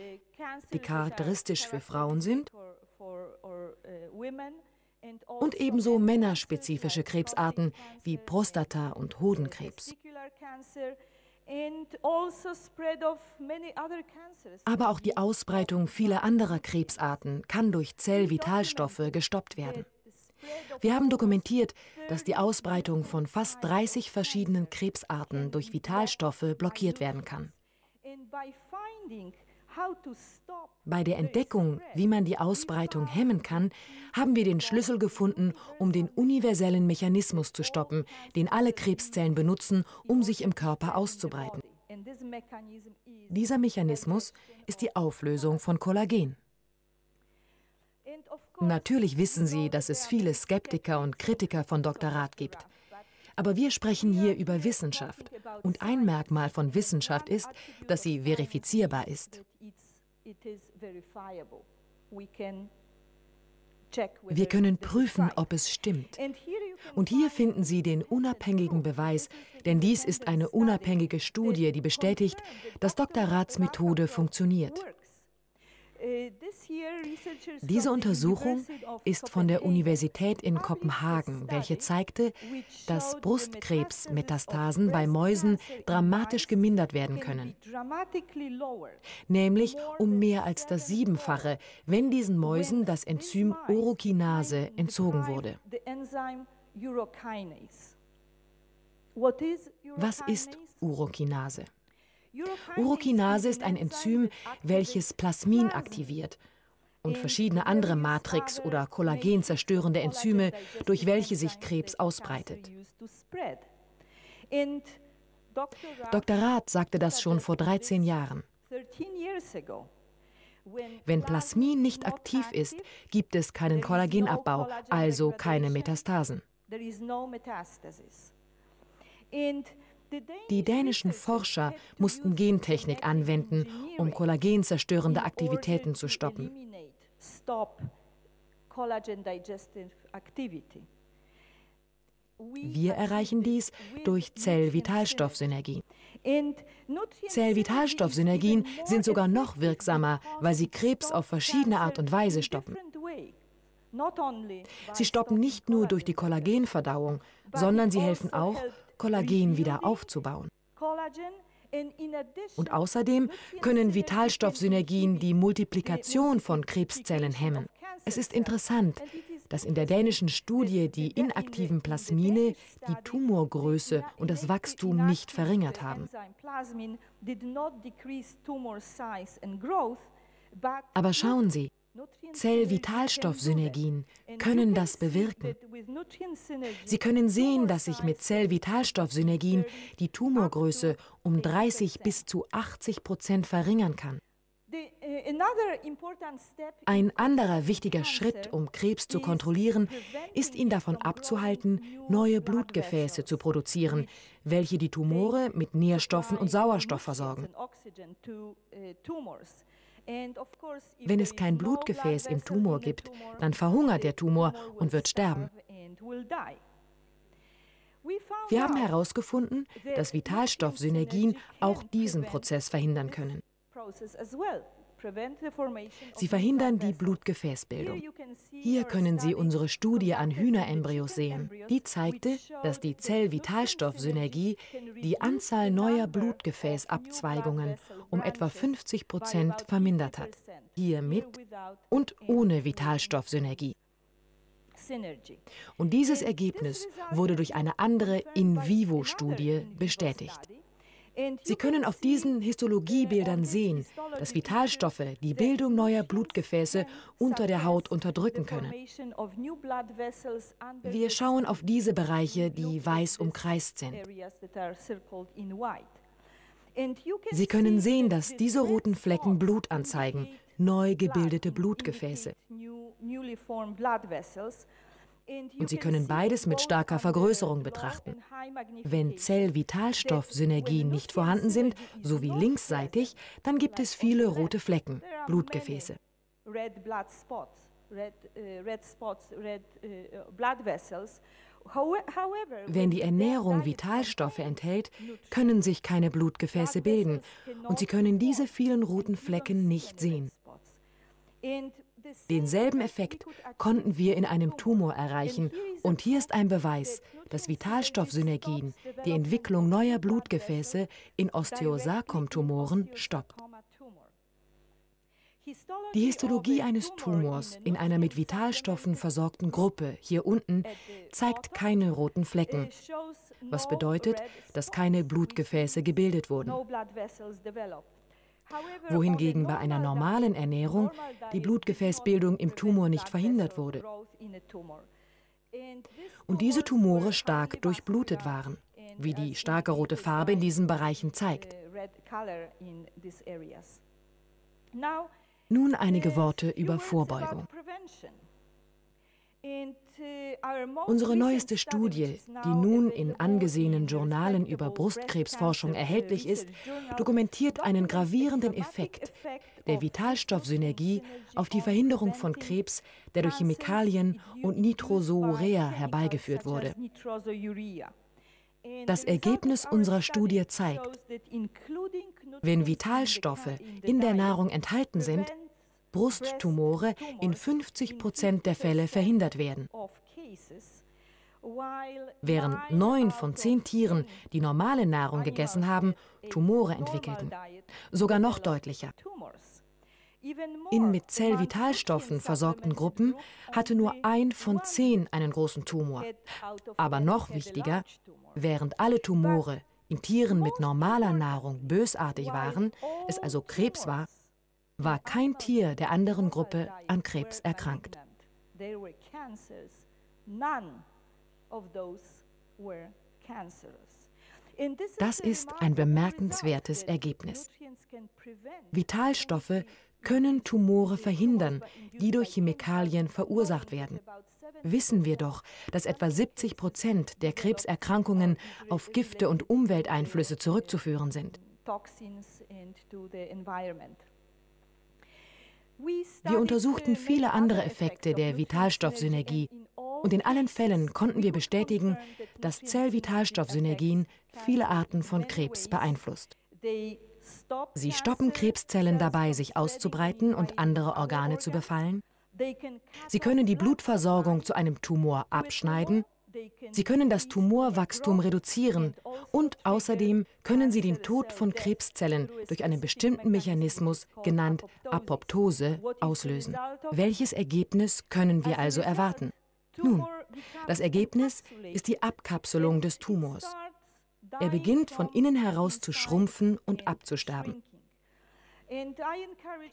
die charakteristisch für Frauen sind, und ebenso männerspezifische Krebsarten wie Prostata- und Hodenkrebs. Also Aber auch die Ausbreitung vieler anderer Krebsarten kann durch Zellvitalstoffe gestoppt werden. Wir haben dokumentiert, dass die Ausbreitung von fast 30 verschiedenen Krebsarten durch Vitalstoffe blockiert werden kann. Bei der Entdeckung, wie man die Ausbreitung hemmen kann, haben wir den Schlüssel gefunden, um den universellen Mechanismus zu stoppen, den alle Krebszellen benutzen, um sich im Körper auszubreiten. Dieser Mechanismus ist die Auflösung von Kollagen. Natürlich wissen Sie, dass es viele Skeptiker und Kritiker von Dr. Rath gibt. Aber wir sprechen hier über Wissenschaft. Und ein Merkmal von Wissenschaft ist, dass sie verifizierbar ist. Wir können prüfen, ob es stimmt. Und hier finden Sie den unabhängigen Beweis, denn dies ist eine unabhängige Studie, die bestätigt, dass Dr. Raths Methode funktioniert. Diese Untersuchung ist von der Universität in Kopenhagen, welche zeigte, dass Brustkrebsmetastasen bei Mäusen dramatisch gemindert werden können. Nämlich um mehr als das Siebenfache, wenn diesen Mäusen das Enzym Urokinase entzogen wurde. Was ist Urokinase? Urokinase ist ein Enzym, welches Plasmin aktiviert und verschiedene andere Matrix- oder kollagenzerstörende Enzyme, durch welche sich Krebs ausbreitet. Dr. Rath sagte das schon vor 13 Jahren. Wenn Plasmin nicht aktiv ist, gibt es keinen Kollagenabbau, also keine Metastasen. Die dänischen Forscher mussten Gentechnik anwenden, um kollagenzerstörende Aktivitäten zu stoppen. Wir erreichen dies durch Zellvitalstoffsynergien. Zellvitalstoffsynergien sind sogar noch wirksamer, weil sie Krebs auf verschiedene Art und Weise stoppen. Sie stoppen nicht nur durch die Kollagenverdauung, sondern sie helfen auch, Kollagen wieder aufzubauen. Und außerdem können Vitalstoffsynergien die Multiplikation von Krebszellen hemmen. Es ist interessant, dass in der dänischen Studie die inaktiven Plasmine die Tumorgröße und das Wachstum nicht verringert haben. Aber schauen Sie, Zellvitalstoffsynergien können das bewirken. Sie können sehen, dass sich mit Zellvitalstoffsynergien die Tumorgröße um 30 bis zu 80 Prozent verringern kann. Ein anderer wichtiger Schritt, um Krebs zu kontrollieren, ist ihn davon abzuhalten, neue Blutgefäße zu produzieren, welche die Tumore mit Nährstoffen und Sauerstoff versorgen. Wenn es kein Blutgefäß im Tumor gibt, dann verhungert der Tumor und wird sterben. Wir haben herausgefunden, dass Vitalstoffsynergien auch diesen Prozess verhindern können. Sie verhindern die Blutgefäßbildung. Hier können Sie unsere Studie an Hühnerembryos sehen. Die zeigte, dass die Zellvitalstoffsynergie die Anzahl neuer Blutgefäßabzweigungen um etwa 50 Prozent vermindert hat. Hier mit und ohne Vitalstoffsynergie. Und dieses Ergebnis wurde durch eine andere In-vivo-Studie bestätigt. Sie können auf diesen Histologiebildern sehen, dass Vitalstoffe die Bildung neuer Blutgefäße unter der Haut unterdrücken können. Wir schauen auf diese Bereiche, die weiß umkreist sind. Sie können sehen, dass diese roten Flecken Blut anzeigen, neu gebildete Blutgefäße. Und Sie können beides mit starker Vergrößerung betrachten. Wenn Zellvitalstoffsynergien nicht vorhanden sind, so wie linksseitig, dann gibt es viele rote Flecken, Blutgefäße. Wenn die Ernährung Vitalstoffe enthält, können sich keine Blutgefäße bilden und Sie können diese vielen roten Flecken nicht sehen. Denselben Effekt konnten wir in einem Tumor erreichen und hier ist ein Beweis, dass Vitalstoffsynergien die Entwicklung neuer Blutgefäße in Osteosarkom-Tumoren stoppt. Die Histologie eines Tumors in einer mit Vitalstoffen versorgten Gruppe hier unten zeigt keine roten Flecken, was bedeutet, dass keine Blutgefäße gebildet wurden wohingegen bei einer normalen Ernährung die Blutgefäßbildung im Tumor nicht verhindert wurde. Und diese Tumore stark durchblutet waren, wie die starke rote Farbe in diesen Bereichen zeigt. Nun einige Worte über Vorbeugung. Unsere neueste Studie, die nun in angesehenen Journalen über Brustkrebsforschung erhältlich ist, dokumentiert einen gravierenden Effekt der Vitalstoffsynergie auf die Verhinderung von Krebs, der durch Chemikalien und Nitrosourea herbeigeführt wurde. Das Ergebnis unserer Studie zeigt, wenn Vitalstoffe in der Nahrung enthalten sind, Brusttumore in 50 Prozent der Fälle verhindert werden. Während neun von zehn Tieren, die normale Nahrung gegessen haben, Tumore entwickelten. Sogar noch deutlicher. In mit Zellvitalstoffen versorgten Gruppen hatte nur ein von zehn einen großen Tumor. Aber noch wichtiger, während alle Tumore in Tieren mit normaler Nahrung bösartig waren, es also Krebs war, war kein Tier der anderen Gruppe an Krebs erkrankt. Das ist ein bemerkenswertes Ergebnis. Vitalstoffe können Tumore verhindern, die durch Chemikalien verursacht werden. Wissen wir doch, dass etwa 70 Prozent der Krebserkrankungen auf Gifte und Umwelteinflüsse zurückzuführen sind. Wir untersuchten viele andere Effekte der Vitalstoffsynergie und in allen Fällen konnten wir bestätigen, dass Zellvitalstoffsynergien viele Arten von Krebs beeinflusst. Sie stoppen Krebszellen dabei, sich auszubreiten und andere Organe zu befallen. Sie können die Blutversorgung zu einem Tumor abschneiden. Sie können das Tumorwachstum reduzieren und außerdem können sie den Tod von Krebszellen durch einen bestimmten Mechanismus, genannt Apoptose, auslösen. Welches Ergebnis können wir also erwarten? Nun, das Ergebnis ist die Abkapselung des Tumors. Er beginnt von innen heraus zu schrumpfen und abzusterben.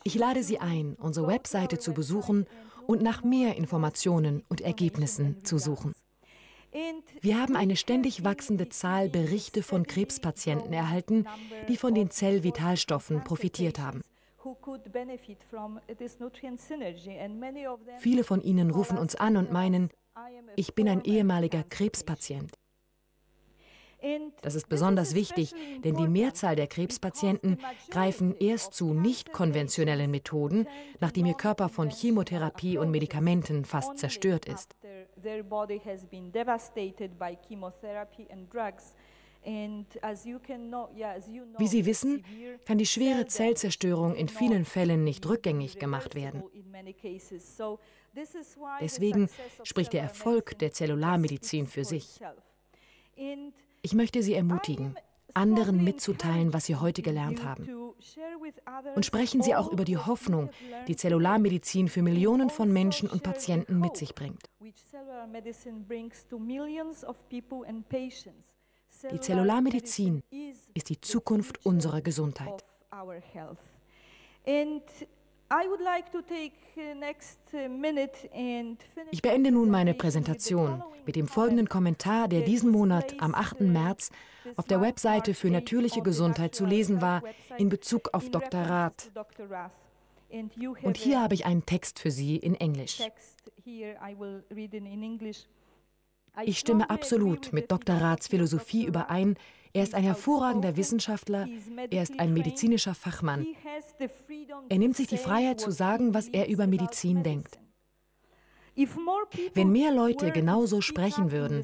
Ich lade Sie ein, unsere Webseite zu besuchen und nach mehr Informationen und Ergebnissen zu suchen. Wir haben eine ständig wachsende Zahl Berichte von Krebspatienten erhalten, die von den Zellvitalstoffen profitiert haben. Viele von ihnen rufen uns an und meinen, ich bin ein ehemaliger Krebspatient. Das ist besonders wichtig, denn die Mehrzahl der Krebspatienten greifen erst zu nicht konventionellen Methoden, nachdem ihr Körper von Chemotherapie und Medikamenten fast zerstört ist. Wie Sie wissen, kann die schwere Zellzerstörung in vielen Fällen nicht rückgängig gemacht werden. Deswegen spricht der Erfolg der Zellularmedizin für sich. Ich möchte Sie ermutigen, anderen mitzuteilen, was Sie heute gelernt haben. Und sprechen Sie auch über die Hoffnung, die Zellularmedizin für Millionen von Menschen und Patienten mit sich bringt. Die Zellularmedizin ist die Zukunft unserer Gesundheit. Uh, ich beende nun meine Präsentation mit dem folgenden Kommentar, der diesen Monat am 8. März auf der Webseite für natürliche Gesundheit zu lesen war in Bezug auf Dr. Rath. Und hier habe ich einen Text für Sie in Englisch. Ich stimme absolut mit Dr. Raths Philosophie überein, er ist ein hervorragender Wissenschaftler, er ist ein medizinischer Fachmann. Er nimmt sich die Freiheit zu sagen, was er über Medizin denkt. Wenn mehr Leute genauso sprechen würden,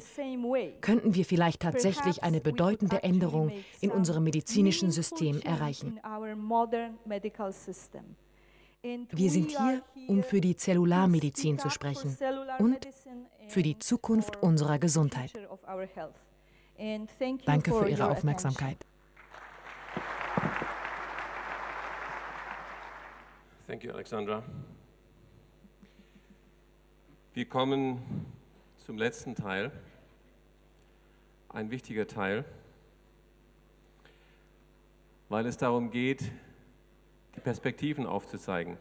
könnten wir vielleicht tatsächlich eine bedeutende Änderung in unserem medizinischen System erreichen. Wir sind hier, um für die Zellularmedizin zu sprechen und für die Zukunft unserer Gesundheit. Danke für Ihre Aufmerksamkeit. Thank you, Alexandra. Wir kommen zum letzten Teil, ein wichtiger Teil, weil es darum geht, die Perspektiven aufzuzeigen.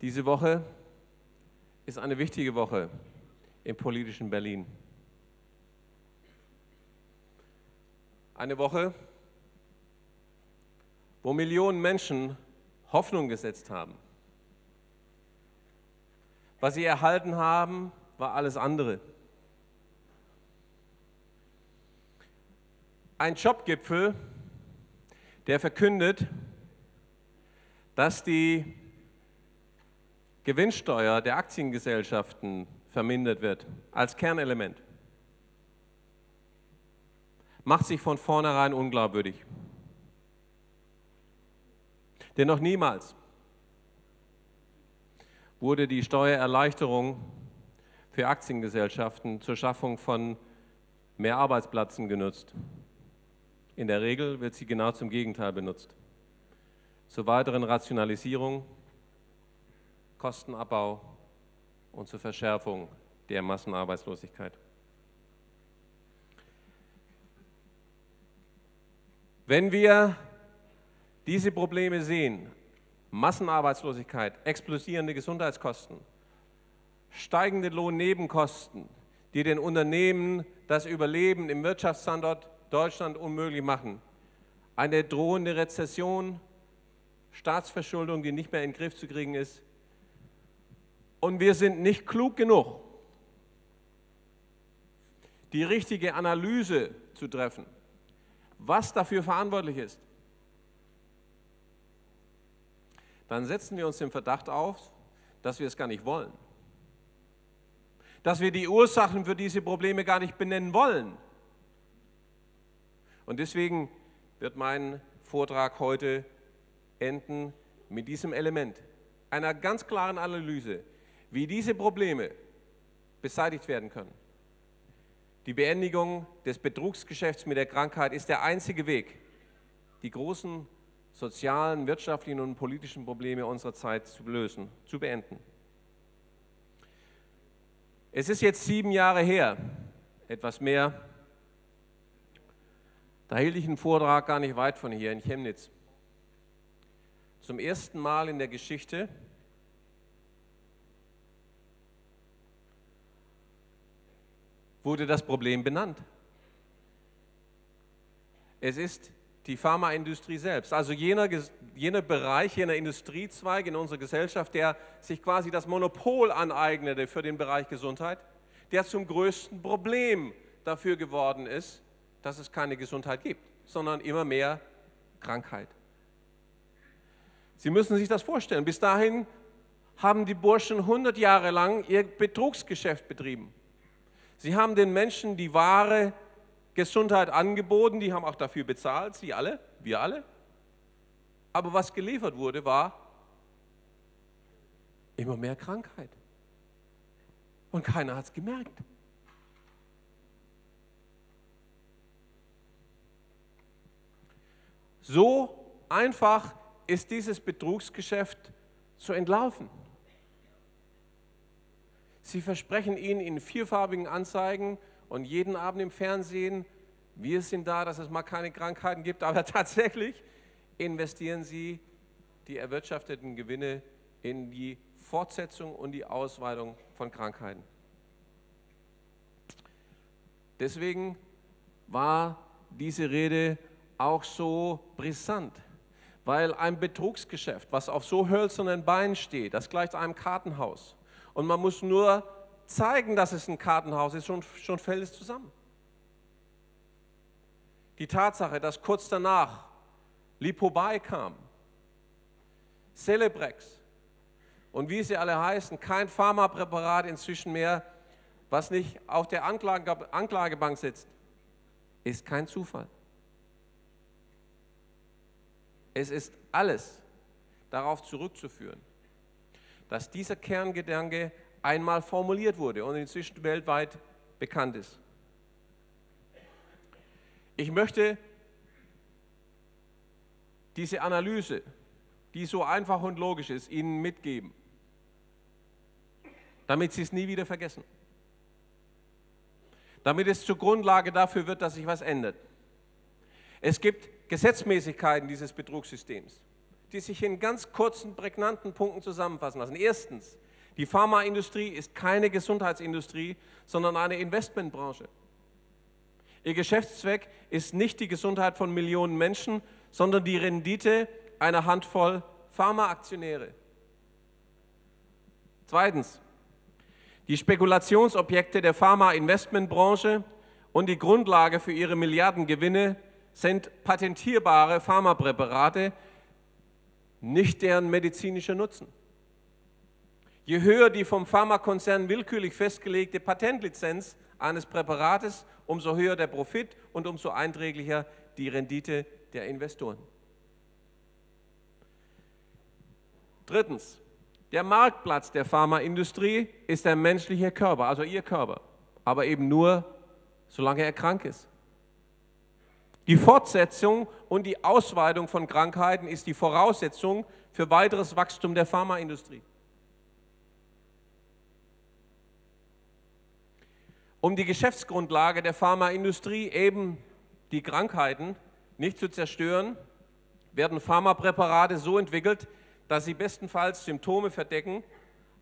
Diese Woche ist eine wichtige Woche im politischen Berlin. Eine Woche, wo Millionen Menschen Hoffnung gesetzt haben. Was sie erhalten haben, war alles andere. Ein Jobgipfel, der verkündet, dass die Gewinnsteuer der Aktiengesellschaften vermindert wird, als Kernelement, macht sich von vornherein unglaubwürdig. Denn noch niemals wurde die Steuererleichterung für Aktiengesellschaften zur Schaffung von mehr Arbeitsplätzen genutzt In der Regel wird sie genau zum Gegenteil benutzt. Zur weiteren Rationalisierung, Kostenabbau und zur Verschärfung der Massenarbeitslosigkeit. Wenn wir diese Probleme sehen, Massenarbeitslosigkeit, explosierende Gesundheitskosten, steigende Lohnnebenkosten, die den Unternehmen das Überleben im Wirtschaftsstandort Deutschland unmöglich machen, eine drohende Rezession, Staatsverschuldung, die nicht mehr in den Griff zu kriegen ist, und wir sind nicht klug genug, die richtige Analyse zu treffen, was dafür verantwortlich ist, dann setzen wir uns den Verdacht auf, dass wir es gar nicht wollen. Dass wir die Ursachen für diese Probleme gar nicht benennen wollen. Und deswegen wird mein Vortrag heute enden mit diesem Element, einer ganz klaren Analyse wie diese Probleme beseitigt werden können. Die Beendigung des Betrugsgeschäfts mit der Krankheit ist der einzige Weg, die großen sozialen, wirtschaftlichen und politischen Probleme unserer Zeit zu lösen, zu beenden. Es ist jetzt sieben Jahre her, etwas mehr. Da hielt ich einen Vortrag gar nicht weit von hier in Chemnitz. Zum ersten Mal in der Geschichte wurde das Problem benannt. Es ist die Pharmaindustrie selbst, also jener, jener Bereich, jener Industriezweig in unserer Gesellschaft, der sich quasi das Monopol aneignete für den Bereich Gesundheit, der zum größten Problem dafür geworden ist, dass es keine Gesundheit gibt, sondern immer mehr Krankheit. Sie müssen sich das vorstellen. Bis dahin haben die Burschen 100 Jahre lang ihr Betrugsgeschäft betrieben. Sie haben den Menschen die wahre Gesundheit angeboten, die haben auch dafür bezahlt, sie alle, wir alle. Aber was geliefert wurde, war immer mehr Krankheit. Und keiner hat es gemerkt. So einfach ist dieses Betrugsgeschäft zu entlaufen. Sie versprechen ihnen in vierfarbigen Anzeigen und jeden Abend im Fernsehen, wir sind da, dass es mal keine Krankheiten gibt, aber tatsächlich investieren sie die erwirtschafteten Gewinne in die Fortsetzung und die Ausweitung von Krankheiten. Deswegen war diese Rede auch so brisant, weil ein Betrugsgeschäft, was auf so hölzernen Beinen steht, das gleicht einem Kartenhaus, und man muss nur zeigen, dass es ein Kartenhaus ist, schon, schon fällt es zusammen. Die Tatsache, dass kurz danach Lipobai kam, Celebrex und wie sie alle heißen, kein Pharmapräparat inzwischen mehr, was nicht auf der Anklage, Anklagebank sitzt, ist kein Zufall. Es ist alles darauf zurückzuführen, dass dieser Kerngedanke einmal formuliert wurde und inzwischen weltweit bekannt ist. Ich möchte diese Analyse, die so einfach und logisch ist, Ihnen mitgeben, damit Sie es nie wieder vergessen. Damit es zur Grundlage dafür wird, dass sich was ändert. Es gibt Gesetzmäßigkeiten dieses Betrugssystems die sich in ganz kurzen, prägnanten Punkten zusammenfassen lassen. Erstens, die Pharmaindustrie ist keine Gesundheitsindustrie, sondern eine Investmentbranche. Ihr Geschäftszweck ist nicht die Gesundheit von Millionen Menschen, sondern die Rendite einer Handvoll Pharmaaktionäre. Zweitens, die Spekulationsobjekte der Pharma-Investmentbranche und die Grundlage für ihre Milliardengewinne sind patentierbare Pharmapräparate, nicht deren medizinischer Nutzen. Je höher die vom Pharmakonzern willkürlich festgelegte Patentlizenz eines Präparates, umso höher der Profit und umso einträglicher die Rendite der Investoren. Drittens, der Marktplatz der Pharmaindustrie ist der menschliche Körper, also ihr Körper, aber eben nur, solange er krank ist. Die Fortsetzung und die Ausweitung von Krankheiten ist die Voraussetzung für weiteres Wachstum der Pharmaindustrie. Um die Geschäftsgrundlage der Pharmaindustrie, eben die Krankheiten, nicht zu zerstören, werden Pharmapräparate so entwickelt, dass sie bestenfalls Symptome verdecken,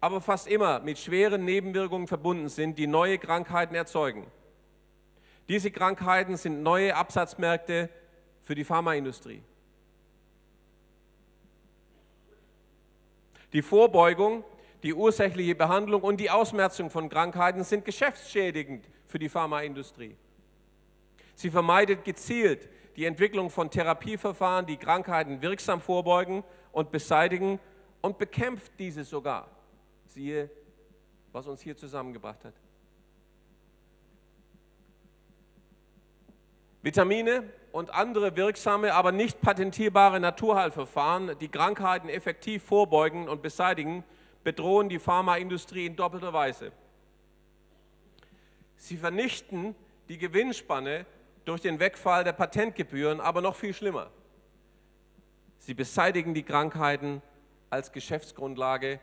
aber fast immer mit schweren Nebenwirkungen verbunden sind, die neue Krankheiten erzeugen. Diese Krankheiten sind neue Absatzmärkte für die Pharmaindustrie. Die Vorbeugung, die ursächliche Behandlung und die Ausmerzung von Krankheiten sind geschäftsschädigend für die Pharmaindustrie. Sie vermeidet gezielt die Entwicklung von Therapieverfahren, die Krankheiten wirksam vorbeugen und beseitigen und bekämpft diese sogar. Siehe, was uns hier zusammengebracht hat. Vitamine und andere wirksame, aber nicht patentierbare Naturheilverfahren, die Krankheiten effektiv vorbeugen und beseitigen, bedrohen die Pharmaindustrie in doppelter Weise. Sie vernichten die Gewinnspanne durch den Wegfall der Patentgebühren, aber noch viel schlimmer. Sie beseitigen die Krankheiten als Geschäftsgrundlage,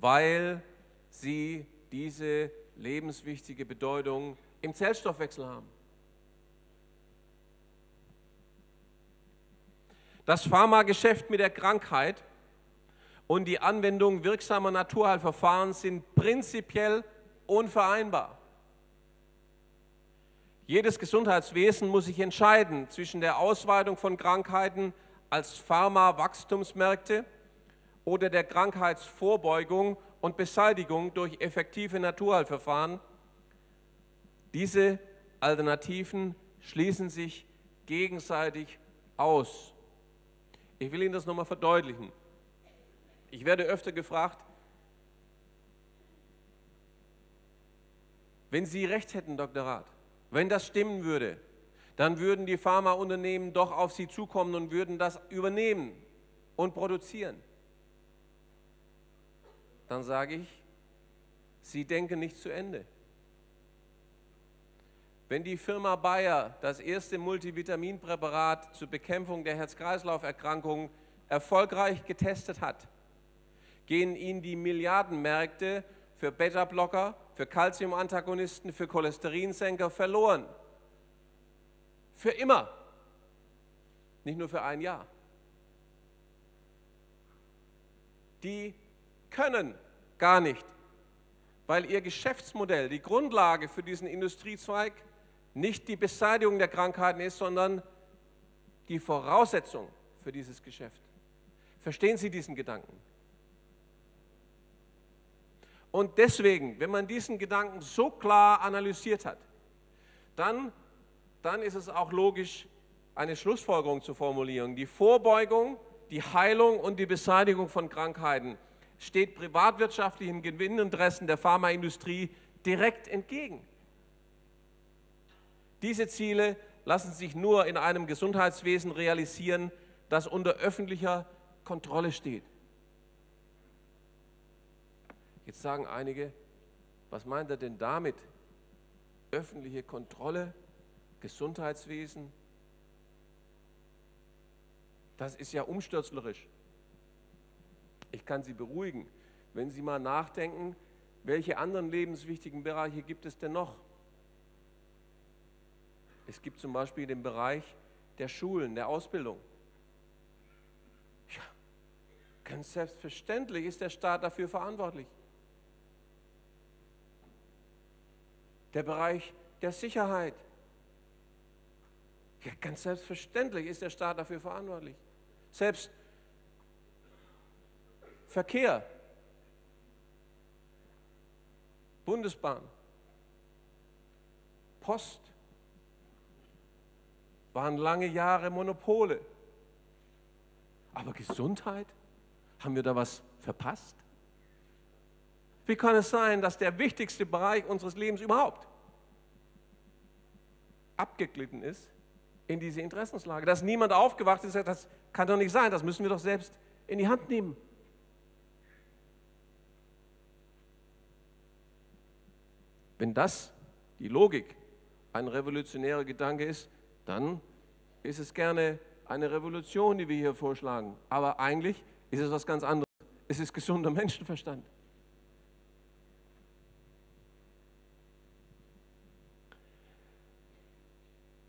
weil sie diese lebenswichtige Bedeutung im Zellstoffwechsel haben. Das Pharmageschäft mit der Krankheit und die Anwendung wirksamer Naturheilverfahren sind prinzipiell unvereinbar. Jedes Gesundheitswesen muss sich entscheiden zwischen der Ausweitung von Krankheiten als Pharma-Wachstumsmärkte oder der Krankheitsvorbeugung und Beseitigung durch effektive Naturheilverfahren. Diese Alternativen schließen sich gegenseitig aus. Ich will Ihnen das nochmal verdeutlichen. Ich werde öfter gefragt, wenn Sie recht hätten, Dr. Rath, wenn das stimmen würde, dann würden die Pharmaunternehmen doch auf Sie zukommen und würden das übernehmen und produzieren. Dann sage ich, Sie denken nicht zu Ende. Wenn die Firma Bayer das erste Multivitaminpräparat zur Bekämpfung der Herz-Kreislauf-Erkrankungen erfolgreich getestet hat, gehen ihnen die Milliardenmärkte für Beta-Blocker, für Calcium-Antagonisten, für Cholesterinsenker verloren. Für immer. Nicht nur für ein Jahr. Die können gar nicht, weil ihr Geschäftsmodell, die Grundlage für diesen Industriezweig nicht die Beseitigung der Krankheiten ist, sondern die Voraussetzung für dieses Geschäft. Verstehen Sie diesen Gedanken? Und deswegen, wenn man diesen Gedanken so klar analysiert hat, dann, dann ist es auch logisch, eine Schlussfolgerung zu formulieren. Die Vorbeugung, die Heilung und die Beseitigung von Krankheiten steht privatwirtschaftlichen Gewinninteressen der Pharmaindustrie direkt entgegen. Diese Ziele lassen sich nur in einem Gesundheitswesen realisieren, das unter öffentlicher Kontrolle steht. Jetzt sagen einige, was meint er denn damit? Öffentliche Kontrolle, Gesundheitswesen? Das ist ja umstürzlerisch. Ich kann Sie beruhigen, wenn Sie mal nachdenken, welche anderen lebenswichtigen Bereiche gibt es denn noch? Es gibt zum Beispiel den Bereich der Schulen, der Ausbildung. Ja, ganz selbstverständlich ist der Staat dafür verantwortlich. Der Bereich der Sicherheit. Ja, ganz selbstverständlich ist der Staat dafür verantwortlich. Selbst Verkehr, Bundesbahn, Post, waren lange Jahre Monopole. Aber Gesundheit? Haben wir da was verpasst? Wie kann es sein, dass der wichtigste Bereich unseres Lebens überhaupt abgeglitten ist in diese Interessenslage? Dass niemand aufgewacht ist und sagt, das kann doch nicht sein, das müssen wir doch selbst in die Hand nehmen. Wenn das die Logik ein revolutionärer Gedanke ist, dann ist es gerne eine Revolution, die wir hier vorschlagen. Aber eigentlich ist es was ganz anderes. Es ist gesunder Menschenverstand.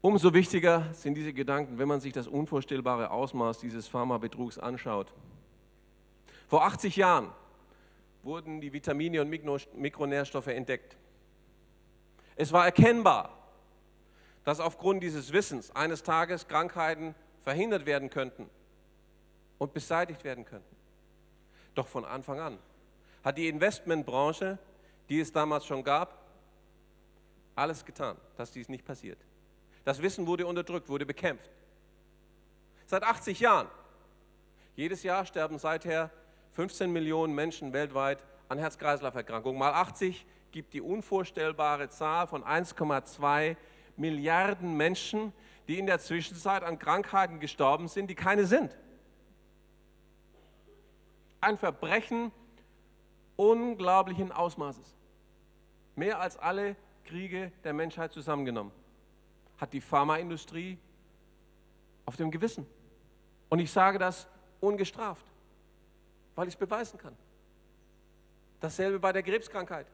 Umso wichtiger sind diese Gedanken, wenn man sich das unvorstellbare Ausmaß dieses Pharmabetrugs anschaut. Vor 80 Jahren wurden die Vitamine und Mikronährstoffe entdeckt. Es war erkennbar, dass aufgrund dieses Wissens eines Tages Krankheiten verhindert werden könnten und beseitigt werden könnten. Doch von Anfang an hat die Investmentbranche, die es damals schon gab, alles getan, dass dies nicht passiert. Das Wissen wurde unterdrückt, wurde bekämpft. Seit 80 Jahren. Jedes Jahr sterben seither 15 Millionen Menschen weltweit an Herz-Kreislauf-Erkrankungen. Mal 80 gibt die unvorstellbare Zahl von 1,2 Milliarden Menschen, die in der Zwischenzeit an Krankheiten gestorben sind, die keine sind. Ein Verbrechen unglaublichen Ausmaßes. Mehr als alle Kriege der Menschheit zusammengenommen hat die Pharmaindustrie auf dem Gewissen. Und ich sage das ungestraft, weil ich es beweisen kann. Dasselbe bei der Krebskrankheit.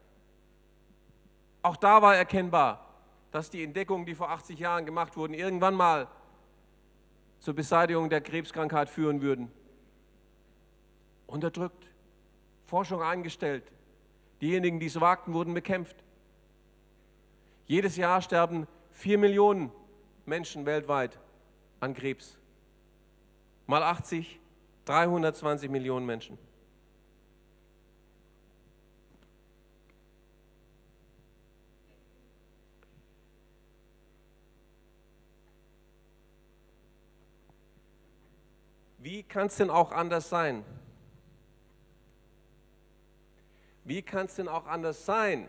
Auch da war erkennbar, dass die Entdeckungen, die vor 80 Jahren gemacht wurden, irgendwann mal zur Beseitigung der Krebskrankheit führen würden. Unterdrückt, Forschung eingestellt. Diejenigen, die es wagten, wurden bekämpft. Jedes Jahr sterben vier Millionen Menschen weltweit an Krebs. Mal 80, 320 Millionen Menschen. Wie kann es denn auch anders sein? Wie kann es denn auch anders sein?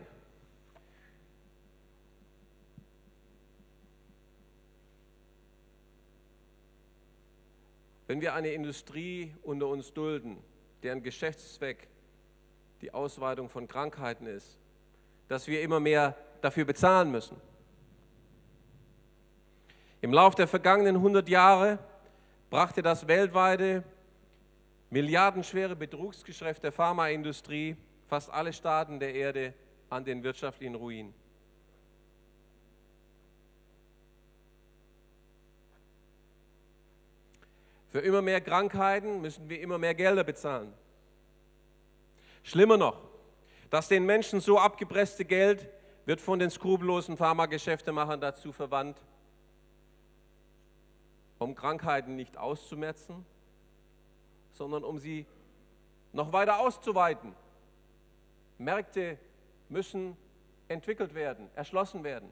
Wenn wir eine Industrie unter uns dulden, deren Geschäftszweck die Ausweitung von Krankheiten ist, dass wir immer mehr dafür bezahlen müssen. Im Laufe der vergangenen 100 Jahre brachte das weltweite milliardenschwere Betrugsgeschäft der Pharmaindustrie fast alle Staaten der Erde an den wirtschaftlichen Ruin. Für immer mehr Krankheiten müssen wir immer mehr Gelder bezahlen. Schlimmer noch, das den Menschen so abgepresste Geld wird von den skrupellosen Pharmageschäftemachern dazu verwandt, um Krankheiten nicht auszumerzen, sondern um sie noch weiter auszuweiten. Märkte müssen entwickelt werden, erschlossen werden.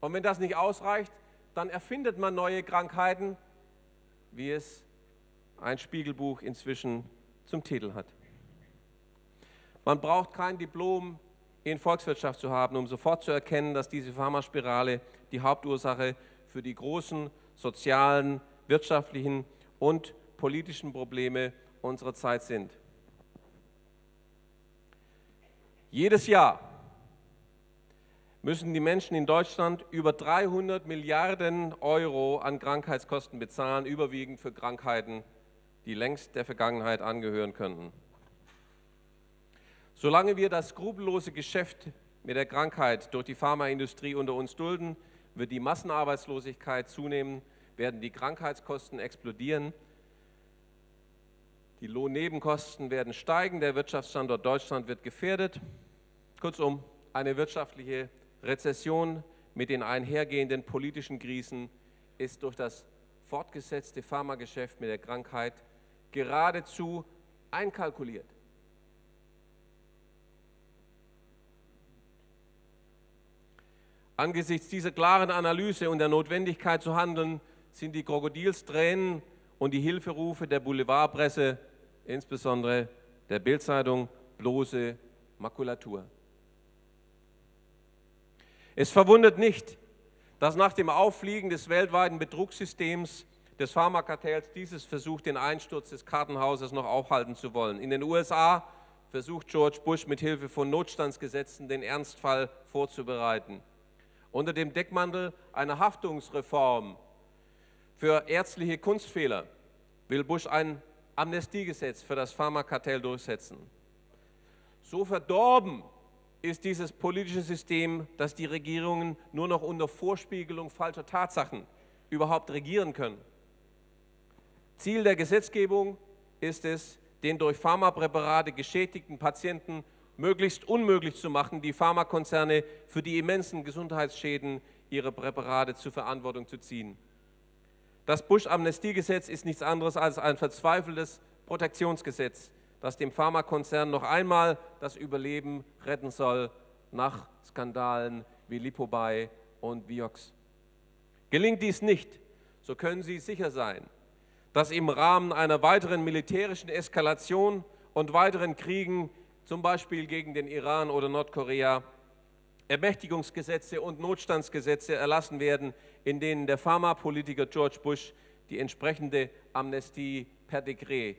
Und wenn das nicht ausreicht, dann erfindet man neue Krankheiten, wie es ein Spiegelbuch inzwischen zum Titel hat. Man braucht kein Diplom in Volkswirtschaft zu haben, um sofort zu erkennen, dass diese Pharmaspirale die Hauptursache für die großen sozialen, wirtschaftlichen und politischen Probleme unserer Zeit sind. Jedes Jahr müssen die Menschen in Deutschland über 300 Milliarden Euro an Krankheitskosten bezahlen, überwiegend für Krankheiten, die längst der Vergangenheit angehören könnten. Solange wir das skrupellose Geschäft mit der Krankheit durch die Pharmaindustrie unter uns dulden, wird die Massenarbeitslosigkeit zunehmen werden die Krankheitskosten explodieren, die Lohnnebenkosten werden steigen, der Wirtschaftsstandort Deutschland wird gefährdet. Kurzum, eine wirtschaftliche Rezession mit den einhergehenden politischen Krisen ist durch das fortgesetzte Pharmageschäft mit der Krankheit geradezu einkalkuliert. Angesichts dieser klaren Analyse und der Notwendigkeit zu handeln, sind die Krokodilstränen und die Hilferufe der Boulevardpresse, insbesondere der Bildzeitung, bloße Makulatur. Es verwundert nicht, dass nach dem Auffliegen des weltweiten Betrugssystems des Pharmakartells dieses versucht, den Einsturz des Kartenhauses noch aufhalten zu wollen. In den USA versucht George Bush mit Hilfe von Notstandsgesetzen den Ernstfall vorzubereiten. Unter dem Deckmantel einer Haftungsreform für ärztliche Kunstfehler will Bush ein Amnestiegesetz für das Pharmakartell durchsetzen. So verdorben ist dieses politische System, dass die Regierungen nur noch unter Vorspiegelung falscher Tatsachen überhaupt regieren können. Ziel der Gesetzgebung ist es, den durch Pharmapräparate geschädigten Patienten möglichst unmöglich zu machen, die Pharmakonzerne für die immensen Gesundheitsschäden ihrer Präparate zur Verantwortung zu ziehen. Das Bush-Amnestiegesetz ist nichts anderes als ein verzweifeltes Protektionsgesetz, das dem Pharmakonzern noch einmal das Überleben retten soll nach Skandalen wie Lipobai und Vioxx. Gelingt dies nicht, so können Sie sicher sein, dass im Rahmen einer weiteren militärischen Eskalation und weiteren Kriegen, zum Beispiel gegen den Iran oder Nordkorea, Ermächtigungsgesetze und Notstandsgesetze erlassen werden, in denen der Pharmapolitiker George Bush die entsprechende Amnestie per Dekret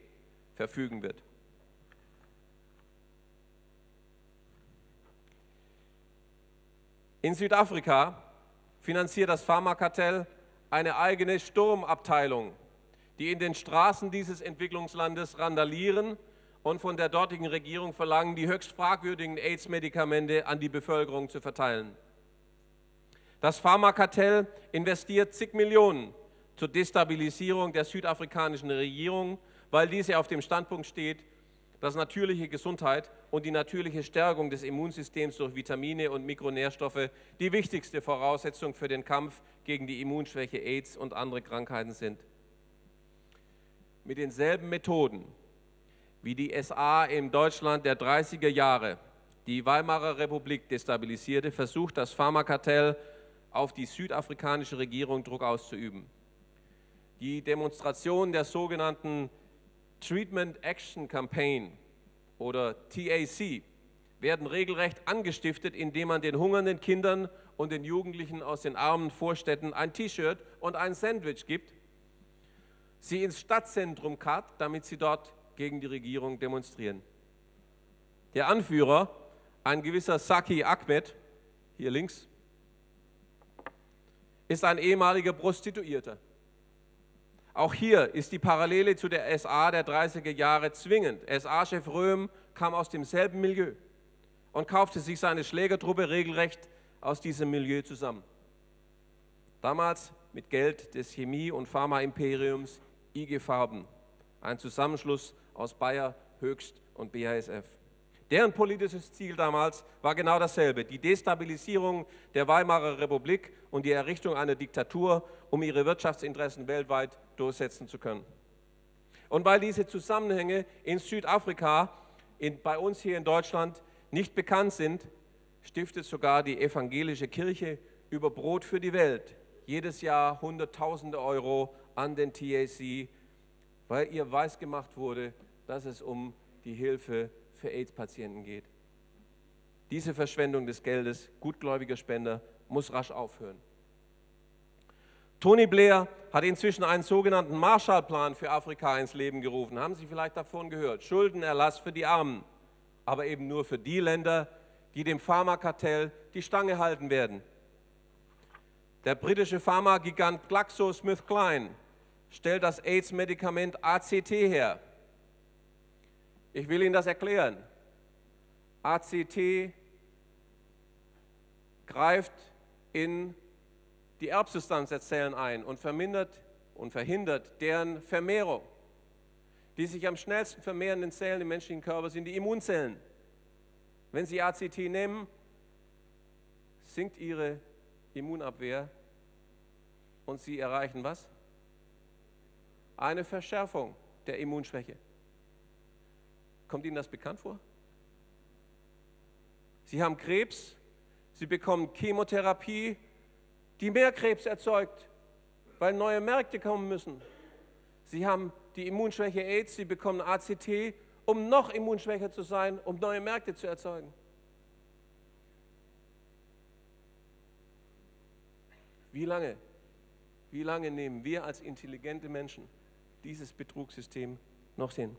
verfügen wird. In Südafrika finanziert das Pharmakartell eine eigene Sturmabteilung die in den Straßen dieses Entwicklungslandes randalieren und von der dortigen Regierung verlangen, die höchst fragwürdigen AIDS-Medikamente an die Bevölkerung zu verteilen. Das Pharmakartell investiert zig Millionen zur Destabilisierung der südafrikanischen Regierung, weil diese auf dem Standpunkt steht, dass natürliche Gesundheit und die natürliche Stärkung des Immunsystems durch Vitamine und Mikronährstoffe die wichtigste Voraussetzung für den Kampf gegen die Immunschwäche AIDS und andere Krankheiten sind mit denselben Methoden, wie die SA in Deutschland der 30er Jahre die Weimarer Republik destabilisierte, versucht das Pharmakartell auf die südafrikanische Regierung Druck auszuüben. Die Demonstration der sogenannten Treatment Action Campaign oder TAC werden regelrecht angestiftet, indem man den hungernden Kindern und den Jugendlichen aus den armen Vorstädten ein T-Shirt und ein Sandwich gibt sie ins Stadtzentrum karrt, damit sie dort gegen die Regierung demonstrieren. Der Anführer, ein gewisser Saki Ahmed, hier links, ist ein ehemaliger Prostituierter. Auch hier ist die Parallele zu der SA der 30er Jahre zwingend. SA-Chef Röhm kam aus demselben Milieu und kaufte sich seine Schlägertruppe regelrecht aus diesem Milieu zusammen. Damals mit Geld des Chemie- und Pharma-Imperiums IG Farben, ein Zusammenschluss aus Bayer, Höchst und BASF. Deren politisches Ziel damals war genau dasselbe, die Destabilisierung der Weimarer Republik und die Errichtung einer Diktatur, um ihre Wirtschaftsinteressen weltweit durchsetzen zu können. Und weil diese Zusammenhänge in Südafrika, in, bei uns hier in Deutschland nicht bekannt sind, stiftet sogar die evangelische Kirche über Brot für die Welt jedes Jahr Hunderttausende Euro an den TAC, weil ihr weiß gemacht wurde, dass es um die Hilfe für AIDS-Patienten geht. Diese Verschwendung des Geldes gutgläubiger Spender muss rasch aufhören. Tony Blair hat inzwischen einen sogenannten Marshallplan für Afrika ins Leben gerufen. Haben Sie vielleicht davon gehört? Schuldenerlass für die Armen, aber eben nur für die Länder, die dem Pharmakartell die Stange halten werden. Der britische Pharmagigant GlaxoSmithKline stellt das AIDS-Medikament ACT her. Ich will Ihnen das erklären. ACT greift in die Erbsubstanz der Zellen ein und vermindert und verhindert deren Vermehrung. Die sich am schnellsten vermehrenden Zellen im menschlichen Körper sind die Immunzellen. Wenn Sie ACT nehmen, sinkt Ihre Immunabwehr und Sie erreichen was? Eine Verschärfung der Immunschwäche. Kommt Ihnen das bekannt vor? Sie haben Krebs, Sie bekommen Chemotherapie, die mehr Krebs erzeugt, weil neue Märkte kommen müssen. Sie haben die Immunschwäche AIDS, Sie bekommen ACT, um noch immunschwächer zu sein, um neue Märkte zu erzeugen. Wie lange? Wie lange nehmen wir als intelligente Menschen dieses Betrugssystem noch sehen.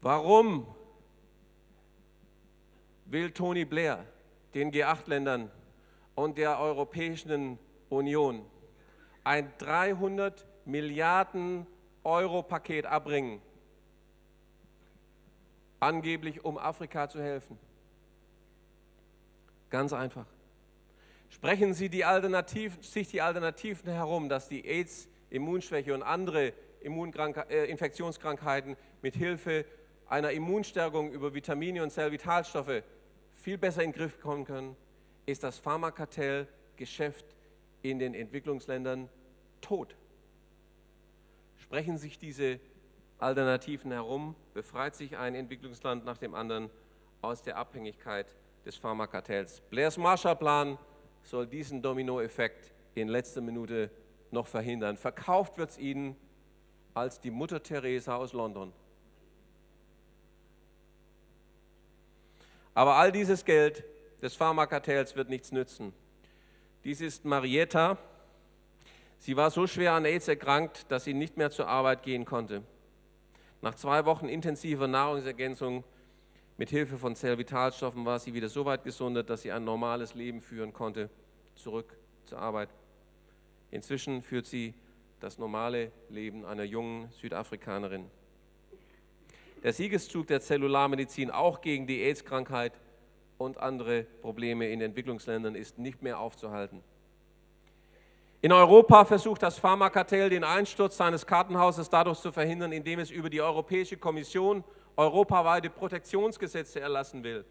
Warum will Tony Blair den G8-Ländern und der Europäischen Union ein 300 Milliarden Euro Paket abbringen, angeblich um Afrika zu helfen. Ganz einfach. Sprechen Sie die sich die Alternativen herum, dass die AIDS, Immunschwäche und andere äh, Infektionskrankheiten mit Hilfe einer Immunstärkung über Vitamine und Zellvitalstoffe viel besser in den Griff kommen können, ist das Pharmakartellgeschäft in den Entwicklungsländern tot. Sprechen sich diese Alternativen herum, befreit sich ein Entwicklungsland nach dem anderen aus der Abhängigkeit des Pharmakartells. Blairs Marshallplan soll diesen Dominoeffekt in letzter Minute noch verhindern. Verkauft wird es ihnen als die Mutter Teresa aus London. Aber all dieses Geld des Pharmakartells wird nichts nützen. Dies ist Marietta. Sie war so schwer an AIDS erkrankt, dass sie nicht mehr zur Arbeit gehen konnte. Nach zwei Wochen intensiver Nahrungsergänzung mit Hilfe von Zellvitalstoffen war sie wieder so weit gesundet, dass sie ein normales Leben führen konnte, zurück zur Arbeit. Inzwischen führt sie das normale Leben einer jungen Südafrikanerin. Der Siegeszug der Zellularmedizin auch gegen die AIDS-Krankheit und andere Probleme in Entwicklungsländern ist nicht mehr aufzuhalten. In Europa versucht das Pharmakartell den Einsturz seines Kartenhauses dadurch zu verhindern, indem es über die Europäische Kommission europaweite Protektionsgesetze erlassen will.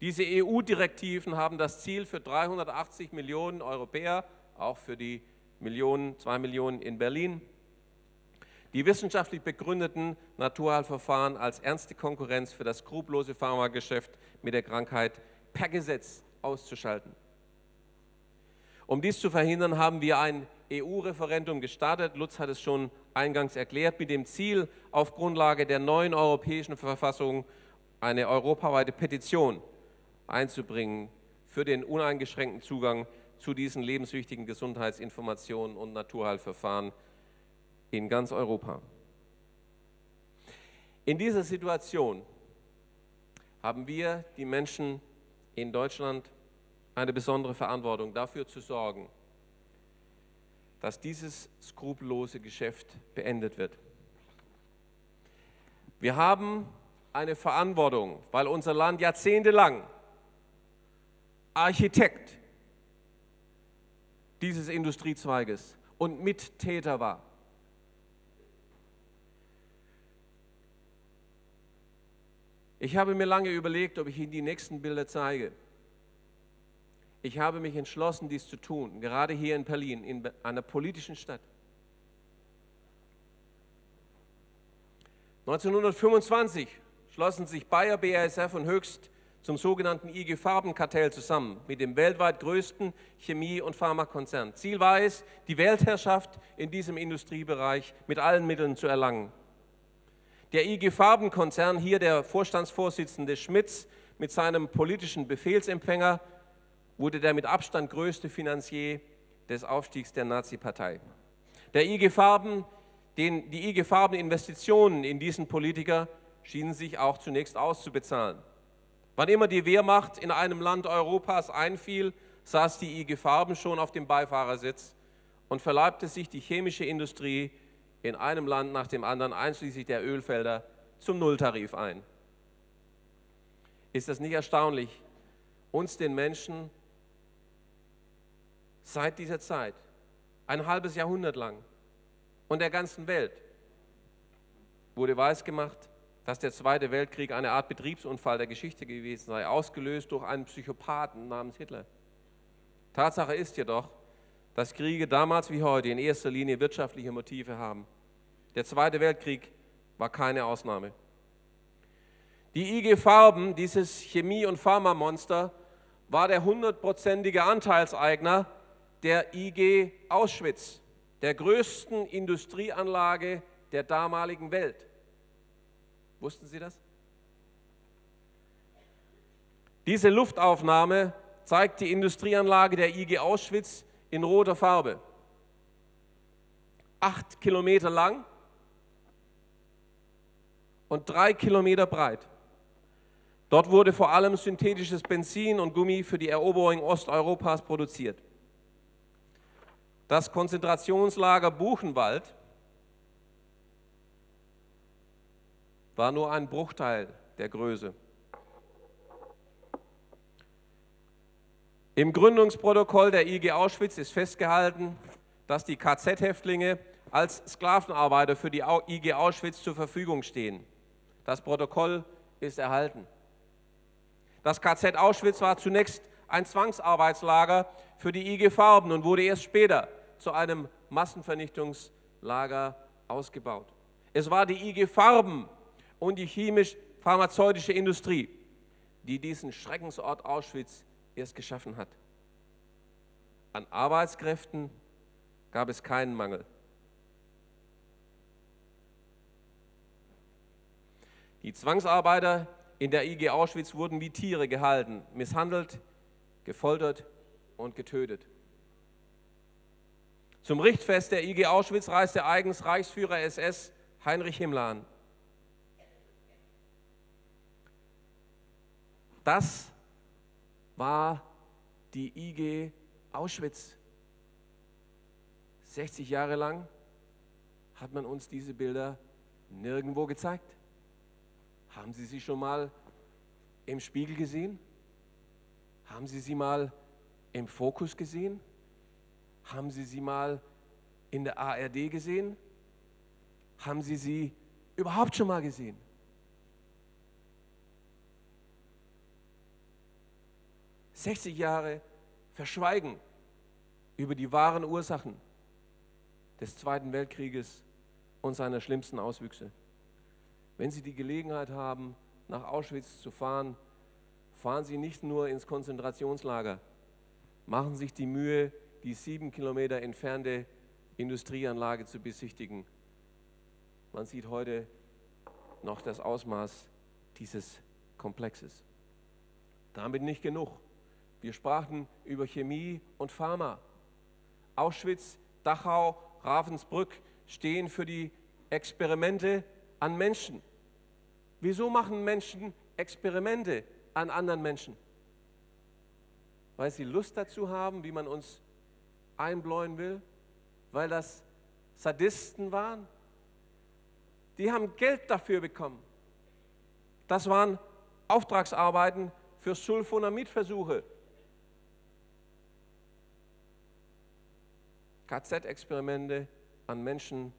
Diese EU-Direktiven haben das Ziel für 380 Millionen Europäer, auch für die Millionen, zwei Millionen in Berlin, die wissenschaftlich begründeten Naturheilverfahren als ernste Konkurrenz für das skrupellose Pharmageschäft mit der Krankheit per Gesetz auszuschalten. Um dies zu verhindern, haben wir ein EU-Referendum gestartet. Lutz hat es schon eingangs erklärt, mit dem Ziel, auf Grundlage der neuen europäischen Verfassung eine europaweite Petition einzubringen für den uneingeschränkten Zugang zu diesen lebenswichtigen Gesundheitsinformationen und Naturheilverfahren in ganz Europa. In dieser Situation haben wir, die Menschen in Deutschland, eine besondere Verantwortung dafür zu sorgen, dass dieses skrupellose Geschäft beendet wird. Wir haben eine Verantwortung, weil unser Land jahrzehntelang Architekt dieses Industriezweiges und Mittäter war. Ich habe mir lange überlegt, ob ich Ihnen die nächsten Bilder zeige. Ich habe mich entschlossen, dies zu tun, gerade hier in Berlin, in einer politischen Stadt. 1925 schlossen sich Bayer, BASF und Höchst zum sogenannten IG Farbenkartell zusammen mit dem weltweit größten Chemie- und Pharmakonzern. Ziel war es, die Weltherrschaft in diesem Industriebereich mit allen Mitteln zu erlangen. Der IG Farbenkonzern, hier der Vorstandsvorsitzende Schmitz mit seinem politischen Befehlsempfänger, wurde der mit Abstand größte Finanzier des Aufstiegs der Nazi-Partei. Der IG Farben, den, die IG Farben Investitionen in diesen Politiker schienen sich auch zunächst auszubezahlen. Wann immer die Wehrmacht in einem Land Europas einfiel, saß die IG Farben schon auf dem Beifahrersitz und verleibte sich die chemische Industrie in einem Land nach dem anderen, einschließlich der Ölfelder, zum Nulltarif ein. Ist das nicht erstaunlich, uns den Menschen seit dieser Zeit, ein halbes Jahrhundert lang und der ganzen Welt, wurde weisgemacht, dass der Zweite Weltkrieg eine Art Betriebsunfall der Geschichte gewesen sei, ausgelöst durch einen Psychopathen namens Hitler. Tatsache ist jedoch, dass Kriege damals wie heute in erster Linie wirtschaftliche Motive haben. Der Zweite Weltkrieg war keine Ausnahme. Die IG Farben, dieses Chemie- und Pharmamonster, war der hundertprozentige Anteilseigner der IG Auschwitz, der größten Industrieanlage der damaligen Welt. Wussten Sie das? Diese Luftaufnahme zeigt die Industrieanlage der IG Auschwitz in roter Farbe. Acht Kilometer lang und drei Kilometer breit. Dort wurde vor allem synthetisches Benzin und Gummi für die Eroberung Osteuropas produziert. Das Konzentrationslager Buchenwald war nur ein Bruchteil der Größe. Im Gründungsprotokoll der IG Auschwitz ist festgehalten, dass die KZ-Häftlinge als Sklavenarbeiter für die IG Auschwitz zur Verfügung stehen. Das Protokoll ist erhalten. Das KZ Auschwitz war zunächst ein Zwangsarbeitslager für die IG Farben und wurde erst später zu einem Massenvernichtungslager ausgebaut. Es war die IG Farben und die chemisch-pharmazeutische Industrie, die diesen Schreckensort Auschwitz erst geschaffen hat. An Arbeitskräften gab es keinen Mangel. Die Zwangsarbeiter in der IG Auschwitz wurden wie Tiere gehalten, misshandelt, gefoltert und getötet. Zum Richtfest der IG Auschwitz reiste eigens Reichsführer SS Heinrich Himmler an. Das war die IG Auschwitz. 60 Jahre lang hat man uns diese Bilder nirgendwo gezeigt. Haben Sie sie schon mal im Spiegel gesehen? Haben Sie sie mal im Fokus gesehen? Haben Sie sie mal in der ARD gesehen? Haben Sie sie überhaupt schon mal gesehen? Sechzig Jahre Verschweigen über die wahren Ursachen des Zweiten Weltkrieges und seiner schlimmsten Auswüchse. Wenn Sie die Gelegenheit haben, nach Auschwitz zu fahren, fahren Sie nicht nur ins Konzentrationslager, machen sich die Mühe, die sieben Kilometer entfernte Industrieanlage zu besichtigen. Man sieht heute noch das Ausmaß dieses Komplexes. Damit nicht genug. Wir sprachen über Chemie und Pharma. Auschwitz, Dachau, Ravensbrück stehen für die Experimente an Menschen. Wieso machen Menschen Experimente an anderen Menschen? Weil sie Lust dazu haben, wie man uns einbläuen will? Weil das Sadisten waren? Die haben Geld dafür bekommen. Das waren Auftragsarbeiten für Sulfonamidversuche. KZ-Experimente an Menschen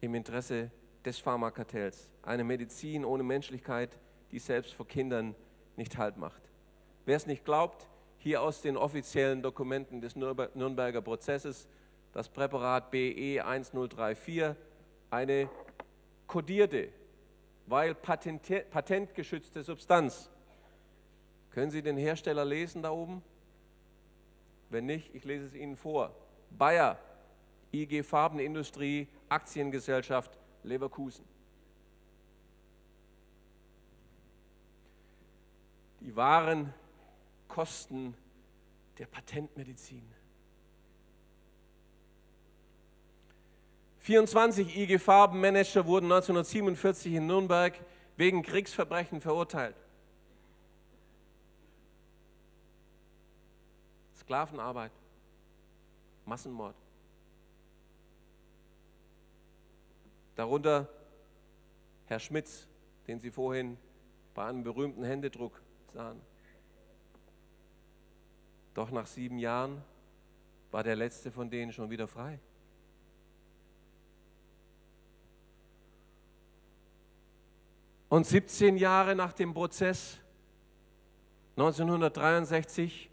im Interesse des Pharmakartells. Eine Medizin ohne Menschlichkeit, die selbst vor Kindern nicht Halt macht. Wer es nicht glaubt, hier aus den offiziellen Dokumenten des Nürnberger Prozesses, das Präparat BE 1034, eine kodierte, weil patentgeschützte Substanz. Können Sie den Hersteller lesen da oben? Wenn nicht, ich lese es Ihnen vor. Bayer, IG Farbenindustrie, Aktiengesellschaft Leverkusen. Die wahren Kosten der Patentmedizin. 24 IG Farbenmanager wurden 1947 in Nürnberg wegen Kriegsverbrechen verurteilt. Sklavenarbeit, Massenmord. Darunter Herr Schmitz, den Sie vorhin bei einem berühmten Händedruck sahen. Doch nach sieben Jahren war der letzte von denen schon wieder frei. Und 17 Jahre nach dem Prozess, 1963,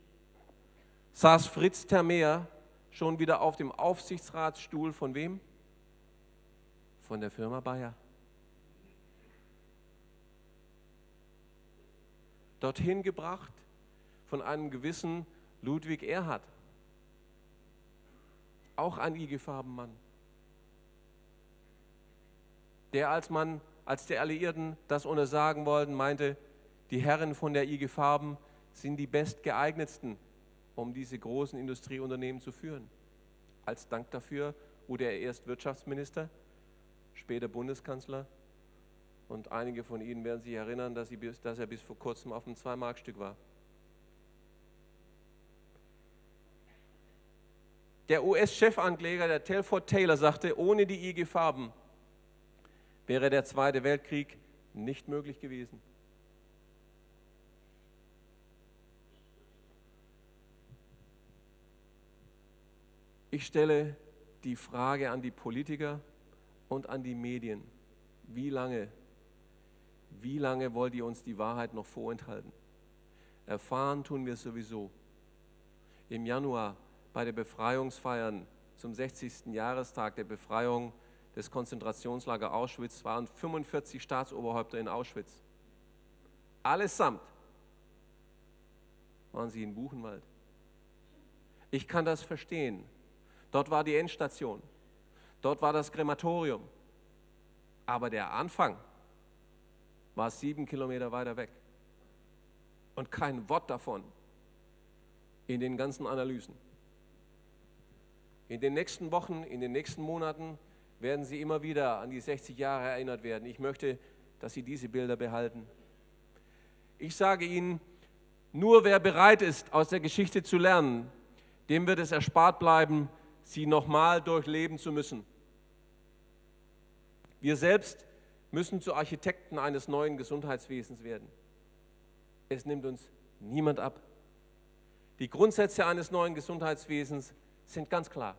saß Fritz Termeer schon wieder auf dem Aufsichtsratsstuhl von wem? von der Firma Bayer. Dorthin gebracht von einem gewissen Ludwig Erhard, auch ein IG-Farbenmann, der als man, als die Alliierten das untersagen wollten, meinte, die Herren von der IG Farben sind die bestgeeignetsten, um diese großen Industrieunternehmen zu führen. Als Dank dafür wurde er erst Wirtschaftsminister später Bundeskanzler. Und einige von Ihnen werden sich erinnern, dass, bis, dass er bis vor kurzem auf einem Zwei-Mark-Stück war. Der US-Chefankläger, der Telford Taylor, sagte, ohne die IG Farben wäre der Zweite Weltkrieg nicht möglich gewesen. Ich stelle die Frage an die Politiker und an die Medien. Wie lange, wie lange wollt ihr uns die Wahrheit noch vorenthalten? Erfahren tun wir sowieso. Im Januar bei den Befreiungsfeiern zum 60. Jahrestag der Befreiung des Konzentrationslager Auschwitz waren 45 Staatsoberhäupter in Auschwitz. Allesamt waren sie in Buchenwald. Ich kann das verstehen. Dort war die Endstation. Dort war das Krematorium. Aber der Anfang war sieben Kilometer weiter weg. Und kein Wort davon in den ganzen Analysen. In den nächsten Wochen, in den nächsten Monaten werden Sie immer wieder an die 60 Jahre erinnert werden. Ich möchte, dass Sie diese Bilder behalten. Ich sage Ihnen, nur wer bereit ist, aus der Geschichte zu lernen, dem wird es erspart bleiben, sie nochmal durchleben zu müssen. Wir selbst müssen zu Architekten eines neuen Gesundheitswesens werden. Es nimmt uns niemand ab. Die Grundsätze eines neuen Gesundheitswesens sind ganz klar.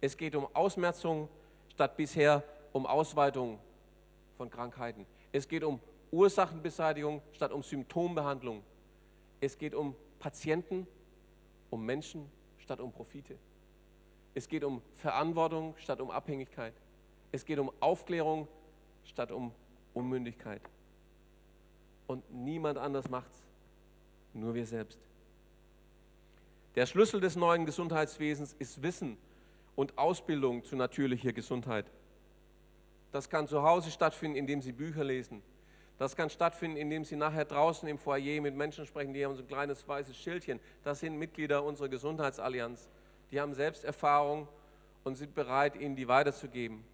Es geht um Ausmerzung statt bisher um Ausweitung von Krankheiten. Es geht um Ursachenbeseitigung statt um Symptombehandlung. Es geht um Patienten, um Menschen statt um Profite. Es geht um Verantwortung statt um Abhängigkeit. Es geht um Aufklärung statt um Unmündigkeit. Und niemand anders macht's, nur wir selbst. Der Schlüssel des neuen Gesundheitswesens ist Wissen und Ausbildung zu natürlicher Gesundheit. Das kann zu Hause stattfinden, indem Sie Bücher lesen. Das kann stattfinden, indem Sie nachher draußen im Foyer mit Menschen sprechen, die haben so ein kleines weißes Schildchen. Das sind Mitglieder unserer Gesundheitsallianz. Die haben Selbsterfahrung und sind bereit, Ihnen die weiterzugeben.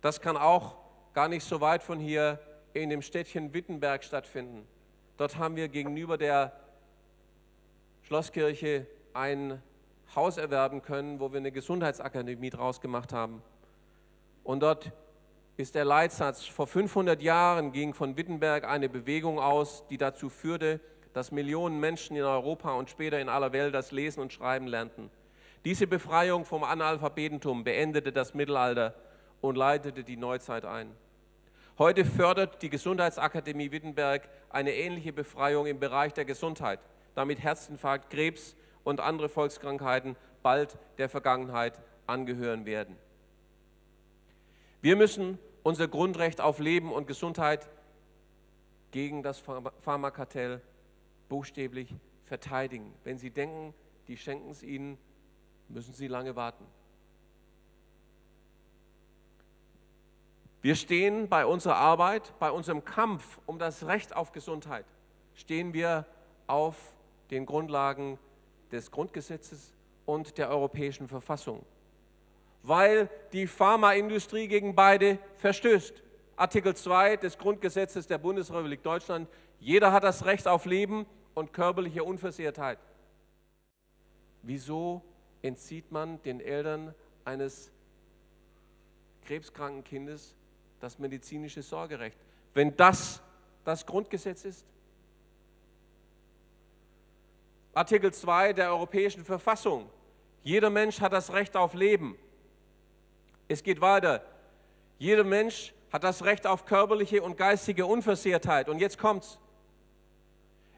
Das kann auch gar nicht so weit von hier in dem Städtchen Wittenberg stattfinden. Dort haben wir gegenüber der Schlosskirche ein Haus erwerben können, wo wir eine Gesundheitsakademie draus gemacht haben. Und dort ist der Leitsatz, vor 500 Jahren ging von Wittenberg eine Bewegung aus, die dazu führte, dass Millionen Menschen in Europa und später in aller Welt das Lesen und Schreiben lernten. Diese Befreiung vom Analphabetentum beendete das Mittelalter und leitete die Neuzeit ein. Heute fördert die Gesundheitsakademie Wittenberg eine ähnliche Befreiung im Bereich der Gesundheit, damit Herzinfarkt, Krebs und andere Volkskrankheiten bald der Vergangenheit angehören werden. Wir müssen unser Grundrecht auf Leben und Gesundheit gegen das Pharmakartell buchstäblich verteidigen. Wenn Sie denken, die schenken es Ihnen, müssen Sie lange warten. Wir stehen bei unserer Arbeit, bei unserem Kampf um das Recht auf Gesundheit, stehen wir auf den Grundlagen des Grundgesetzes und der europäischen Verfassung, weil die Pharmaindustrie gegen beide verstößt. Artikel 2 des Grundgesetzes der Bundesrepublik Deutschland, jeder hat das Recht auf Leben und körperliche Unversehrtheit. Wieso entzieht man den Eltern eines krebskranken Kindes das medizinische Sorgerecht, wenn das das Grundgesetz ist? Artikel 2 der Europäischen Verfassung. Jeder Mensch hat das Recht auf Leben. Es geht weiter. Jeder Mensch hat das Recht auf körperliche und geistige Unversehrtheit. Und jetzt kommt's.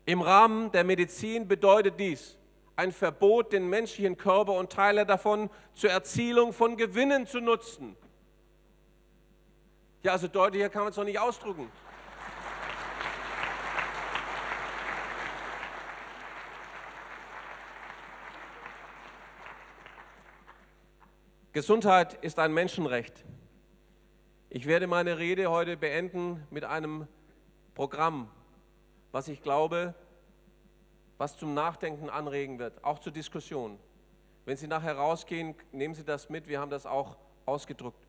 Im Rahmen der Medizin bedeutet dies ein Verbot, den menschlichen Körper und Teile davon zur Erzielung von Gewinnen zu nutzen. Ja, also deutlicher kann man es doch nicht ausdrücken. Gesundheit ist ein Menschenrecht. Ich werde meine Rede heute beenden mit einem Programm, was ich glaube, was zum Nachdenken anregen wird, auch zur Diskussion. Wenn Sie nachher rausgehen, nehmen Sie das mit, wir haben das auch ausgedruckt.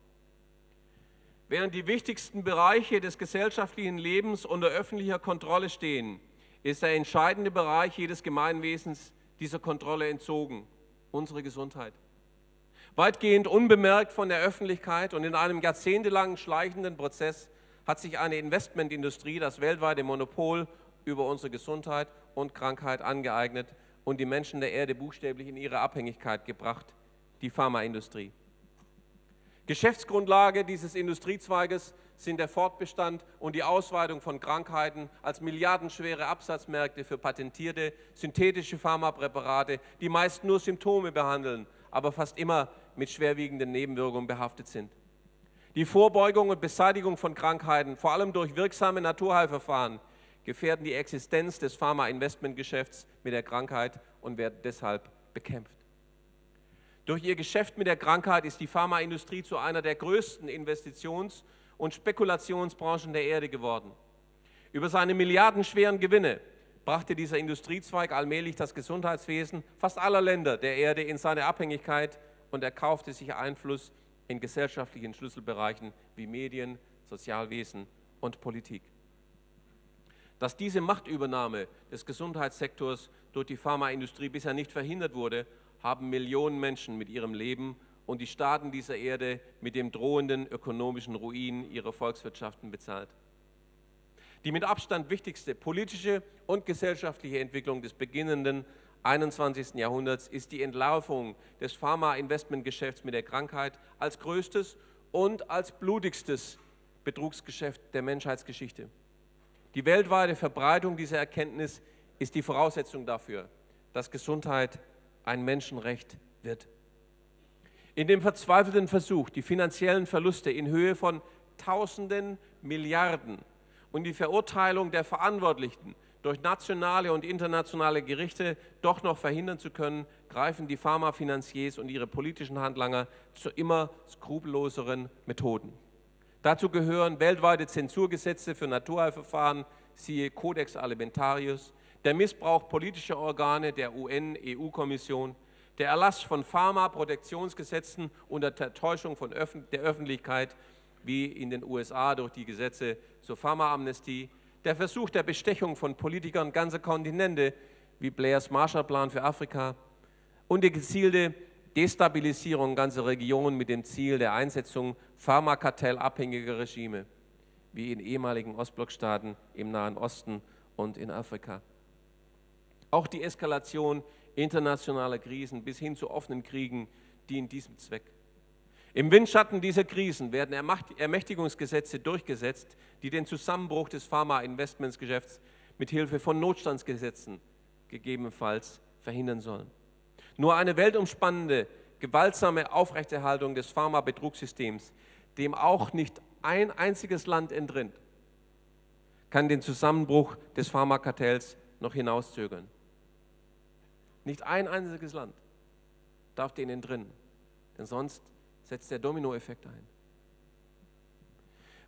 Während die wichtigsten Bereiche des gesellschaftlichen Lebens unter öffentlicher Kontrolle stehen, ist der entscheidende Bereich jedes Gemeinwesens dieser Kontrolle entzogen. unsere Gesundheit. Weitgehend unbemerkt von der Öffentlichkeit und in einem jahrzehntelangen schleichenden Prozess hat sich eine Investmentindustrie das weltweite Monopol über unsere Gesundheit und Krankheit angeeignet und die Menschen der Erde buchstäblich in ihre Abhängigkeit gebracht, die Pharmaindustrie. Geschäftsgrundlage dieses Industriezweiges sind der Fortbestand und die Ausweitung von Krankheiten als milliardenschwere Absatzmärkte für patentierte synthetische Pharmapräparate, die meist nur Symptome behandeln, aber fast immer mit schwerwiegenden Nebenwirkungen behaftet sind. Die Vorbeugung und Beseitigung von Krankheiten, vor allem durch wirksame Naturheilverfahren, gefährden die Existenz des Pharma-Investmentgeschäfts mit der Krankheit und werden deshalb bekämpft. Durch ihr Geschäft mit der Krankheit ist die Pharmaindustrie zu einer der größten Investitions- und Spekulationsbranchen der Erde geworden. Über seine milliardenschweren Gewinne brachte dieser Industriezweig allmählich das Gesundheitswesen fast aller Länder der Erde in seine Abhängigkeit und erkaufte sich Einfluss in gesellschaftlichen Schlüsselbereichen wie Medien, Sozialwesen und Politik. Dass diese Machtübernahme des Gesundheitssektors durch die Pharmaindustrie bisher nicht verhindert wurde, haben Millionen Menschen mit ihrem Leben und die Staaten dieser Erde mit dem drohenden ökonomischen Ruin ihrer Volkswirtschaften bezahlt. Die mit Abstand wichtigste politische und gesellschaftliche Entwicklung des beginnenden 21. Jahrhunderts ist die Entlarvung des Pharma-Investmentgeschäfts mit der Krankheit als größtes und als blutigstes Betrugsgeschäft der Menschheitsgeschichte. Die weltweite Verbreitung dieser Erkenntnis ist die Voraussetzung dafür, dass Gesundheit ein Menschenrecht wird. In dem verzweifelten Versuch, die finanziellen Verluste in Höhe von Tausenden Milliarden und die Verurteilung der Verantwortlichen durch nationale und internationale Gerichte doch noch verhindern zu können, greifen die Pharmafinanziers und ihre politischen Handlanger zu immer skrupelloseren Methoden. Dazu gehören weltweite Zensurgesetze für Naturheilverfahren, siehe Codex Alimentarius, der Missbrauch politischer Organe der UN-EU-Kommission, der Erlass von Pharmaprotektionsgesetzen unter der Täuschung von Öffn der Öffentlichkeit, wie in den USA durch die Gesetze zur Pharmaamnestie, der Versuch der Bestechung von Politikern ganzer Kontinente, wie Blairs Marshallplan für Afrika, und die gezielte Destabilisierung ganzer Regionen mit dem Ziel der Einsetzung pharmakartellabhängiger Regime, wie in ehemaligen Ostblockstaaten im Nahen Osten und in Afrika. Auch die Eskalation internationaler Krisen bis hin zu offenen Kriegen dient diesem Zweck. Im Windschatten dieser Krisen werden Ermächtigungsgesetze durchgesetzt, die den Zusammenbruch des Pharma-Investmentsgeschäfts mit Hilfe von Notstandsgesetzen gegebenenfalls verhindern sollen. Nur eine weltumspannende, gewaltsame Aufrechterhaltung des Pharma-Betrugssystems, dem auch nicht ein einziges Land entrinnt, kann den Zusammenbruch des Pharmakartells noch hinauszögern. Nicht ein einziges Land darf den entrinnen, denn sonst setzt der Dominoeffekt ein.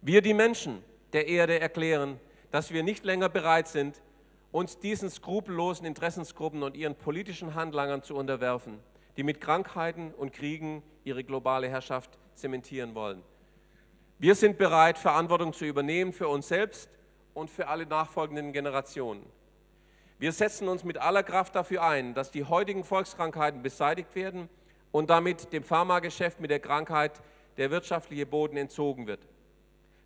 Wir, die Menschen der Erde, erklären, dass wir nicht länger bereit sind, uns diesen skrupellosen Interessensgruppen und ihren politischen Handlangern zu unterwerfen, die mit Krankheiten und Kriegen ihre globale Herrschaft zementieren wollen. Wir sind bereit, Verantwortung zu übernehmen für uns selbst und für alle nachfolgenden Generationen. Wir setzen uns mit aller Kraft dafür ein, dass die heutigen Volkskrankheiten beseitigt werden und damit dem Pharmageschäft mit der Krankheit der wirtschaftliche Boden entzogen wird.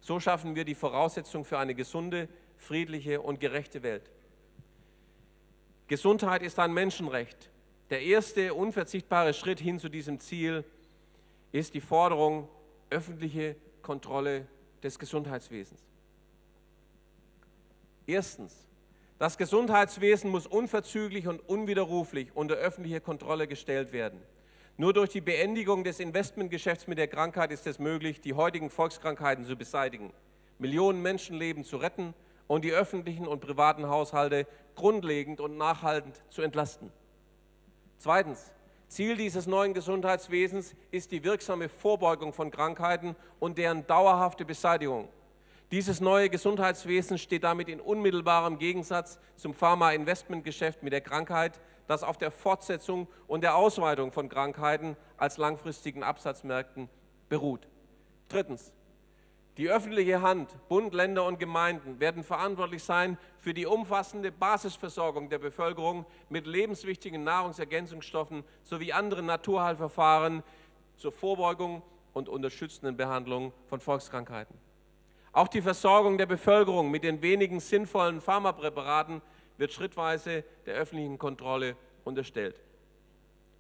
So schaffen wir die Voraussetzung für eine gesunde, friedliche und gerechte Welt. Gesundheit ist ein Menschenrecht. Der erste unverzichtbare Schritt hin zu diesem Ziel ist die Forderung öffentliche Kontrolle des Gesundheitswesens. Erstens, das Gesundheitswesen muss unverzüglich und unwiderruflich unter öffentliche Kontrolle gestellt werden. Nur durch die Beendigung des Investmentgeschäfts mit der Krankheit ist es möglich, die heutigen Volkskrankheiten zu beseitigen, Millionen Menschenleben zu retten und die öffentlichen und privaten Haushalte grundlegend und nachhaltend zu entlasten. Zweitens. Ziel dieses neuen Gesundheitswesens ist die wirksame Vorbeugung von Krankheiten und deren dauerhafte Beseitigung. Dieses neue Gesundheitswesen steht damit in unmittelbarem Gegensatz zum Pharma-Investmentgeschäft mit der Krankheit, das auf der Fortsetzung und der Ausweitung von Krankheiten als langfristigen Absatzmärkten beruht. Drittens. Die öffentliche Hand, Bund, Länder und Gemeinden werden verantwortlich sein für die umfassende Basisversorgung der Bevölkerung mit lebenswichtigen Nahrungsergänzungsstoffen sowie anderen Naturheilverfahren zur Vorbeugung und unterstützenden Behandlung von Volkskrankheiten. Auch die Versorgung der Bevölkerung mit den wenigen sinnvollen Pharmapräparaten wird schrittweise der öffentlichen Kontrolle unterstellt.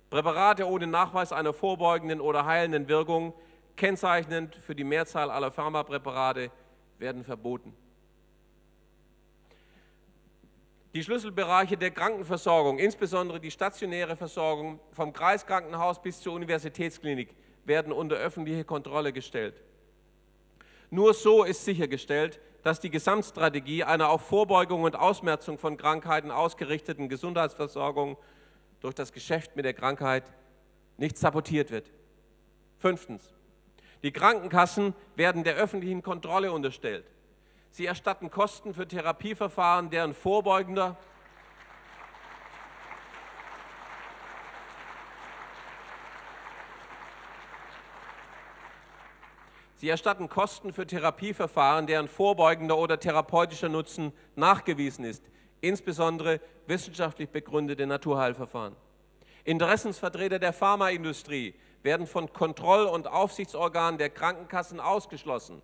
Präparate ohne Nachweis einer vorbeugenden oder heilenden Wirkung kennzeichnend für die Mehrzahl aller Pharmapräparate, werden verboten. Die Schlüsselbereiche der Krankenversorgung, insbesondere die stationäre Versorgung vom Kreiskrankenhaus bis zur Universitätsklinik, werden unter öffentliche Kontrolle gestellt. Nur so ist sichergestellt, dass die Gesamtstrategie einer auf Vorbeugung und Ausmerzung von Krankheiten ausgerichteten Gesundheitsversorgung durch das Geschäft mit der Krankheit nicht sabotiert wird. Fünftens. Die Krankenkassen werden der öffentlichen Kontrolle unterstellt. Sie erstatten Kosten für Therapieverfahren, deren vorbeugender Sie erstatten Kosten für Therapieverfahren, deren vorbeugender oder therapeutischer Nutzen nachgewiesen ist, insbesondere wissenschaftlich begründete Naturheilverfahren. Interessensvertreter der Pharmaindustrie werden von Kontroll- und Aufsichtsorganen der Krankenkassen ausgeschlossen.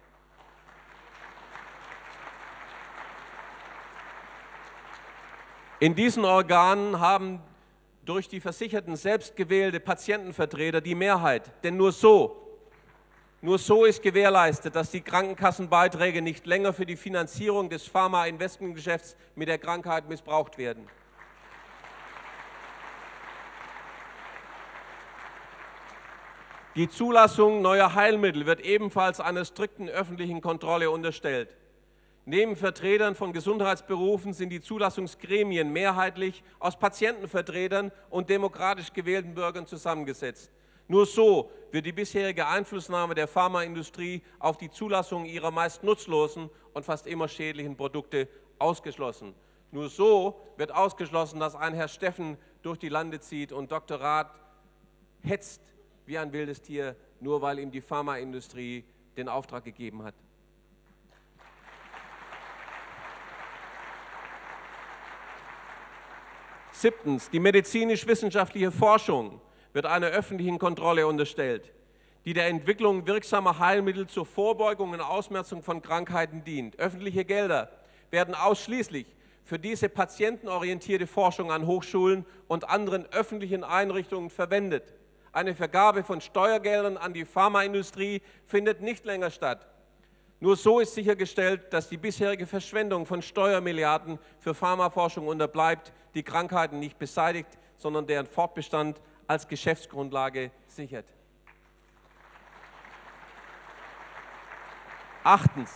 In diesen Organen haben durch die Versicherten selbst gewählte Patientenvertreter die Mehrheit, denn nur so, nur so ist gewährleistet, dass die Krankenkassenbeiträge nicht länger für die Finanzierung des Pharma-Investmentgeschäfts mit der Krankheit missbraucht werden. Die Zulassung neuer Heilmittel wird ebenfalls einer strikten öffentlichen Kontrolle unterstellt. Neben Vertretern von Gesundheitsberufen sind die Zulassungsgremien mehrheitlich aus Patientenvertretern und demokratisch gewählten Bürgern zusammengesetzt. Nur so wird die bisherige Einflussnahme der Pharmaindustrie auf die Zulassung ihrer meist nutzlosen und fast immer schädlichen Produkte ausgeschlossen. Nur so wird ausgeschlossen, dass ein Herr Steffen durch die Lande zieht und Dr. Rath hetzt wie ein wildes Tier, nur weil ihm die Pharmaindustrie den Auftrag gegeben hat. Siebtens, die medizinisch-wissenschaftliche Forschung wird einer öffentlichen Kontrolle unterstellt, die der Entwicklung wirksamer Heilmittel zur Vorbeugung und Ausmerzung von Krankheiten dient. Öffentliche Gelder werden ausschließlich für diese patientenorientierte Forschung an Hochschulen und anderen öffentlichen Einrichtungen verwendet. Eine Vergabe von Steuergeldern an die Pharmaindustrie findet nicht länger statt. Nur so ist sichergestellt, dass die bisherige Verschwendung von Steuermilliarden für Pharmaforschung unterbleibt, die Krankheiten nicht beseitigt, sondern deren Fortbestand als Geschäftsgrundlage sichert. Achtens.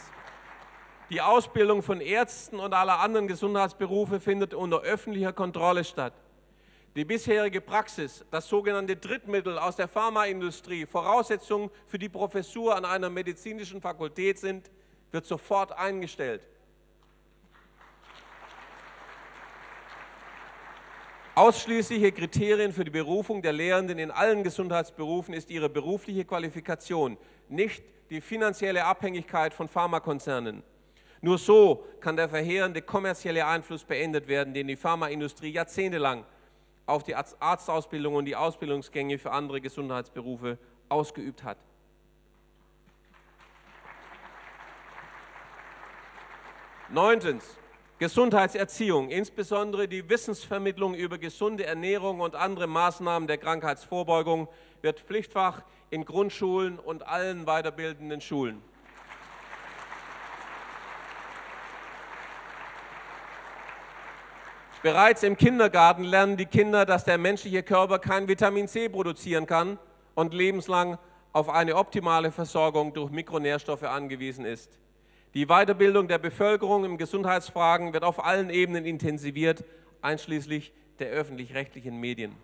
Die Ausbildung von Ärzten und aller anderen Gesundheitsberufe findet unter öffentlicher Kontrolle statt. Die bisherige Praxis, dass sogenannte Drittmittel aus der Pharmaindustrie Voraussetzung für die Professur an einer medizinischen Fakultät sind, wird sofort eingestellt. Ausschließliche Kriterien für die Berufung der Lehrenden in allen Gesundheitsberufen ist ihre berufliche Qualifikation, nicht die finanzielle Abhängigkeit von Pharmakonzernen. Nur so kann der verheerende kommerzielle Einfluss beendet werden, den die Pharmaindustrie jahrzehntelang auf die Arztausbildung und die Ausbildungsgänge für andere Gesundheitsberufe ausgeübt hat. Neuntens, Gesundheitserziehung, insbesondere die Wissensvermittlung über gesunde Ernährung und andere Maßnahmen der Krankheitsvorbeugung, wird Pflichtfach in Grundschulen und allen weiterbildenden Schulen. Bereits im Kindergarten lernen die Kinder, dass der menschliche Körper kein Vitamin C produzieren kann und lebenslang auf eine optimale Versorgung durch Mikronährstoffe angewiesen ist. Die Weiterbildung der Bevölkerung in Gesundheitsfragen wird auf allen Ebenen intensiviert, einschließlich der öffentlich-rechtlichen Medien.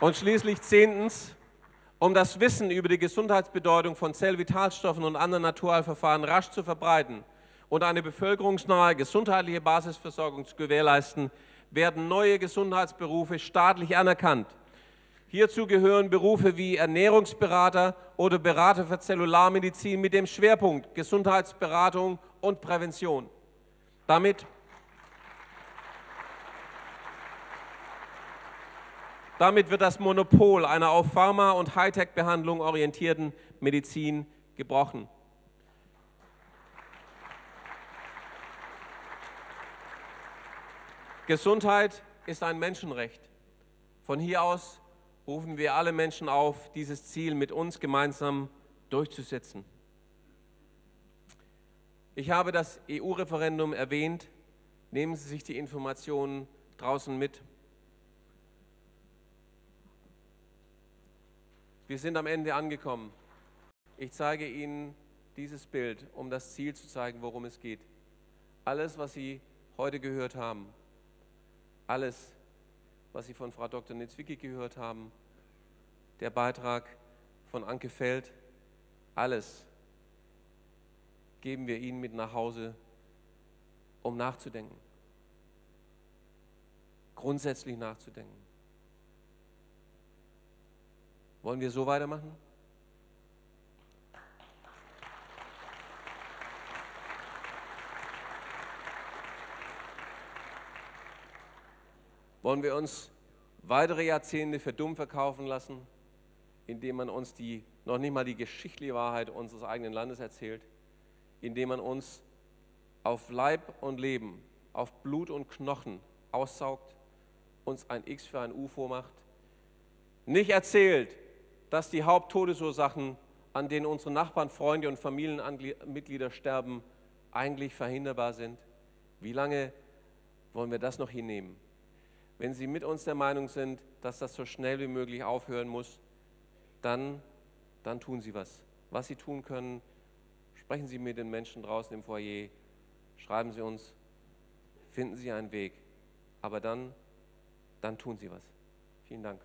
Und schließlich zehntens, um das Wissen über die Gesundheitsbedeutung von Zellvitalstoffen und anderen Naturheilverfahren rasch zu verbreiten, und eine bevölkerungsnahe gesundheitliche Basisversorgung zu gewährleisten, werden neue Gesundheitsberufe staatlich anerkannt. Hierzu gehören Berufe wie Ernährungsberater oder Berater für Zellularmedizin mit dem Schwerpunkt Gesundheitsberatung und Prävention. Damit, damit wird das Monopol einer auf Pharma- und Hightech-Behandlung orientierten Medizin gebrochen. Gesundheit ist ein Menschenrecht. Von hier aus rufen wir alle Menschen auf, dieses Ziel mit uns gemeinsam durchzusetzen. Ich habe das EU-Referendum erwähnt. Nehmen Sie sich die Informationen draußen mit. Wir sind am Ende angekommen. Ich zeige Ihnen dieses Bild, um das Ziel zu zeigen, worum es geht. Alles, was Sie heute gehört haben, alles, was Sie von Frau Dr. Nitzwicki gehört haben, der Beitrag von Anke Feld, alles geben wir Ihnen mit nach Hause, um nachzudenken, grundsätzlich nachzudenken. Wollen wir so weitermachen? Wollen wir uns weitere Jahrzehnte für dumm verkaufen lassen, indem man uns die, noch nicht mal die geschichtliche Wahrheit unseres eigenen Landes erzählt, indem man uns auf Leib und Leben, auf Blut und Knochen aussaugt, uns ein X für ein U vormacht, nicht erzählt, dass die Haupttodesursachen, an denen unsere Nachbarn, Freunde und Familienmitglieder sterben, eigentlich verhinderbar sind. Wie lange wollen wir das noch hinnehmen? Wenn Sie mit uns der Meinung sind, dass das so schnell wie möglich aufhören muss, dann, dann tun Sie was. Was Sie tun können, sprechen Sie mit den Menschen draußen im Foyer, schreiben Sie uns, finden Sie einen Weg. Aber dann, dann tun Sie was. Vielen Dank.